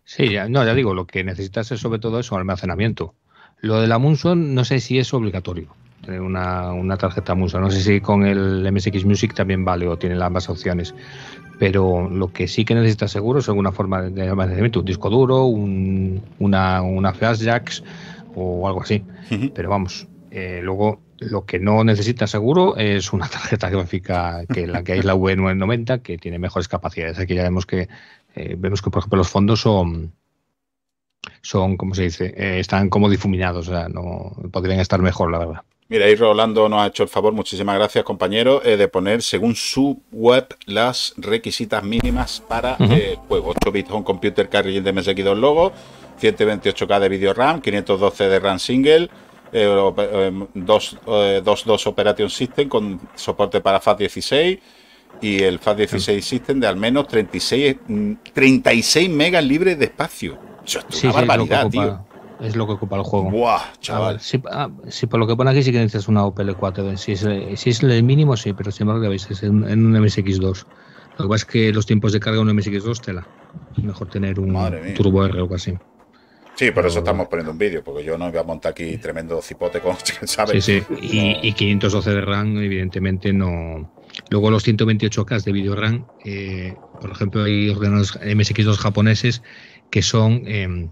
Sí, ya, no, ya digo, lo que necesitas es sobre todo eso, almacenamiento. Lo de la Moonsound no sé si es obligatorio tener una, una tarjeta Moonsound. No sé si con el MSX Music también vale o tiene ambas opciones pero lo que sí que necesitas seguro es alguna forma de almacenamiento, un disco duro, un, una, una flash jacks o algo así. Pero vamos, eh, luego lo que no necesitas seguro es una tarjeta gráfica que la que hay la V990 que tiene mejores capacidades. Aquí ya vemos que eh, vemos que por ejemplo los fondos son son, como se dice, eh, están como difuminados, o sea, no podrían estar mejor, la verdad. Mira, ahí Rolando nos ha hecho el favor, muchísimas gracias compañero, eh, de poner según su web las requisitas mínimas para el juego. 8 bits Home Computer Carrier de MSX2 Logo, 128K de video RAM, 512 de RAM single, 2, eh, 2, Operation System con soporte para FAT16 y el FAT16 System de al menos 36, 36 mm, megas libres de espacio. Eso es una barbaridad, tío. Es lo que ocupa el juego. Buah, chaval. Ah, sí, por lo que pone aquí sí que necesitas una OPL4. Si es, si es el mínimo, sí, pero sin embargo, veis, es en, un MSX2. Lo que pasa es que los tiempos de carga de un MSX2 tela. Mejor tener un Turbo R o algo así. Sí, por eso estamos poniendo un vídeo, porque yo no voy a montar aquí tremendo cipote con, ¿sabes? Sí, sí. Y, 512 de RAM, evidentemente, no. Luego los 128K de video RAM, eh, por ejemplo, hay ordenadores MSX2 japoneses que son. Em,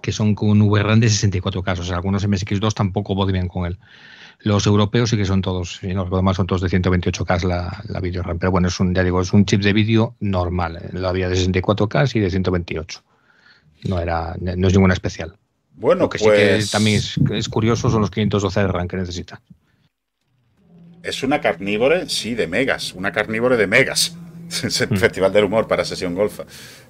que son con VRAM de 64 casos. algunos MSX2 tampoco podrían con él. Los europeos sí que son todos, y los demás son todos de 128K la, la video RAM. Pero bueno, es un, ya digo, es un chip de vídeo normal. ¿eh? Lo había de 64K y de 128. No era, no es ninguna especial. Bueno, Lo que sí que pues también es, curioso son los 512 de RAM que necesita. Es una carnívore, sí, de megas. Una carnívore de megas. Festival del Humor para Sesión Golfa.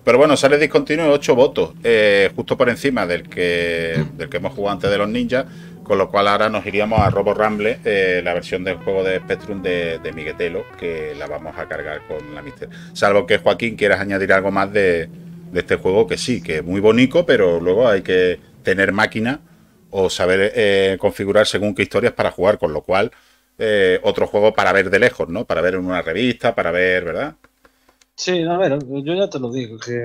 Pero bueno, sale discontinuo 8 votos, eh, justo por encima del que, del que hemos jugado antes de los ninjas, con lo cual ahora nos iríamos a Robo Ramble, eh, la versión del juego de Spectrum de, de Miguetelo, que la vamos a cargar con la Mister. Salvo que Joaquín quieras añadir algo más de, este juego, que sí, que es muy bonito, pero luego hay que tener máquina o saber eh, configurar según qué historias para jugar, con lo cual otro juego para ver de lejos, ¿no? Para ver en una revista, para ver, ¿verdad? Sí, a ver, yo ya te lo digo, que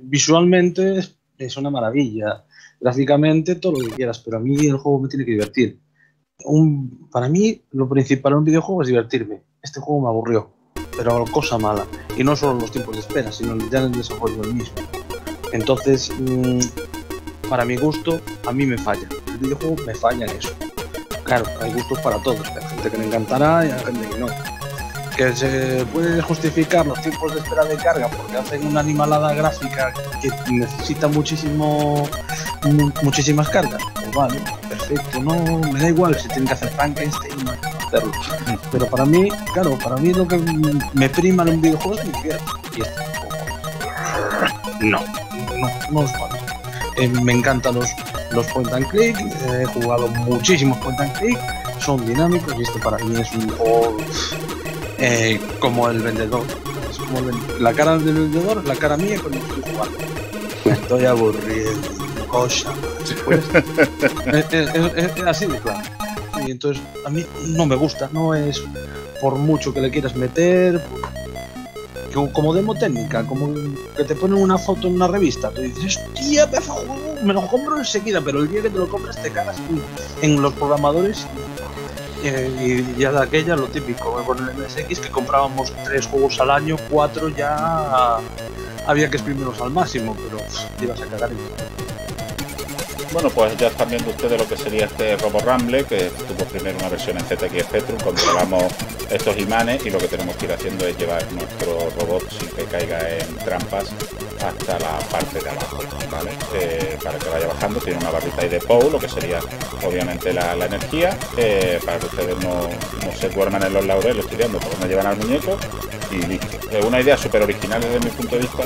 visualmente es, una maravilla, gráficamente todo lo que quieras, pero a mí el juego me tiene que divertir. Un, para mí lo principal en un videojuego es divertirme. Este juego me aburrió, pero cosa mala. Y no solo los tiempos de espera, sino ya en el desarrollo del mismo. Entonces, mm, para mi gusto, a mí me falla. El videojuego me falla en eso. Claro, hay gustos para todos. Hay gente que le encantará y hay gente que no que se puede justificar los tiempos de espera de carga porque hacen una animalada gráfica que necesita muchísimo muchísimas cargas. Pues vale, perfecto, no me da igual si tienen que hacer Frankenstein hacerlo. Pero para mí, claro, para mí lo que me prima en un videojuego es mi Y este no, no, no es bueno. Eh, me encantan los, los point and click, he jugado muchísimos point and click, son dinámicos y este para mí es un juego eh, como el vendedor. Como la cara del vendedor la cara mía estoy jugando. Me estoy aburriendo. Cosa. Es, así de claro. Y entonces a mí no me gusta, no es por mucho que le quieras meter, como demo técnica, como que te ponen una foto en una revista, tú dices, hostia, me lo compro enseguida, pero el día que te lo compras te cagas en los programadores y ya de aquella lo típico, con el MSX que comprábamos tres juegos al año, cuatro ya había que exprimirlos al máximo, pero ibas a cagar. Bueno, pues ya están viendo ustedes lo que sería este Robo Ramble, que tuvo primero una versión en ZX Spectrum, controlamos estos imanes y lo que tenemos que ir haciendo es llevar nuestro robot sin que caiga en trampas hasta la parte de abajo, ¿vale? Eh, para que vaya bajando, tiene una barrita ahí de POW, lo que sería obviamente la, energía, eh, para que ustedes no, se duerman en los laureles estudiando por dónde llevan al muñeco y listo. Es una idea súper original desde mi punto de vista,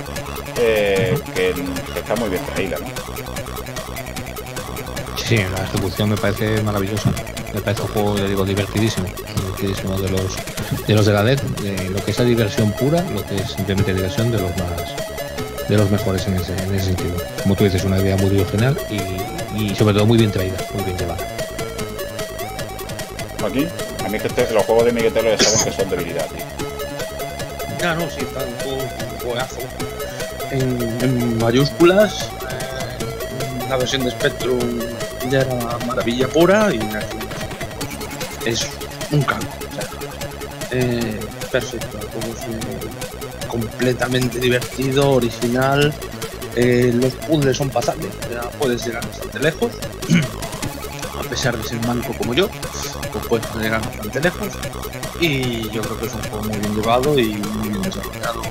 eh, que, está muy bien traída, ¿no? Sí, la ejecución me parece maravillosa. Me parece un juego, ya digo, divertidísimo. Divertidísimo de los de los de la DED. De lo que es la diversión pura, lo que es simplemente diversión de los más de los mejores en ese, en ese sentido. Como tú dices, una idea muy original y, y sobre todo muy bien traída, muy bien llevada. Aquí, a mí que este, los juegos de Miguetelo ya saben que son debilidad, tío. Ya, no, sí, está un juego, un juegazo. En, en mayúsculas, eh, la versión de Spectrum ya era maravilla pura y aquí es un calco. O sea, eh, perfecto, es completamente divertido, original. eh, los puzzles son pasables, ya puedes llegar bastante lejos. A pesar de ser manco como yo, pues puedes llegar bastante lejos. Y yo creo que es un juego muy bien llevado y muy bien desarrollado.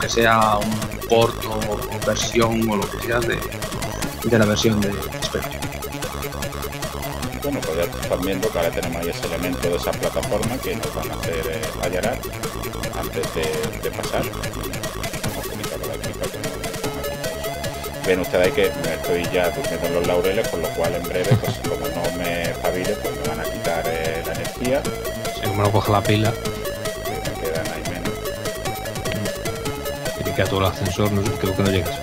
Que sea un port o versión o lo que sea de, de la versión de Spectrum. Bueno, pues ya están viendo que ahora tenemos ahí ese elemento de esa plataforma que nos van a hacer eh, antes de, de pasar. A que. Ven ustedes ahí que me estoy ya durmiendo en los laureles, con lo cual en breve, pues como no me espabile, pues me van a quitar eh, la energía, Si no coge la pila, que me quedan ahí menos. y te queda todo el ascensor, no sé, creo que no llegas.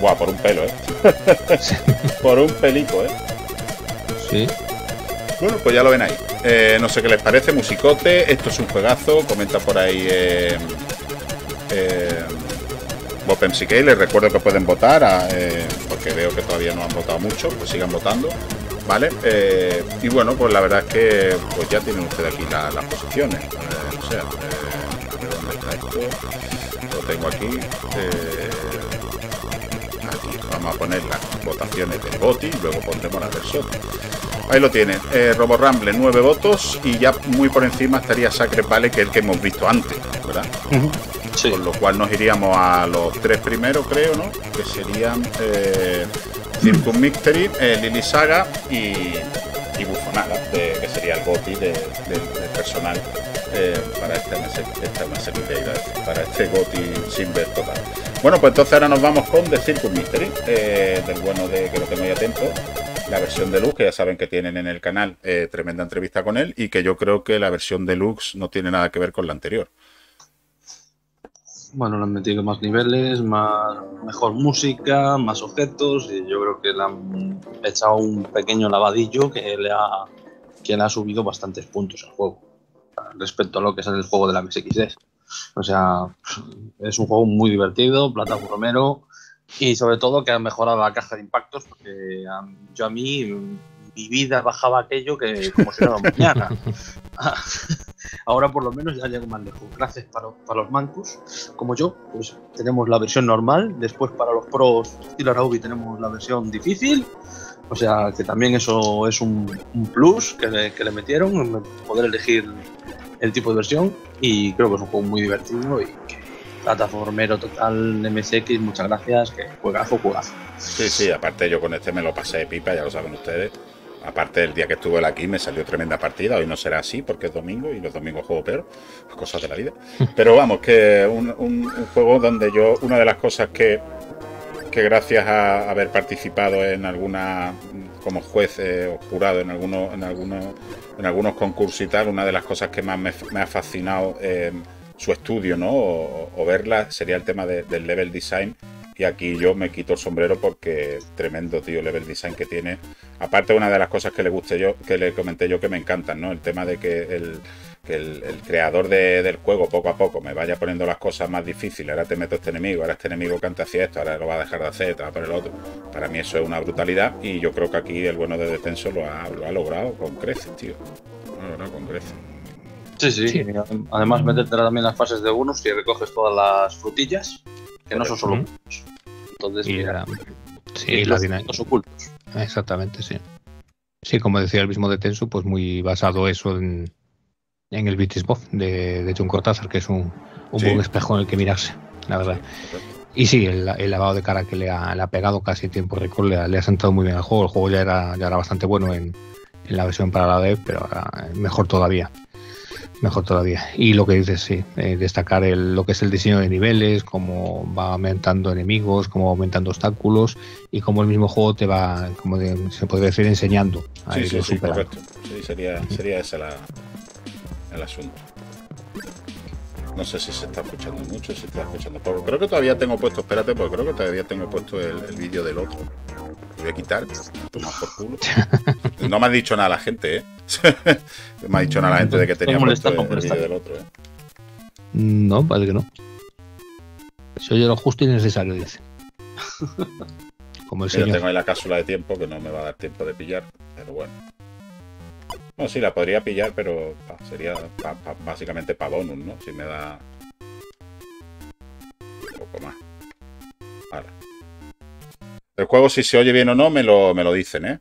Buah, por un pelo, ¿eh? por un pelico, ¿eh? Bueno, pues ya lo ven ahí. Eh, no sé qué les parece, musicote. Esto es un juegazo. Comenta por ahí eh, eh, Bob. Les recuerdo que pueden votar, eh, porque veo que todavía no han votado mucho. Pues sigan votando. ¿Vale? Eh, y bueno, pues la verdad es que pues ya tienen ustedes aquí la- las posiciones. O sea. Lo tengo aquí vamos a poner las votaciones del BOTI y luego pondremos la versión. Ahí lo tienen. Eh, Robo Ramble, 9 votos. Y ya muy por encima estaría Sacred Valley, que es el que hemos visto antes, ¿verdad? Sí. Con lo cual nos iríamos a los tres primeros, creo, ¿no? Que serían eh, Circus Mystery, eh, Lily Saga y, y Bufonada, de- que sería el GOTI de- personal eh, para este esta MS que iba a decir, para este GOTI Silver total. Bueno, pues entonces ahora nos vamos con The Circus Mystery, eh, del bueno de que lo tengo ahí atento. La versión deluxe, que ya saben que tienen en el canal, eh, tremenda entrevista con él, y que yo creo que la versión deluxe no tiene nada que ver con la anterior. Bueno, le han metido más niveles, más mejor música, más objetos y yo creo que le han echado un pequeño lavadillo que le ha, que le ha subido bastantes puntos al juego respecto a lo que es el juego de la MSX. O sea, es un juego muy divertido, plataformero y sobre todo que ha mejorado la caja de impactos porque yo a mí mi vida bajaba aquello que como si era Ahora por lo menos ya llego más lejos. Gracias para, para los mancos como yo, pues tenemos la versión normal. Después para los pros estilo Araubi tenemos la versión difícil. O sea que también eso es un, un plus que le, que le metieron, poder elegir el tipo de versión. Y creo que es un juego muy divertido y que plataformero total MSX, muchas gracias, que juegazo, juegazo. Sí, sí, aparte yo con este me lo pasé de pipa, ya lo saben ustedes. Aparte, el día que estuve aquí me salió tremenda partida. Hoy no será así porque es domingo y los domingos juego peor. Cosas de la vida. Pero vamos, que un, un- un juego donde yo, una de las cosas que, que gracias a haber participado en alguna, como juez eh, o jurado en algunos, en algunos, en algunos concursos y tal, una de las cosas que más me, me ha fascinado eh, su estudio, ¿no? O, o verla sería el tema de- del level design. Y aquí yo me quito el sombrero porque tremendo, tío, level design que tiene. Aparte, una de las cosas que le guste yo, que le comenté yo que me encantan, ¿no? El tema de que el, que el, el creador de- del juego poco a poco me vaya poniendo las cosas más difíciles. Ahora te meto este enemigo, ahora este enemigo que antes hacía esto, ahora lo va a dejar de hacer, te va a poner el otro. Para mí eso es una brutalidad y yo creo que aquí el bueno de Detenso lo ha, lo ha logrado con creces, tío. Lo ha logrado con creces. Sí, sí. Sí. Además, meterte también las fases de bonus y recoges todas las frutillas, que no son solo. Entonces, y mira, la, sí, y la ocultos. Exactamente, sí. Sí, como decía el mismo de Tensu, pues muy basado eso en, en el Beatis Bob de, de John Cortázar, que es un, un Sí. buen espejo en el que mirarse, la verdad. Y sí, el, el lavado de cara que le ha, le ha pegado casi en tiempo récord le ha, le ha sentado muy bien al juego. El juego ya era, ya era bastante bueno en, en la versión para la dev, pero ahora mejor todavía. Mejor todavía. Y lo que dices, sí, eh, destacar el, lo que es el diseño de niveles, cómo va aumentando enemigos, cómo va aumentando obstáculos y cómo el mismo juego te va, como de- se podría decir, enseñando a Sí, sí, sí, correcto. Sí, sería, sería ese la- el asunto. No sé si se está escuchando mucho, si se está escuchando poco. Creo que todavía tengo puesto, espérate, porque creo que todavía tengo puesto el, vídeo del otro. Lo voy a quitar, toma por culo. No me ha dicho nada la gente, ¿eh? No me ha dicho nada la gente de que tenía puesto el, vídeo del otro, ¿eh? No, parece que no. Se oye lo justo y necesario, dice. Como el Yo tengo ahí la cápsula de tiempo que no me va a dar tiempo de pillar, pero bueno. No, sí, la podría pillar, pero sería básicamente para bonus, ¿no? Si me da un poco más. Ahora. El juego, si se oye bien o no, me lo, me lo dicen, ¿eh?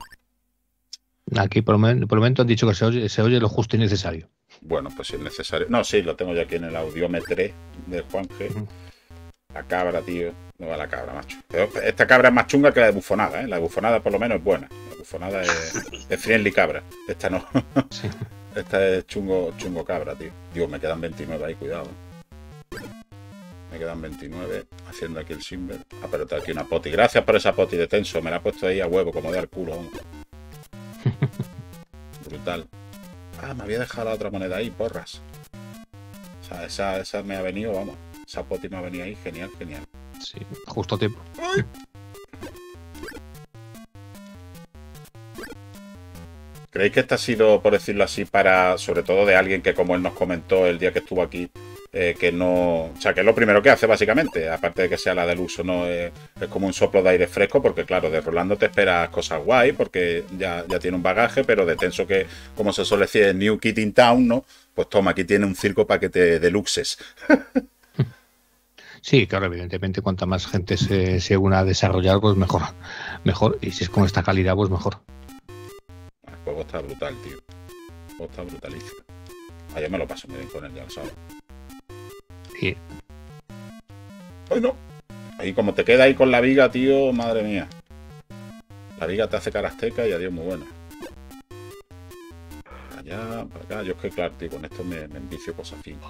Aquí por el, momento han dicho que se oye, se oye lo justo y necesario. Bueno, pues si es necesario. No, sí, lo tengo ya aquí en el audiómetro de Juan G. La cabra, tío. No va la cabra, macho. esta cabra es más chunga que la de bufonada, ¿eh? La de bufonada por lo menos es buena. La bufonada es, es friendly cabra. Esta no. Esta es chungo, chungo cabra, tío. Digo, me quedan 29 ahí, cuidado. Me quedan 29 haciendo aquí el Simber. Ah, pero aquí una poti. Gracias por esa poti de tenso. Me la he puesto ahí a huevo, como de al culo. Brutal. Ah, me había dejado la otra moneda ahí, porras. O sea, esa, esa me ha venido, vamos. Esa poti me ha venido ahí, genial, genial. Sí, justo a tiempo. ¿Creéis que esta ha sido, por decirlo así, para, sobre todo de alguien que como él nos comentó el día que estuvo aquí, eh, que no, o sea, que es lo primero que hace básicamente, aparte de que sea la del uso, no es, como un soplo de aire fresco, porque claro, de Rolando te esperas cosas guay, porque ya, ya tiene un bagaje, pero de tenso que, como se suele decir, New Kid in Town, ¿no? Pues toma, aquí tiene un circo para que te deluxes. Sí, claro, evidentemente cuanta más gente se, se una a desarrollar, pues mejor. Mejor. Y si es con esta calidad, pues mejor. El juego está brutal, tío. El juego está brutalísimo. Ayer me lo paso bien con él, ya lo sabes. Sí. Ay, no. Ahí como te queda ahí con la viga, tío, madre mía. La viga te hace carasteca y adiós muy buena. Allá, para acá. Yo es que, claro, tío, con esto me, me envicio cosas finas.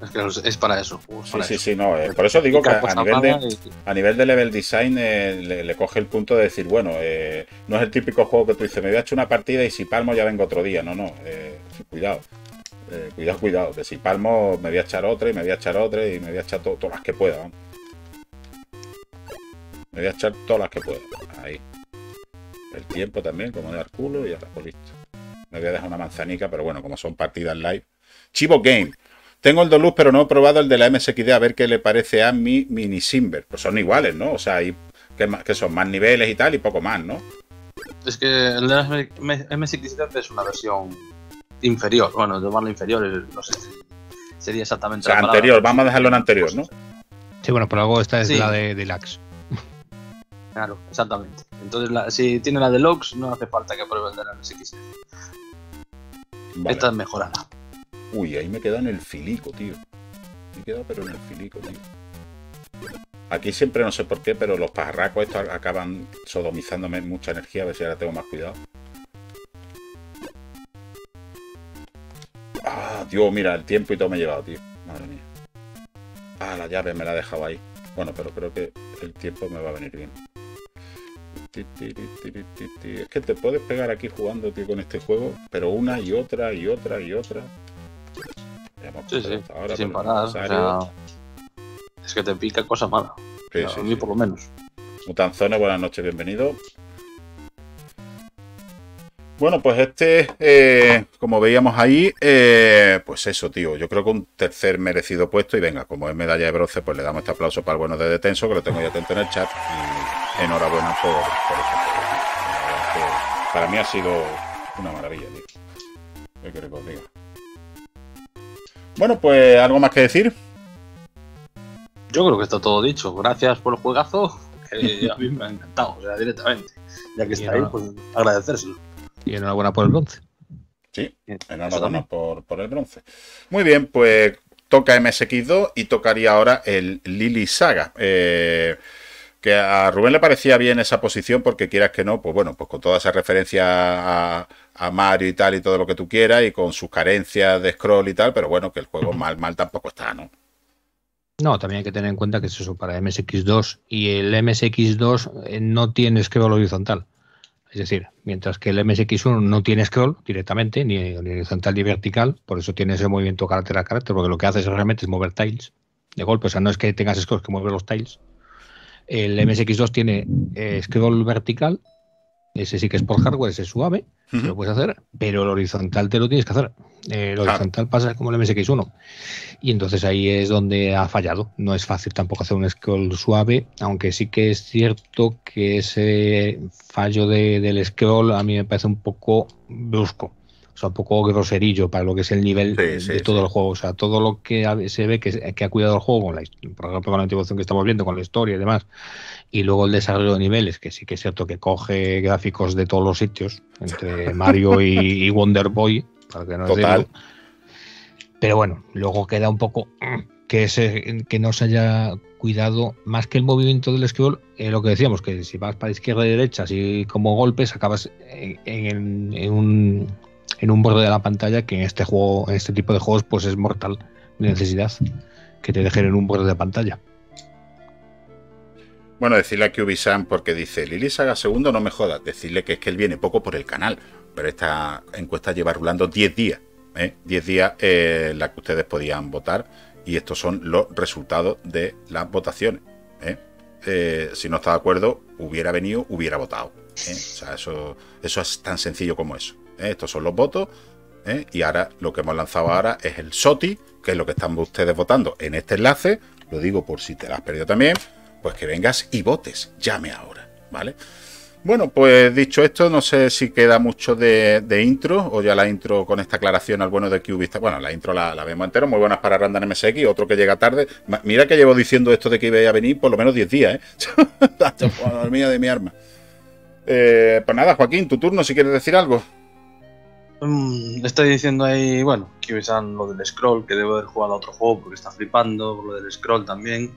Es que es para eso. sí, sí, sí, no. Eh, por eso digo que a nivel, de, a nivel de level design eh, le, coge el punto de decir, bueno, eh, no es el típico juego que tú dices, me voy a echar una partida y si palmo ya vengo otro día. No, no, cuidado. Cuidado, cuidado. Que si palmo me voy a echar otra y me voy a echar otra y me voy a echar todas las que pueda. Me voy a echar todas las que pueda. Ahí. El tiempo también, como de dar culo y ya está, pues listo. Me voy a dejar una manzanica, pero bueno, como son partidas live. Chivo Game. Tengo el Doluz, pero no he probado el de la MSXD a ver qué le parece a mi Mini Simber. Pues son iguales, ¿no? O sea, hay que, son más niveles y tal y poco más, ¿no? Es que el de la MSXD es una versión inferior. Bueno, llamarla inferior, no sé sería exactamente. O sea, anterior, vamos a dejarlo en anterior, ¿no? Sí, bueno, pero luego esta es la de Deluxe. Claro, exactamente. Entonces, si tiene la Deluxe, no hace falta que pruebe el de la MSXD. Esta es mejorada. Uy, ahí me queda en el filico, tío. Me queda pero en el filico, tío. Aquí siempre no sé por qué, pero los pajarracos estos acaban sodomizándome mucha energía. A ver si ahora tengo más cuidado. Ah, Dios, mira, el tiempo y todo me ha llevado, tío. Madre mía. Ah, la llave me la ha dejado ahí. Bueno, pero creo que el tiempo me va a venir bien. Es que te puedes pegar aquí jugando, tío, con este juego, pero una y otra y otra y otra. Sí, sí, sin parar. es que te pica cosa mala. a mí por lo menos. Mutanzone, buenas noches, bienvenido. Bueno, pues este, eh, como veíamos ahí, eh, pues eso, tío. Yo creo que un tercer merecido puesto. Y venga, como es medalla de bronce, pues le damos este aplauso para el bueno de Detenso, que lo tengo ya atento en el chat. Y enhorabuena por, por este Para mí ha sido una maravilla, tío. ¿Qué quiero que os diga? Bueno, pues algo más que decir. Yo creo que está todo dicho. Gracias por el juegazo. Que a mí me ha encantado, o sea, directamente. Ya que está ahí, pues agradecérselo. Y enhorabuena por el bronce. Sí, enhorabuena por, por el bronce. Muy bien, pues toca MSX2 y tocaría ahora el Lily Saga. Eh, que a Rubén le parecía bien esa posición porque quieras que no, pues bueno, pues con toda esa referencia a, Mario y tal y todo lo que tú quieras y con sus carencias de scroll y tal, pero bueno, que el juego mal, mal tampoco está, ¿no? No, también hay que tener en cuenta que es eso para MSX2 y el MSX2 eh, no tiene scroll horizontal. Es decir, mientras que el MSX1 no tiene scroll directamente, ni, horizontal ni vertical, por eso tiene ese movimiento carácter a carácter, porque lo que hace es realmente es mover tiles de golpe. O sea, no es que tengas scroll que mueve los tiles. El MSX2 tiene eh, scroll vertical ese sí que es por hardware, ese es suave, lo puedes hacer, pero el horizontal te lo tienes que hacer. el horizontal pasa como el MSX1. Y entonces ahí es donde ha fallado. No es fácil tampoco hacer un scroll suave, aunque sí que es cierto que ese fallo del scroll a mí me parece un poco brusco sea, un poco groserillo para lo que es el nivel de todo el juego. O sea, todo lo que se ve que, ha cuidado el juego, con la, por ejemplo, con la introducción que estamos viendo, con la historia y demás, y luego el desarrollo de niveles, que sí que es cierto que coge gráficos de todos los sitios, entre Mario y, Wonder Boy, para que no Total. Pero bueno, luego queda un poco que no se haya cuidado más que el movimiento del scroll, eh, lo que decíamos, que si vas para izquierda y derecha, así como golpes, acabas en un en un borde de la pantalla que en este juego, en este tipo de juegos, pues es mortal de necesidad que te dejen en un borde de pantalla. Bueno, decirle a Cubisan porque dice, Lili Saga segundo, no me jodas. Decirle que es que él viene poco por el canal, pero esta encuesta lleva rulando 10 días. 10 ¿eh? días eh, la que ustedes podían votar y estos son los resultados de las votaciones. ¿eh? si no está de acuerdo, hubiera venido, hubiera votado. O sea, eso es tan sencillo como eso. ¿Eh? Estos son los votos. ¿eh? Y ahora lo que hemos lanzado ahora es el SOTI, que es lo que están ustedes votando en este enlace. Lo digo por si te lo has perdido también. Pues que vengas y votes. Llame ahora. ¿Vale? Bueno, pues dicho esto, no sé si queda mucho de, intro o ya la intro con esta aclaración al bueno de Qvista. Bueno, la intro la, vemos entero, muy buenas para Random MSX, otro que llega tarde. Mira que llevo diciendo esto de que iba a venir por lo menos 10 días, ¿eh? de mi arma. Eh, pues nada, Joaquín, tu turno si quieres decir algo. Mm, estoy diciendo ahí, bueno, que usan lo del scroll, que debo haber jugado a otro juego porque está flipando, por lo del scroll también.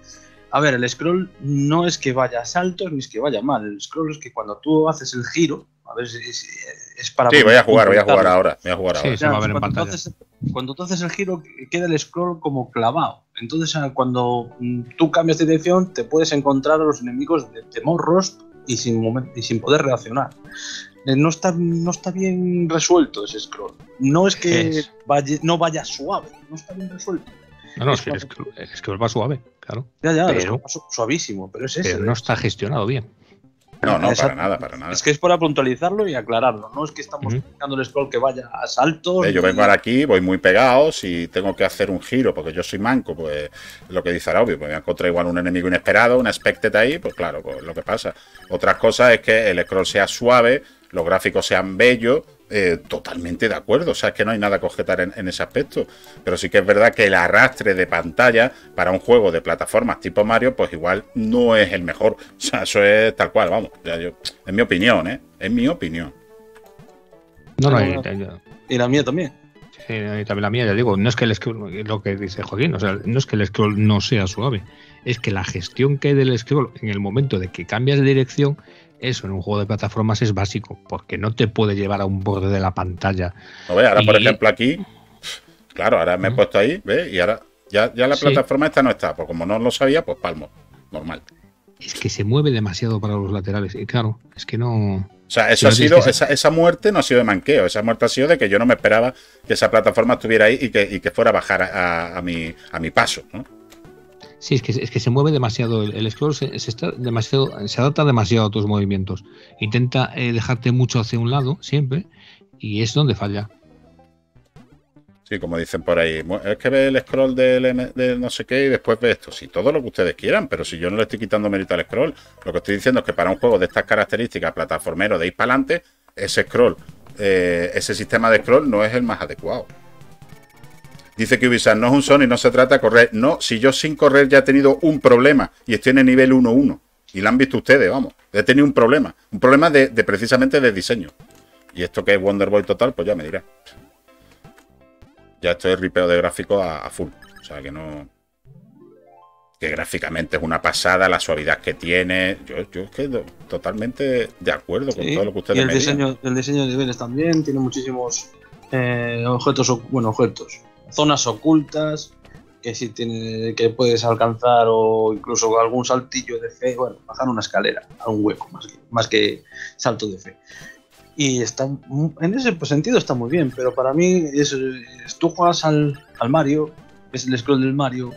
A ver, el scroll no es que vaya a saltos ni es que vaya mal. El scroll es que cuando tú haces el giro, a ver si es, para. Sí, voy a jugar, voy a jugar ahora. Voy a jugar ahora. cuando, tú haces, cuando, tú haces, el giro, queda el scroll como clavado. Entonces, ah, cuando mm, tú cambias de dirección, te puedes encontrar a los enemigos de, de morros y sin, y sin poder reaccionar. Eh, no está, no está bien resuelto ese scroll. No es que Vaya, no vaya suave, no está bien resuelto. No, no, es, que el scroll, va suave, claro. Ya, ya, pero, suavísimo, pero es ese. Pero no está gestionado bien. No, no, para nada, para nada. Es que es para puntualizarlo y aclararlo. No es que estamos buscando el scroll que vaya a saltos. Yo vengo ahora aquí, voy muy pegado. Si tengo que hacer un giro porque yo soy manco, pues lo que dice Arabio, pues me encontré igual un enemigo inesperado, un expected ahí, pues claro, pues lo que pasa. Otras cosas es que el scroll sea suave, los gráficos sean bellos, eh, totalmente de acuerdo. O sea, es que no hay nada que objetar en, ese aspecto. Pero sí que es verdad que el arrastre de pantalla para un juego de plataformas tipo Mario, pues igual no es el mejor. O sea, eso es tal cual, vamos. Ya yo, es mi opinión, ¿eh? Es mi opinión. No, no, y, la mía también. Sí, y también la mía, ya digo, no es que el scroll, lo que dice Joaquín, o sea, no es que el scroll no sea suave, es que la gestión que hay del scroll en el momento de que cambias de dirección eso en un juego de plataformas es básico, porque no te puede llevar a un borde de la pantalla. ahora, por ejemplo, aquí, claro, ahora me he puesto ahí, ¿ves? Y ahora ya, ya la plataforma esta no está, pues como no lo sabía, pues palmo, normal. Es que se mueve demasiado para los laterales, y claro, es que no. O sea, eso ha sido, esa, esa, muerte no ha sido de manqueo, esa muerte ha sido de que yo no me esperaba que esa plataforma estuviera ahí y que, y que fuera a bajar a, a, mi, a mi paso, ¿no? Sí, es que, es que se mueve demasiado. El, scroll se, está demasiado, se adapta demasiado a tus movimientos. Intenta eh, dejarte mucho hacia un lado siempre y es donde falla. Sí, como dicen por ahí, es que ve el scroll de, no sé qué y después ve esto. Sí, todo lo que ustedes quieran, pero si yo no le estoy quitando mérito al scroll, lo que estoy diciendo es que para un juego de estas características, plataformero de ir para adelante, ese scroll, eh, ese sistema de scroll no es el más adecuado. Dice que Ubisoft no es un Sony, no se trata de correr. No, si yo sin correr ya he tenido un problema y estoy en el nivel 1-1. Y lo han visto ustedes, vamos. He tenido un problema. Un problema de, precisamente de diseño. Y esto que es Wonder Boy total, pues ya me dirá. Ya estoy ripeo de gráfico a, full. O sea que no. Que gráficamente es una pasada, la suavidad que tiene. Yo, yo es que totalmente de acuerdo con todo lo que ustedes y el diseño, el diseño de niveles también tiene muchísimos eh, objetos, bueno, objetos zonas ocultas, que si tiene, que puedes alcanzar o incluso algún saltillo de fe, bueno, bajar una escalera a un hueco más que, más que salto de fe. Y está, en ese sentido está muy bien, pero para mí es, tú juegas al, al Mario, ves el scroll del Mario,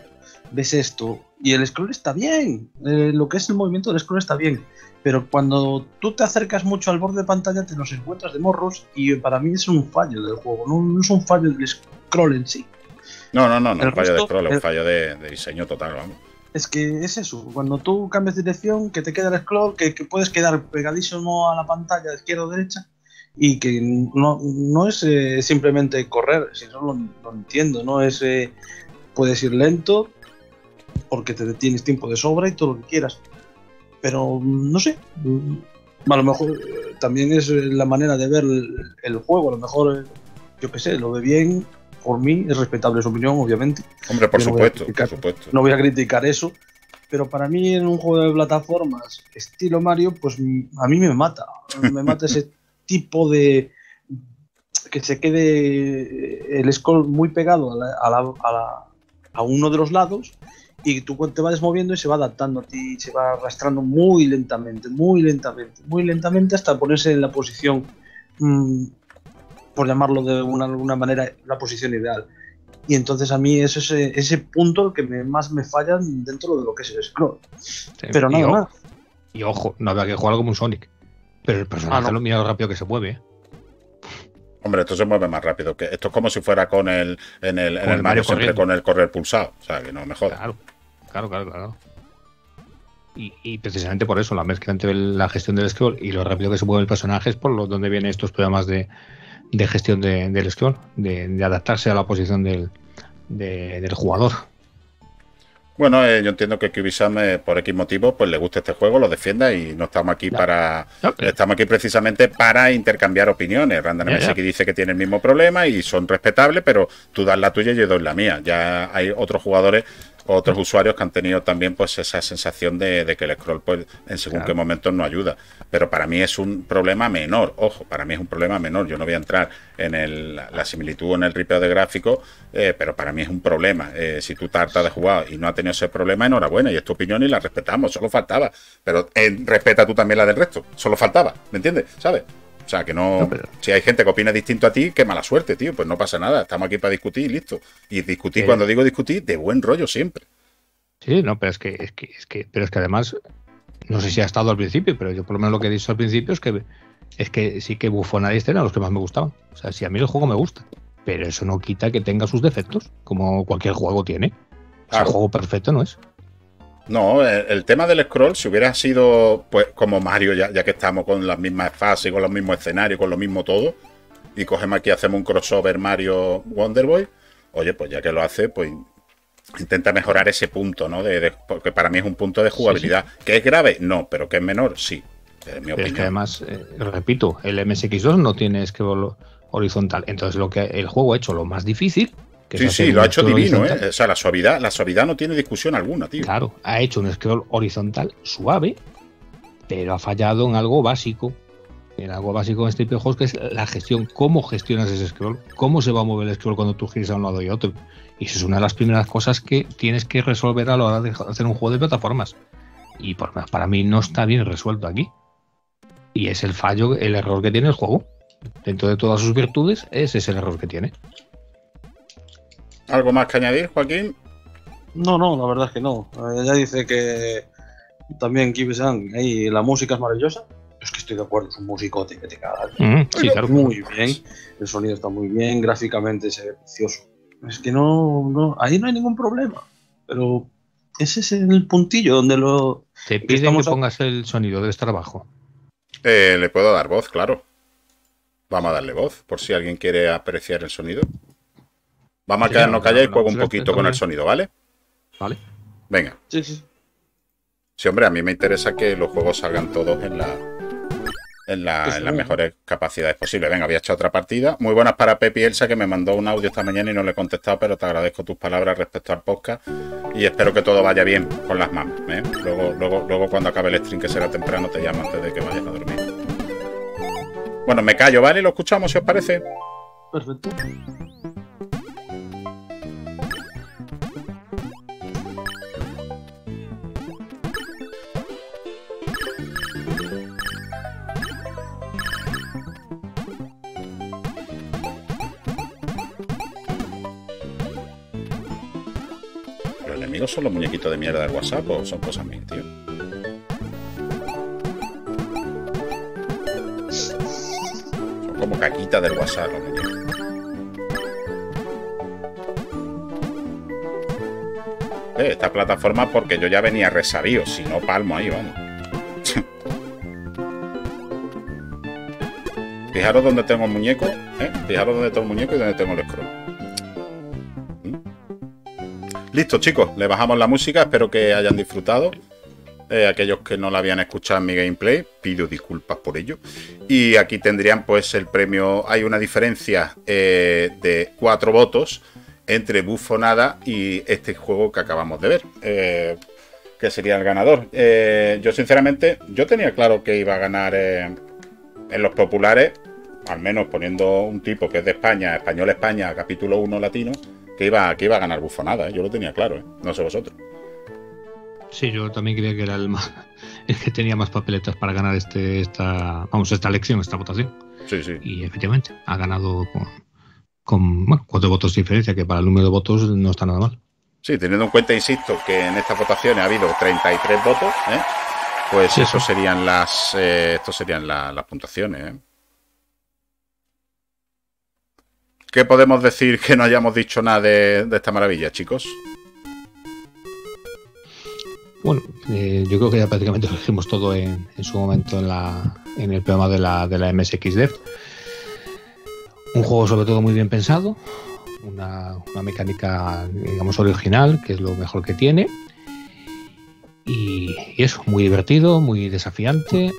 ves esto, y el scroll está bien, eh, lo que es el movimiento del scroll está bien, pero cuando tú te acercas mucho al borde de pantalla te los encuentras de morros y para mí es un fallo del juego, no, es un fallo del scroll en sí. No, no, no, no un fallo de scroll, es un fallo de, diseño total, vamos. Es que es eso, cuando tú cambias de dirección, que te queda el scroll, que, puedes quedar pegadísimo a la pantalla de izquierda o derecha y que no, no es eh, simplemente correr, si eso lo, entiendo, no es... Eh, puedes ir lento porque te tienes tiempo de sobra y todo lo que quieras. Pero no sé, a lo mejor eh, también es la manera de ver el, juego, a lo mejor, yo qué sé, lo ve bien, por mí, es respetable su opinión, obviamente. Hombre, por supuesto, por supuesto. No voy a criticar eso, pero para mí en un juego de plataformas estilo Mario, pues a mí me mata. Me mata ese tipo de que se quede el scroll muy pegado a, a, uno de los lados y tú te vas moviendo y se va adaptando a ti, se va arrastrando muy lentamente, muy lentamente, muy lentamente hasta ponerse en la posición, mm, por llamarlo de alguna manera, la posición ideal. Y entonces a mí es ese, ese punto el que más me falla dentro de lo que es el scroll. Pero nada más. Y ojo, no había que jugar como un Sonic. Pero el personaje ah, lo mira lo rápido que se mueve. ¿eh? Hombre, esto se mueve más rápido. que Esto es como si fuera con el, en el, en el Mario siempre con el correr pulsado. O sea, que no me Claro, claro, claro. claro. Y, precisamente por eso, la mezcla entre la gestión del scroll y lo rápido que se mueve el personaje es por lo, donde vienen estos programas de, de gestión del scroll, de, adaptarse a la posición del, del jugador. Bueno, eh, yo entiendo que Cubisam, eh, por X motivo, pues le gusta este juego, lo defienda y no estamos aquí para. Estamos aquí precisamente para intercambiar opiniones. Random que dice que tiene el mismo problema y son respetables, pero tú das la tuya y yo doy la mía. Ya hay otros jugadores otros usuarios que han tenido también pues esa sensación de, que el scroll pues en según qué momentos no ayuda. Pero para mí es un problema menor, ojo, para mí es un problema menor. Yo no voy a entrar en el, la similitud en el ripeo de gráfico, eh, pero para mí es un problema. Eh, si tú tartas de jugar y no has tenido ese problema, enhorabuena, y es tu opinión y la respetamos, solo faltaba. Pero eh, respeta tú también la del resto, solo faltaba, ¿me entiendes? ¿Sabes? O sea, que no. Si hay gente que opina distinto a ti, qué mala suerte, tío. Pues no pasa nada. Estamos aquí para discutir y listo. Y discutir, cuando digo discutir, de buen rollo siempre. Sí, no, pero es que, es que, es que, pero es que además, no sé si ha estado al principio, pero yo por lo menos lo que he dicho al principio es que es que sí que Buffon y eran los que más me gustaban. O sea, si a mí el juego me gusta, pero eso no quita que tenga sus defectos, como cualquier juego tiene. O sea, el juego perfecto no es. No, el, tema del scroll, si hubiera sido pues como Mario, ya, ya que estamos con las mismas fases, con los mismos escenarios, con lo mismo todo, y cogemos aquí, hacemos un crossover Mario Wonderboy, oye, pues ya que lo hace, pues intenta mejorar ese punto, ¿no? De, porque para mí es un punto de jugabilidad. ¿Que es grave? No, pero que es menor, sí. Es mi opinión. que además, eh, repito, el MSX2 no tiene scroll horizontal. Entonces, lo que el juego ha hecho lo más difícil sí, sí, lo ha hecho divino, ¿eh? O sea, la suavidad, la suavidad no tiene discusión alguna, tío. Claro, ha hecho un scroll horizontal suave, pero ha fallado en algo básico. En algo básico en este tipo de juegos, que es la gestión. ¿Cómo gestionas ese scroll? ¿Cómo se va a mover el scroll cuando tú giras a un lado y a otro? Y eso es una de las primeras cosas que tienes que resolver a la hora de hacer un juego de plataformas. Y para mí no está bien resuelto aquí. Y es el fallo, el error que tiene el juego. Dentro de todas sus virtudes, ese es el error que tiene. ¿Algo más que añadir, Joaquín? No, no, la verdad es que no. Ella dice que también Kibi-san, ahí la música es maravillosa. Es que estoy de acuerdo, es un musicote que te caga. Mm, sí, claro. Muy bien, el sonido está muy bien, gráficamente se ve precioso. Es que no, no, ahí no hay ningún problema. Pero ese es el puntillo donde lo. Te piden que, pongas el sonido, debe estar abajo. Eh, le puedo dar voz, claro. Vamos a darle voz, por si alguien quiere apreciar el sonido. Vamos a quedarnos callados y juego un poquito con el sonido, ¿vale? Vale. Venga. Sí, sí. Sí, hombre, a mí me interesa que los juegos salgan todos en la en, las mejores capacidades posibles. Venga, había hecho otra partida. Muy buenas para Pepi Elsa, que me mandó un audio esta mañana y no le he contestado, pero te agradezco tus palabras respecto al podcast y espero que todo vaya bien con las manos. ¿eh? Luego, luego, luego, cuando acabe el stream, que será temprano, te llamo antes de que vayas a dormir. Bueno, me callo, ¿vale? Lo escuchamos, si os parece. Perfecto. Enemigos son los muñequitos de mierda del WhatsApp o son cosas mías, tío? Son como caquitas del WhatsApp los. Eh, esta plataforma porque yo ya venía resabido, si no palmo ahí, vamos. Fijaros dónde tengo el muñeco, ¿eh? Fijaros dónde tengo el muñeco y dónde tengo el scroll. Listo, chicos, le bajamos la música, espero que hayan disfrutado. Eh, aquellos que no la habían escuchado en mi gameplay, pido disculpas por ello. Y aquí tendrían pues el premio, hay una diferencia eh, de cuatro votos entre Bufonada y este juego que acabamos de ver, eh, que sería el ganador. Eh, yo sinceramente, yo tenía claro que iba a ganar en los populares, al menos poniendo un tipo que es de España, español España, capítulo 1 latino, que iba, que iba a ganar Bufonada, ¿eh? yo lo tenía claro, no sé vosotros. Sí, yo también creía que era el, más, el que tenía más papeletas para ganar este, esta, vamos, esta elección, esta votación. Sí, sí. Y efectivamente, ha ganado con, con cuatro votos de diferencia, que para el número de votos no está nada mal. Sí, teniendo en cuenta, insisto, que en estas votaciones ha habido 33 votos, ¿eh? pues eso serían las, eh, estos serían las puntuaciones. ¿eh? ¿Qué podemos decir que no hayamos dicho nada de, esta maravilla, chicos? Bueno, yo creo que ya prácticamente lo dijimos todo en, su momento en, el programa de la, de la MSXDev. Un juego sobre todo muy bien pensado, una, mecánica, digamos, original, que es lo mejor que tiene. Y, eso, muy divertido, muy desafiante.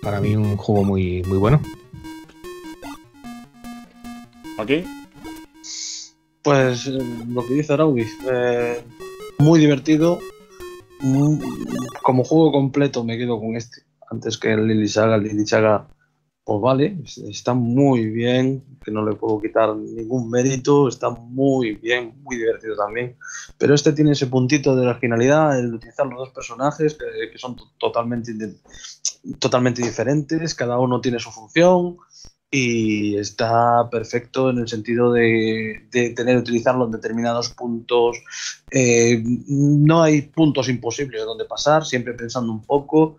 Para mí un juego muy, muy bueno. ¿Aquí? Pues eh, lo que dice Araubis, eh, muy divertido. como juego completo me quedo con este. Antes que el Lily Saga, el Lily Saga pues vale, está muy bien, que no le puedo quitar ningún mérito, está muy bien, muy divertido también, pero este tiene ese puntito de originalidad, el utilizar los dos personajes que, son totalmente, totalmente diferentes, cada uno tiene su función y está perfecto en el sentido de, tener utilizarlo en determinados puntos. Eh, no hay puntos imposibles donde pasar, siempre pensando un poco.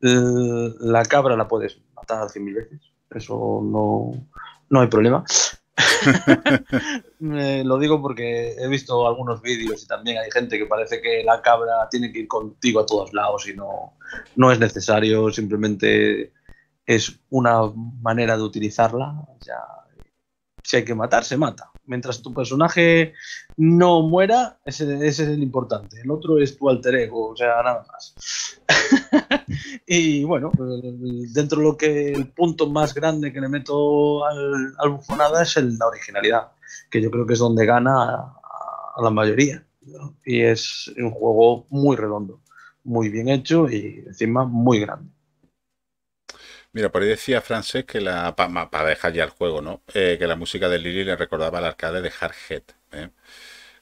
la cabra la puedes matar cien mil veces. Eso no, no hay problema. lo digo porque he visto algunos vídeos y también hay gente que parece que la cabra tiene que ir contigo a todos lados y no, no es necesario, simplemente es una manera de utilizarla. Ya, si hay que matar, se mata mientras tu personaje no muera, ese, es el importante. El otro es tu alter ego, o sea, nada más. y bueno, dentro de lo que el punto más grande que le meto al, al bufonada es el, la originalidad, que yo creo que es donde gana a, la mayoría. Y es un juego muy redondo, muy bien hecho y encima muy grande. Mira, por ahí decía Francés que la. Para dejar ya el juego, ¿no? Eh, que la música de Lily le recordaba al arcade de Hardhead. ¿eh?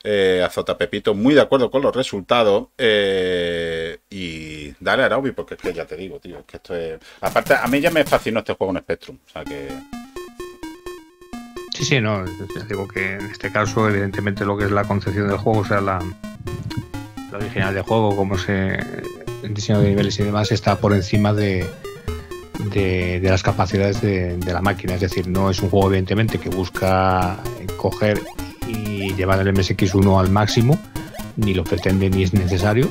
Eh, Azota Pepito, muy de acuerdo con los resultados. Eh, y dale a Araubi, porque es que ya te digo, tío, es que esto es. Aparte, a mí ya me fascinó este juego en Spectrum. O sea que. Sí, sí, no. digo que en este caso, evidentemente, lo que es la concepción del juego, o sea, la, la original del juego, como se. el diseño de niveles y demás, está por encima de de, las capacidades de, la máquina. Es decir, no es un juego, evidentemente, que busca coger y llevar el MSX1 al máximo, ni lo pretende ni es necesario.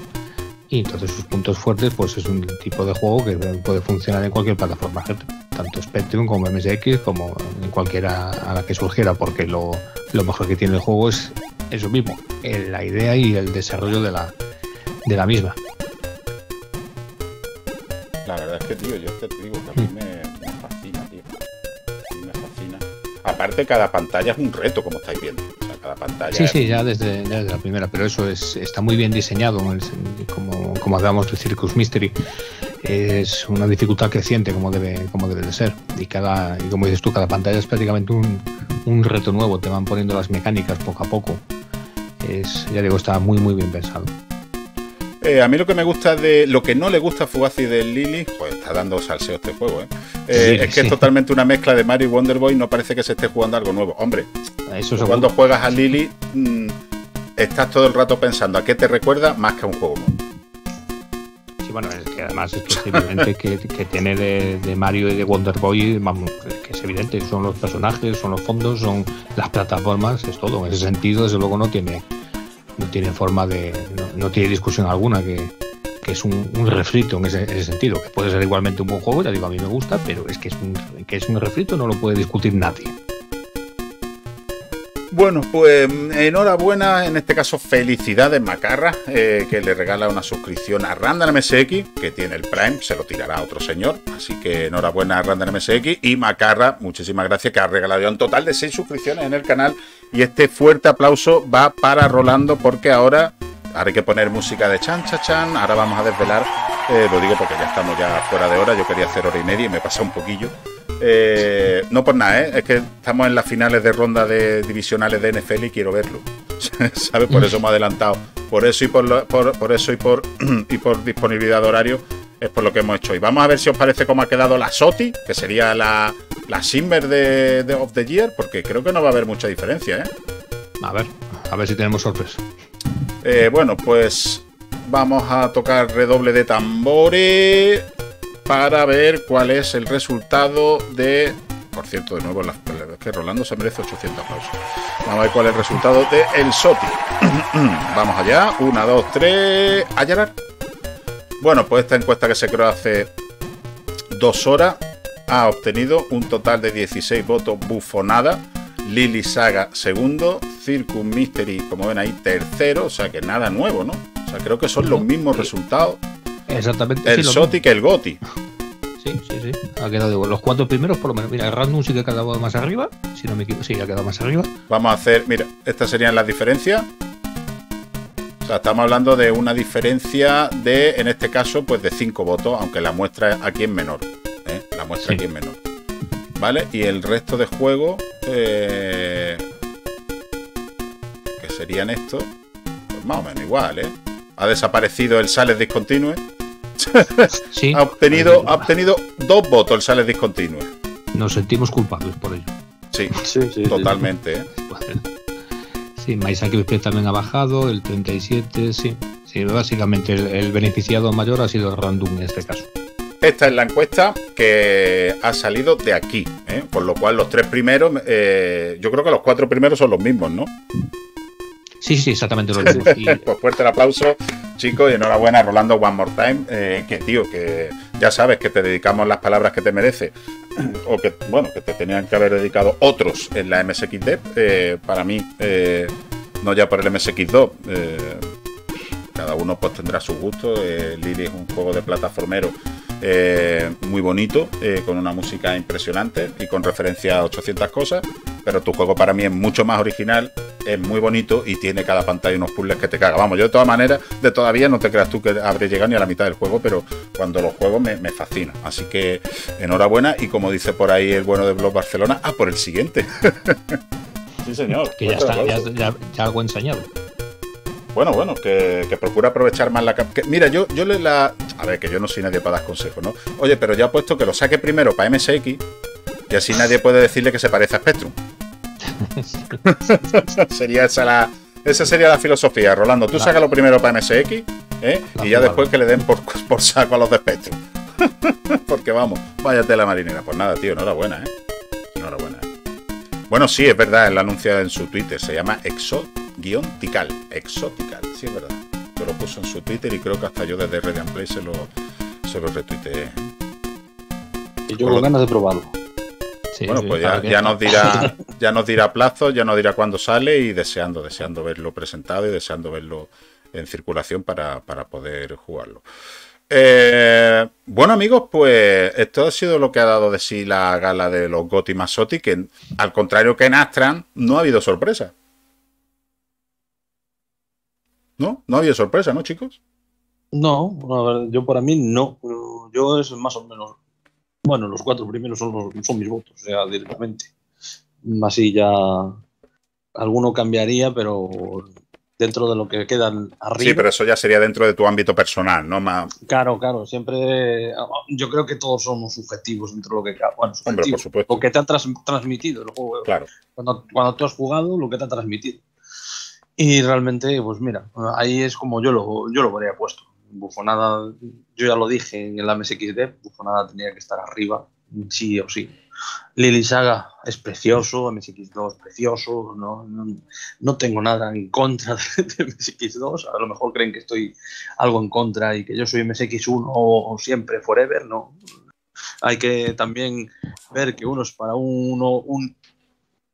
Y entonces sus puntos fuertes, pues es un tipo de juego que puede funcionar en cualquier plataforma, tanto Spectrum como MSX, como en cualquiera a la que surgiera, porque lo, mejor que tiene el juego es eso mismo, la idea y el desarrollo de la, de la misma. La verdad es que, tío, yo te digo que a mí me, fascina, tío. me fascina. Aparte, cada pantalla es un reto, como estáis viendo. O sea, cada pantalla. Sí, sí, ya desde, la primera, pero eso es, está muy bien diseñado, como, como hablábamos del Circus Mystery. Es una dificultad creciente, como debe, como debe de ser. Y, cada, y como dices tú, cada pantalla es prácticamente un, un reto nuevo. Te van poniendo las mecánicas poco a poco. Es, ya digo, está muy, muy bien pensado. Eh, a mí lo que me gusta de. Lo que no le gusta a Fugazi del Lily, pues está dando salseo este juego, ¿eh? eh es que es totalmente una mezcla de Mario y Wonder Boy, no parece que se esté jugando algo nuevo. Hombre, Eso cuando juegas a Lily, mm, estás todo el rato pensando a qué te recuerda más que a un juego Sí, bueno, es que además es posiblemente que, que, tiene de, Mario y de Wonder Boy, vamos, que es evidente, son los personajes, son los fondos, son las plataformas, es todo. En ese sentido, desde luego no tiene, no tiene forma de, no, tiene discusión alguna que, es un, refrito en ese, sentido, que puede ser igualmente un buen juego, ya digo, a mí me gusta, pero es que es un, que es un refrito, no lo puede discutir nadie. Bueno, pues enhorabuena, en este caso felicidades Macarra, eh, que le regala una suscripción a Random MSX, que tiene el Prime, se lo tirará a otro señor, así que enhorabuena a Random MSX y Macarra, muchísimas gracias, que ha regalado un total de 6 suscripciones en el canal. Y este fuerte aplauso va para Rolando porque ahora hay que poner música de chan, chan, chan, ahora vamos a desvelar, eh, lo digo porque ya estamos ya fuera de hora, yo quería hacer hora y media y me pasa un poquillo. Eh, no por nada, ¿eh? es que estamos en las finales de ronda de divisionales de NFL y quiero verlo. ¿Sabes? Por eso me he adelantado. Por eso y por, por, eso y por, y por disponibilidad de horario es por lo que hemos hecho hoy. Vamos a ver si os parece cómo ha quedado la SOTI, que sería la, la Simber de, de Of the Year, porque creo que no va a haber mucha diferencia. ¿eh? A ver, a ver si tenemos sorpresa. Eh, bueno, pues vamos a tocar redoble de tambores para ver cuál es el resultado de... Por cierto, de nuevo, la, que Rolando se merece 800 aplausos. Vamos a ver cuál es el resultado de El Soti. Vamos allá. Una, dos, tres. ¿Ayarar? Bueno, pues esta encuesta que se creó hace dos horas ha obtenido un total de 16 votos bufonada. Lily Saga segundo, Circus Mystery, como ven ahí, tercero, o sea que nada nuevo, ¿no? O sea, creo que son los mismos resultados Exactamente. El Soti que el Goti. Sí, sí, sí. Ha quedado los cuatro primeros, por lo menos. Mira, el Random sí que ha quedado más arriba. Si no me equivoco, sí, ha quedado más arriba. Vamos a hacer, mira, estas serían las diferencias. O sea, estamos hablando de una diferencia de, en este caso, pues de 5 votos, aunque la muestra aquí es menor. ¿eh? La muestra aquí es menor. ¿Vale? Y el resto de juegos, eh, que serían estos, pues más o menos igual, ¿eh? Ha desaparecido el Sales Discontinue ha, obtenido, ha obtenido dos votos el Sales Discontinue. Nos sentimos culpables por ello. Sí, sí, totalmente. ¿eh? Sí, Maisaki también ha bajado, el 37, sí. Sí, básicamente el, beneficiado mayor ha sido Random en este caso. Esta es la encuesta que ha salido de aquí, ¿eh? por lo cual los tres primeros, eh, yo creo que los cuatro primeros son los mismos, ¿no? Sí, sí, exactamente lo mismo. pues fuerte el aplauso, chicos, y enhorabuena, Rolando One More Time. Eh, que tío, que ya sabes que te dedicamos las palabras que te merece, o que, bueno, que te tenían que haber dedicado otros en la MSX eh, para mí, eh, no ya por el MSX2. cada uno pues tendrá su gusto. Lily es un juego de plataformero eh, muy bonito, eh, con una música impresionante y con referencia a 800 cosas, pero tu juego para mí es mucho más original, es muy bonito y tiene cada pantalla unos puzzles que te caga. Vamos, yo de todas maneras, de todavía no te creas tú que habré llegado ni a la mitad del juego, pero cuando los juego me, me fascina. Así que enhorabuena y como dice por ahí el bueno de Blog Barcelona, ah, por el siguiente. sí, señor. Que ya está, ya, ya, ya algo enseñado. Bueno, bueno, que, procura aprovechar más la... mira, yo, yo le la... A ver, que yo no soy nadie para dar consejos, ¿no? Oye, pero ya puesto que lo saque primero para MSX y así nadie puede decirle que se parece a Spectrum. sería esa la... Esa sería la filosofía, Rolando. Tú sácalo primero para MSX ¿eh? y ya después que le den por, por saco a los de Spectrum. Porque vamos, váyate la marinera. Pues nada, tío, enhorabuena, ¿eh? Enhorabuena. Bueno, sí, es verdad, él anuncia en su Twitter. Se llama Exo guion tical, exotical, sí es verdad. Yo lo puso en su Twitter y creo que hasta yo desde Red Play se lo, se lo retuiteé. Y yo con ganas de probarlo. bueno, pues ya, nos dirá, ya nos dirá plazo, ya nos dirá cuándo sale y deseando, deseando verlo presentado y deseando verlo en circulación para, poder jugarlo. Eh, bueno amigos, pues esto ha sido lo que ha dado de sí la gala de los Goti Masotti, que al contrario que en Astran no ha habido sorpresa. ¿No? No había sorpresa, ¿no, chicos? No, yo para mí no. Yo es más o menos. Bueno, los cuatro primeros son, son mis votos, o sea, directamente. Así ya. Alguno cambiaría, pero dentro de lo que quedan arriba. Sí, pero eso ya sería dentro de tu ámbito personal, ¿no? Más... Claro, claro, siempre. Yo creo que todos somos subjetivos dentro de lo que. Bueno, Hombre, por supuesto. Lo que te ha transmitido el juego. Claro. Cuando, cuando tú has jugado, lo que te ha transmitido. Y realmente, pues mira, ahí es como yo lo, yo lo habría puesto. Bufonada, yo ya lo dije en el MSXD, Bufonada tenía que estar arriba, sí o sí. Lily Saga es precioso, MSX2 es precioso, no, no, tengo nada en contra de, MSX2, a lo mejor creen que estoy algo en contra y que yo soy MSX1 o, siempre, forever, no. Hay que también ver que uno es para uno un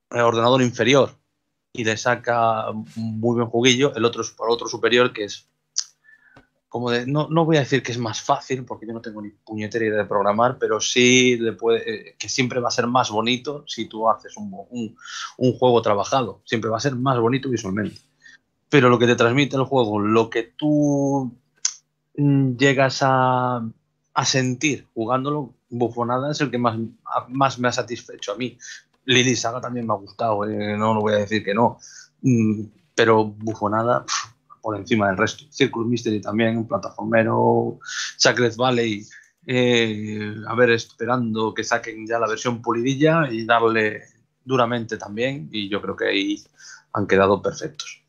ordenador inferior y le saca muy buen juguillo, el otro es para otro superior que es como de, no, no, voy a decir que es más fácil, porque yo no tengo ni puñetera idea de programar, pero sí le puede, eh, que siempre va a ser más bonito si tú haces un, un, un, juego trabajado, siempre va a ser más bonito visualmente. Pero lo que te transmite el juego, lo que tú mm, llegas a, a sentir jugándolo, bufonada es el que más, más me ha satisfecho a mí. Lily Saga también me ha gustado, eh, no lo voy a decir que no, mm, pero bufonada por encima del resto. Circus Mystery también, un plataformero, Sacred Valley, eh, a ver, esperando que saquen ya la versión pulidilla y darle duramente también, y yo creo que ahí han quedado perfectos.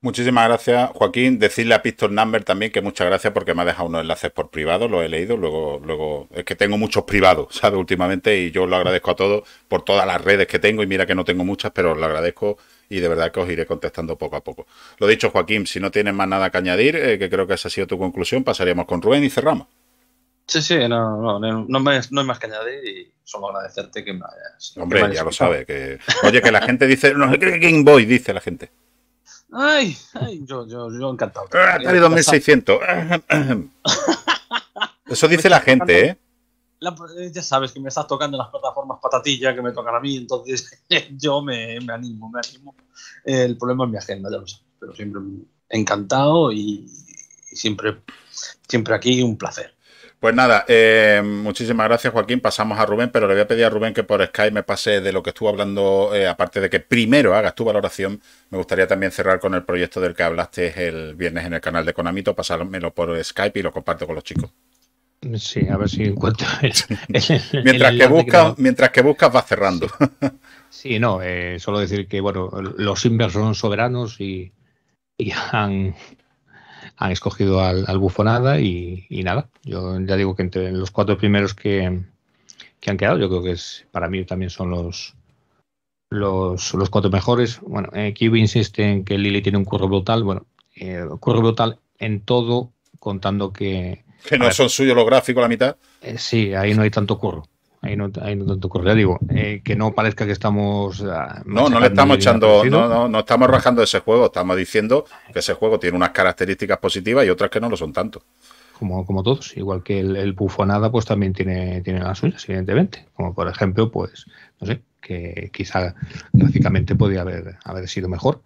Muchísimas gracias, Joaquín. Decirle a Pistol Number también que muchas gracias porque me ha dejado unos enlaces por privado, lo he leído. Luego, luego es que tengo muchos privados, ¿sabes? Últimamente, y yo lo agradezco a todos por todas las redes que tengo. Y mira que no tengo muchas, pero lo agradezco y de verdad que os iré contestando poco a poco. Lo dicho, Joaquín, si no tienes más nada que añadir, eh, que creo que esa ha sido tu conclusión, pasaríamos con Rubén y cerramos. Sí, sí, no, no, no, no, me, no hay más que añadir y solo agradecerte que me hayas. Hombre, ya lo sabe. Que, oye, que la gente dice, no sé qué Game Boy, dice la gente. Ay, ay, yo, yo, yo encantado. Ah, 2600. Eso dice la gente, ¿eh? Eh, ya sabes que me estás tocando las plataformas patatilla que me tocan a mí, entonces yo me, me animo, me animo. el problema es mi agenda, ya lo sabes, pero siempre encantado y, siempre, siempre aquí un placer. Pues nada, eh, muchísimas gracias Joaquín. Pasamos a Rubén, pero le voy a pedir a Rubén que por Skype me pase de lo que estuvo hablando, eh, aparte de que primero hagas tu valoración, me gustaría también cerrar con el proyecto del que hablaste el viernes en el canal de Conamito, pasármelo por Skype y lo comparto con los chicos. Sí, a ver si encuentro mientras, que busca, mientras que buscas, va cerrando. Sí, no, eh, solo decir que bueno, los Invers son soberanos y, han, han, escogido al, Bufonada y, nada. Yo ya digo que entre los cuatro primeros que, han quedado, yo creo que es para mí también son los, los, los cuatro mejores. Bueno, eh, insiste en que Lili tiene un curro brutal. Bueno, eh, curro brutal en todo, contando que que no son suyos los gráficos la mitad. Eh, sí, ahí no hay tanto curro. Ahí no, hay tanto curro. Ya digo, eh, que no parezca que estamos. Ah, no, no le estamos echando. No, no, no estamos rajando ese juego. Estamos diciendo que ese juego tiene unas características positivas y otras que no lo son tanto. Como, como todos, igual que el, el bufonada, pues también tiene, tiene las suyas, evidentemente. Como por ejemplo, pues, no sé, que quizá gráficamente podría haber, haber sido mejor,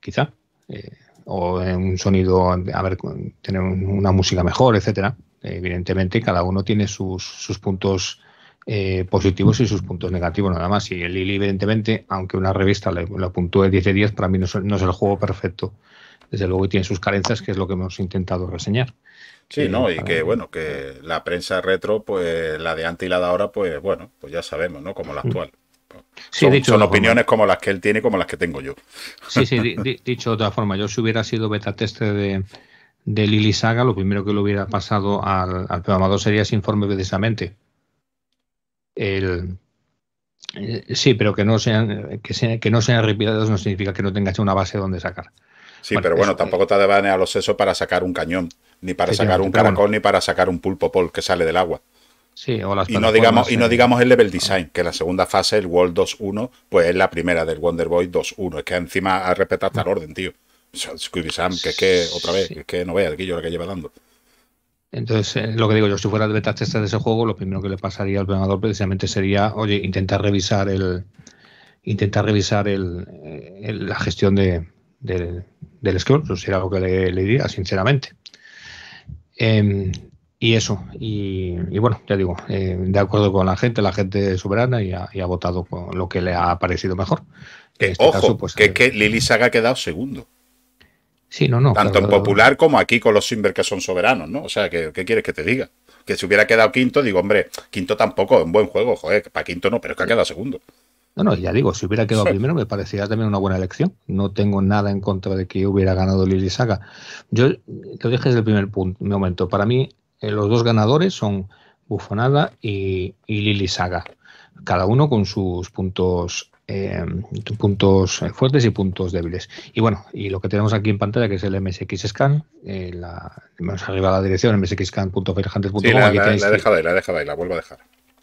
quizá. Eh, o en un sonido, a ver, tener una música mejor, etcétera. Evidentemente, cada uno tiene sus, sus puntos eh, positivos y sus puntos negativos, nada más. Y el Lili, evidentemente, aunque una revista lo puntúe 10 de 10, para mí no es, el juego perfecto. Desde luego, tiene sus carencias, que es lo que hemos intentado reseñar. Sí, no, y que bueno, que la prensa retro, pues la de antes y la de ahora, pues bueno, pues ya sabemos, ¿no? Como la mm. actual son, opiniones como las que él tiene y como las que tengo yo. Sí, sí, dicho de otra forma, yo si hubiera sido beta tester de, de Lily Saga, lo primero que le hubiera pasado al, programador sería ese informe precisamente. El, eh, sí, pero que no sean que, que no sean repidados no significa que no tengas una base donde sacar. Sí, pero bueno, tampoco te a a los sesos para sacar un cañón, ni para sacar un caracol, ni para sacar un pulpo pol que sale del agua y no digamos y no digamos el level design, que la segunda fase, el World 2.1, pues es la primera del Wonder Boy 2.1. Es que encima ha respetado hasta el orden, tío. Scooby Sam, que es que otra vez, es que no vea el guillo lo que lleva dando. Entonces, eh, lo que digo yo, si fuera el beta tester de ese juego, lo primero que le pasaría al programador precisamente sería, oye, intentar revisar el intentar revisar el, la gestión de, del scroll, eso sería algo que le, diría, sinceramente. Eh, y eso, y, bueno, ya digo, eh, de acuerdo con la gente, la gente soberana y ha, votado con lo que le ha parecido mejor. Este ojo, pues, que es eh, que Lili Saga ha quedado segundo. Sí, no, no. Tanto en popular como aquí con los Simber que son soberanos, ¿no? O sea, ¿qué, quieres que te diga? Que si hubiera quedado quinto, digo, hombre, quinto tampoco, un buen juego, joder, para quinto no, pero es que ha quedado segundo. No, no, ya digo, si hubiera quedado primero me parecía también una buena elección. No tengo nada en contra de que hubiera ganado Lili Saga. Yo lo dije desde el primer punto, momento. Para mí, eh, los dos ganadores son Bufonada y, y Lili Saga. Cada uno con sus puntos eh, puntos fuertes y puntos débiles. Y bueno, y lo que tenemos aquí en pantalla, que es el MSX Scan, eh, la, arriba la dirección, msxscan.firehunters.com. Sí, la, la, la he dejado ahí, la he dejado ahí, la vuelvo a dejar.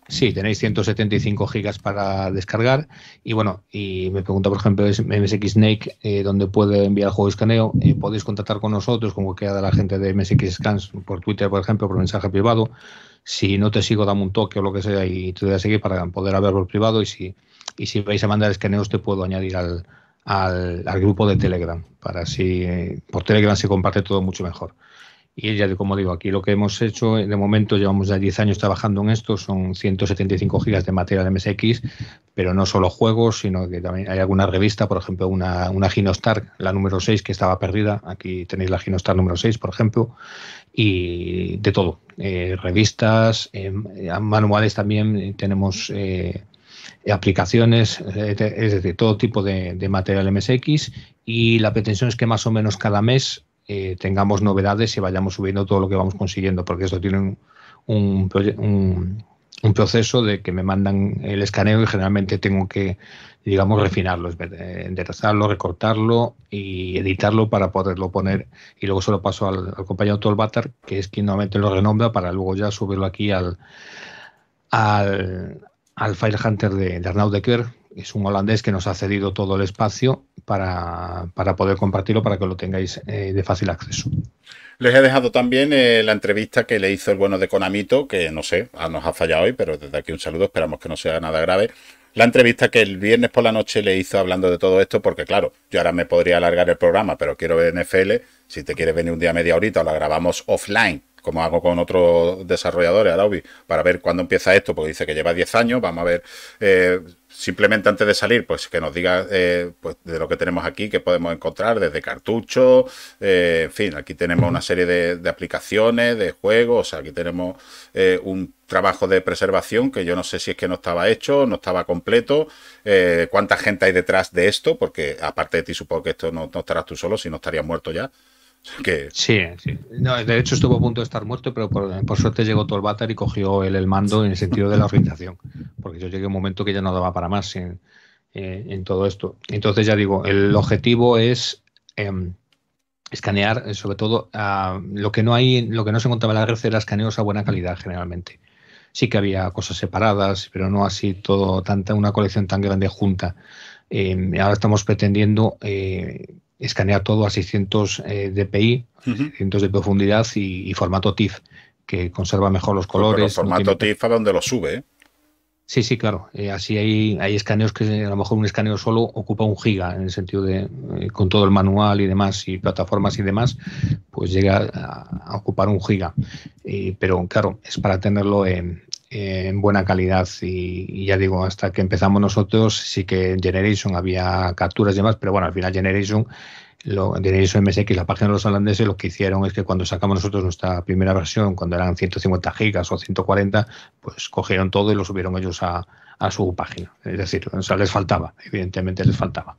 Sí, tenéis 175 gigas para descargar. Y bueno, y me pregunta, por ejemplo, MSX Snake, eh, donde puede enviar el juego de escaneo. Eh, podéis contactar con nosotros, como queda la gente de MSX Scans, por Twitter, por ejemplo, por mensaje privado. Si no te sigo, dame un toque o lo que sea y te voy a seguir para poder hablar por privado. Y si y si vais a mandar escaneos te puedo añadir al, al, grupo de Telegram para así por Telegram se comparte todo mucho mejor. Y ya como digo, aquí lo que hemos hecho, de momento llevamos ya 10 años trabajando en esto, son 175 gigas de material MSX, pero no solo juegos, sino que también hay alguna revista, por ejemplo, una, una Ginostar, la número 6, que estaba perdida, aquí tenéis la Ginostar número 6, por ejemplo, y de todo, eh, revistas, eh, manuales también, tenemos... Eh, aplicaciones, es decir, todo tipo de, material MSX y la pretensión es que más o menos cada mes eh, tengamos novedades y vayamos subiendo todo lo que vamos consiguiendo, porque esto tiene un, un, proceso de que me mandan el escaneo y generalmente tengo que, digamos, refinarlo, enderezarlo, recortarlo y editarlo para poderlo poner. Y luego se lo paso al, compañero Tolbatar, que es quien normalmente lo renombra para luego ya subirlo aquí al, al, al Fire Hunter de, de Arnaud Decker, es un holandés que nos ha cedido todo el espacio para, poder compartirlo, para que lo tengáis eh, de fácil acceso. Les he dejado también eh, la entrevista que le hizo el bueno de Konamito, que no sé, ah, nos ha fallado hoy, pero desde aquí un saludo, esperamos que no sea nada grave. La entrevista que el viernes por la noche le hizo hablando de todo esto, porque claro, yo ahora me podría alargar el programa, pero quiero ver NFL. Si te quieres venir un día media horita, lo grabamos offline como hago con otros desarrolladores, Adobe, para ver cuándo empieza esto, porque dice que lleva 10 años, vamos a ver, eh, simplemente antes de salir, pues que nos diga eh, pues, de lo que tenemos aquí, que podemos encontrar, desde cartuchos, eh, en fin, aquí tenemos una serie de, aplicaciones, de juegos, o sea, aquí tenemos un trabajo de preservación que yo no sé si es que no estaba hecho, no estaba completo, cuánta gente hay detrás de esto, porque aparte de ti supongo que esto no, no estarás tú solo, si no estarías muerto ya. Sí, sí. de hecho estuvo a punto de estar muerto, pero por, suerte llegó Tolbatar y cogió el mando en el sentido de la organización. Porque yo llegué a un momento que ya no daba para más en, eh, todo esto. Entonces ya digo, el objetivo es em, escanear, eh, sobre todo, lo que no hay, lo que no se encontraba en la red era escaneos a buena calidad generalmente. Sí que había cosas separadas, pero no así todo, tanta, una colección tan grande junta. Em, ahora estamos pretendiendo eh, escanea todo a 600 eh, dpi, 600 de profundidad y, formato TIFF, que conserva mejor los colores. formato TIFF a donde lo sube. ¿eh? Sí, sí, claro. Eh, así hay, hay escaneos que a lo mejor un escaneo solo ocupa un giga, en el sentido de, con todo el manual y demás, y plataformas y demás, pues llega a, ocupar un giga. pero claro, es para tenerlo en, en buena calidad y, ya digo, hasta que empezamos nosotros sí que en Generation había capturas y demás, pero bueno, al final Generation, lo, Generation MSX, la página de los holandeses, lo que hicieron es que cuando sacamos nosotros nuestra primera versión, cuando eran 150 gigas o 140, pues cogieron todo y lo subieron ellos a, a su página. Es decir, o sea, les faltaba, evidentemente les faltaba.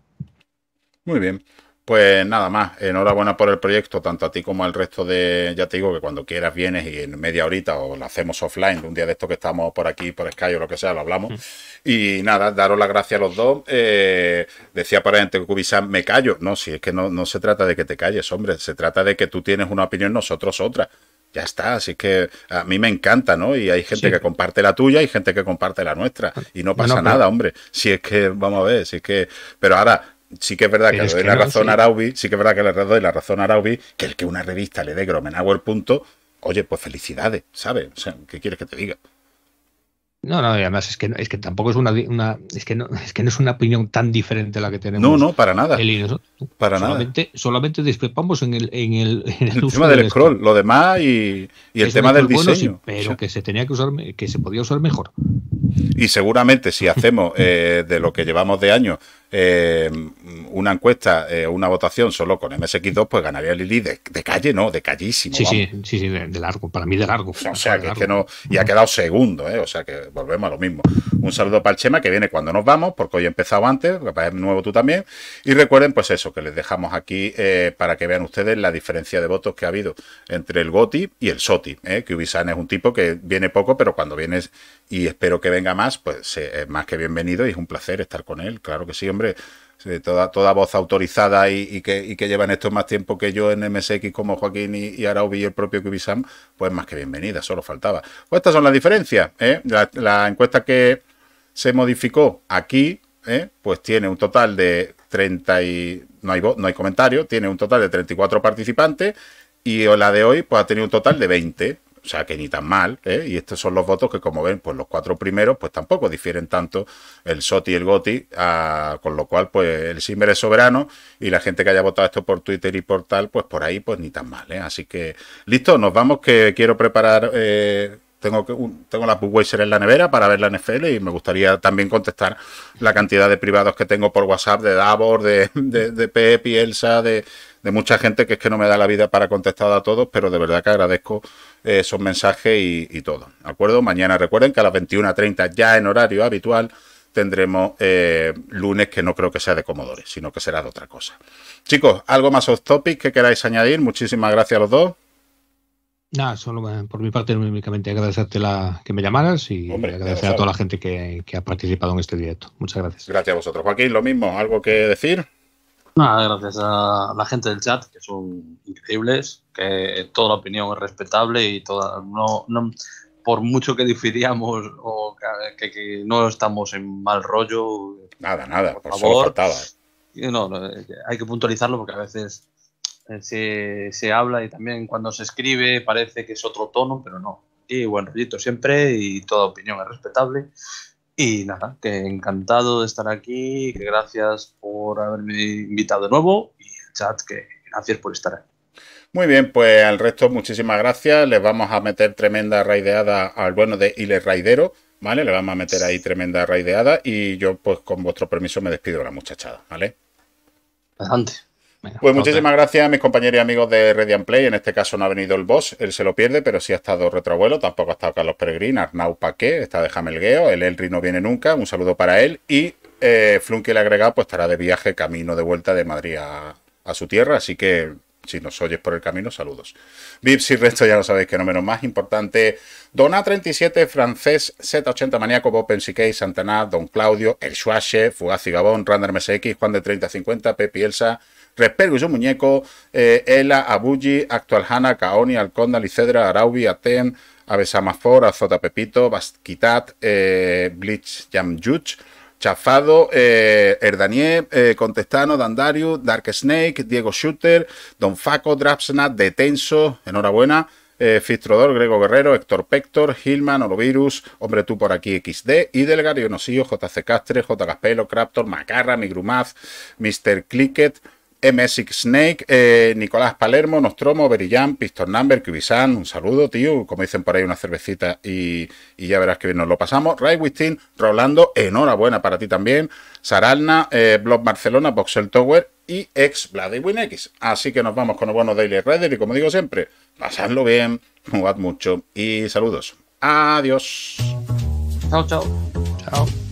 Muy bien. Pues nada más, enhorabuena por el proyecto, tanto a ti como al resto de, ya te digo que cuando quieras vienes y en media horita o lo hacemos offline, un día de esto que estamos por aquí, por Sky o lo que sea, lo hablamos. Mm. Y nada, daros las gracias a los dos. Eh, decía para gente que Cubisan, me callo. No, si es que no, no se trata de que te calles, hombre, se trata de que tú tienes una opinión, nosotros otra ya está, así que a mí me encanta, ¿no? Y hay gente que comparte la tuya y gente que comparte la nuestra. Y no pasa nada, hombre. Si es que, vamos a ver, si es que. Pero ahora, sí que es verdad que le doy la razón a Araubi, sí que es verdad que le doy la razón a Araubi, que el que una revista le dé Gromenauer punto, oye, pues felicidades, ¿sabes? O sea, ¿qué quieres que te diga? No, no, además es que, es que tampoco es una, es que no, es que no es una opinión tan diferente la que tenemos. No, no, para nada. para solamente, nada. Solamente discrepamos en el, en el, en el, tema del scroll, lo demás y, y el tema del diseño. pero que se tenía que usar, que se podía usar mejor. Y seguramente si hacemos eh, de lo que llevamos de año eh, una encuesta, eh, una votación solo con MSX2, pues ganaría Lili de, calle, ¿no? De callísimo. Sí, sí, sí, sí, de, largo, para mí de largo. O sea, que, es que no. Y ha quedado segundo, ¿eh? O sea que volvemos a lo mismo. Un saludo para el Chema que viene cuando nos vamos, porque hoy he empezado antes, que es nuevo tú también. Y recuerden, pues eso, que les dejamos aquí eh, para que vean ustedes la diferencia de votos que ha habido entre el GOTI y el SOTI. ¿eh? Que Ubisan es un tipo que viene poco, pero cuando vienes y espero que venga más, pues es más que bienvenido y es un placer estar con él. Claro que sí, hombre. Toda, toda voz autorizada y, que, y, que, llevan esto más tiempo que yo en MSX como Joaquín y, y Araubi y el propio Cubisam, pues más que bienvenida, solo faltaba. Pues estas son las diferencias. ¿eh? La, encuesta que se modificó aquí, ¿eh? pues tiene un total de 30 y... No hay, no hay comentario, tiene un total de 34 participantes y la de hoy pues ha tenido un total de 20. O sea que ni tan mal, ¿eh? Y estos son los votos que, como ven, pues los cuatro primeros, pues tampoco difieren tanto el SOTI y el GOTI, ah, con lo cual, pues el Simber es soberano y la gente que haya votado esto por Twitter y por tal, pues por ahí, pues ni tan mal, ¿eh? Así que, listo, nos vamos, que quiero preparar. Eh, tengo, que, tengo la Budweiser en la nevera para ver la NFL y me gustaría también contestar la cantidad de privados que tengo por WhatsApp de Davor, de, de, de y Elsa, de, de mucha gente que es que no me da la vida para contestar a todos, pero de verdad que agradezco eh, esos mensajes y, todo. ¿De acuerdo? Mañana recuerden que a las 21.30 ya en horario habitual tendremos eh, lunes que no creo que sea de Comodores, sino que será de otra cosa. Chicos, ¿algo más off topic que queráis añadir? Muchísimas gracias a los dos. Nada, solo eh, por mi parte únicamente agradecerte la, que me llamaras y agradecer a toda la gente que, que, ha participado en este directo. Muchas gracias. Gracias a vosotros. Joaquín, lo mismo, ¿algo que decir? Nada, gracias a la gente del chat, que son increíbles, que toda la opinión es respetable y toda, no, no por mucho que difiríamos o que, no estamos en mal rollo. Nada, nada, por, favor. No, hay que puntualizarlo porque a veces eh, se, se, habla y también cuando se escribe parece que es otro tono, pero no. Y buen rollito siempre y toda opinión es respetable. Y nada, que encantado de estar aquí, que gracias por haberme invitado de nuevo y el chat, que gracias por estar aquí. Muy bien, pues al resto muchísimas gracias. Les vamos a meter tremenda raideada al bueno de Ile Raidero, ¿vale? Le vamos a meter ahí tremenda raideada y yo pues con vuestro permiso me despido de la muchachada, ¿vale? Pues muchísimas gracias a mis compañeros y amigos de Radiant Play. En este caso no ha venido el boss, él se lo pierde, pero sí ha estado Retroabuelo, tampoco ha estado Carlos Peregrín, Arnau Paqué, está de Jamelgueo, el Elri no viene nunca, un saludo para él. Y eh, Flunky el agregado pues estará de viaje, camino de vuelta de Madrid a, su tierra, así que si nos oyes por el camino, saludos. Vips y resto ya lo sabéis que no menos más importante. Dona37, Francés, Z80 Maníaco, Bob Pensique, Santana, Don Claudio, El Suache, Fugazi Gabón, Rander MSX, Juan de 3050, Pepi Elsa, Respergo y muñeco, eh, Ela, Abuji, Actual Hana, Kaoni, Alconda, Licedra, Araubi, Aten, Abesamafor, Azota Pepito, Basquitat, eh, Bleach Yamjuch, Chafado, eh, eh, Contestano, Dandariu, Dark Snake, Diego Shooter, Don Faco, Drapsnat, Detenso, enhorabuena, eh, Fistrodor, Grego Guerrero, Héctor Pector, Hillman, Orovirus, Hombre Tú por aquí XD, Idelgar, Nosío, JC Castre, J. Gaspelo, Craptor, Macarra, Migrumaz, Mr. Clicket, MSX Snake, eh, Nicolás Palermo, Nostromo, Berillan, Piston Number, Cubisan, un saludo, tío, como dicen por ahí, una cervecita y, ya verás que bien nos lo pasamos. Ray Wistin, Rolando, enhorabuena para ti también. Saralna, eh, Blog Barcelona, Voxel Tower y ex Win X. Así que nos vamos con el bueno Daily Rider y como digo siempre, pasadlo bien, jugad mucho y saludos. Adiós. Chao, chao. Chao.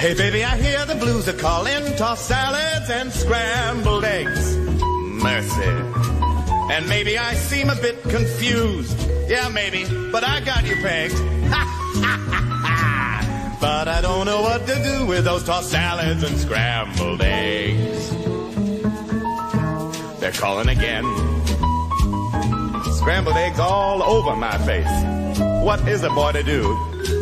Hey baby, I hear the blues are calling, tossed salads and scrambled eggs. Mercy. And maybe I seem a bit confused. Yeah, maybe, but I got you pegged. but I don't know what to do with those tossed salads and scrambled eggs. They're calling again. Scrambled eggs all over my face. What is a boy to do?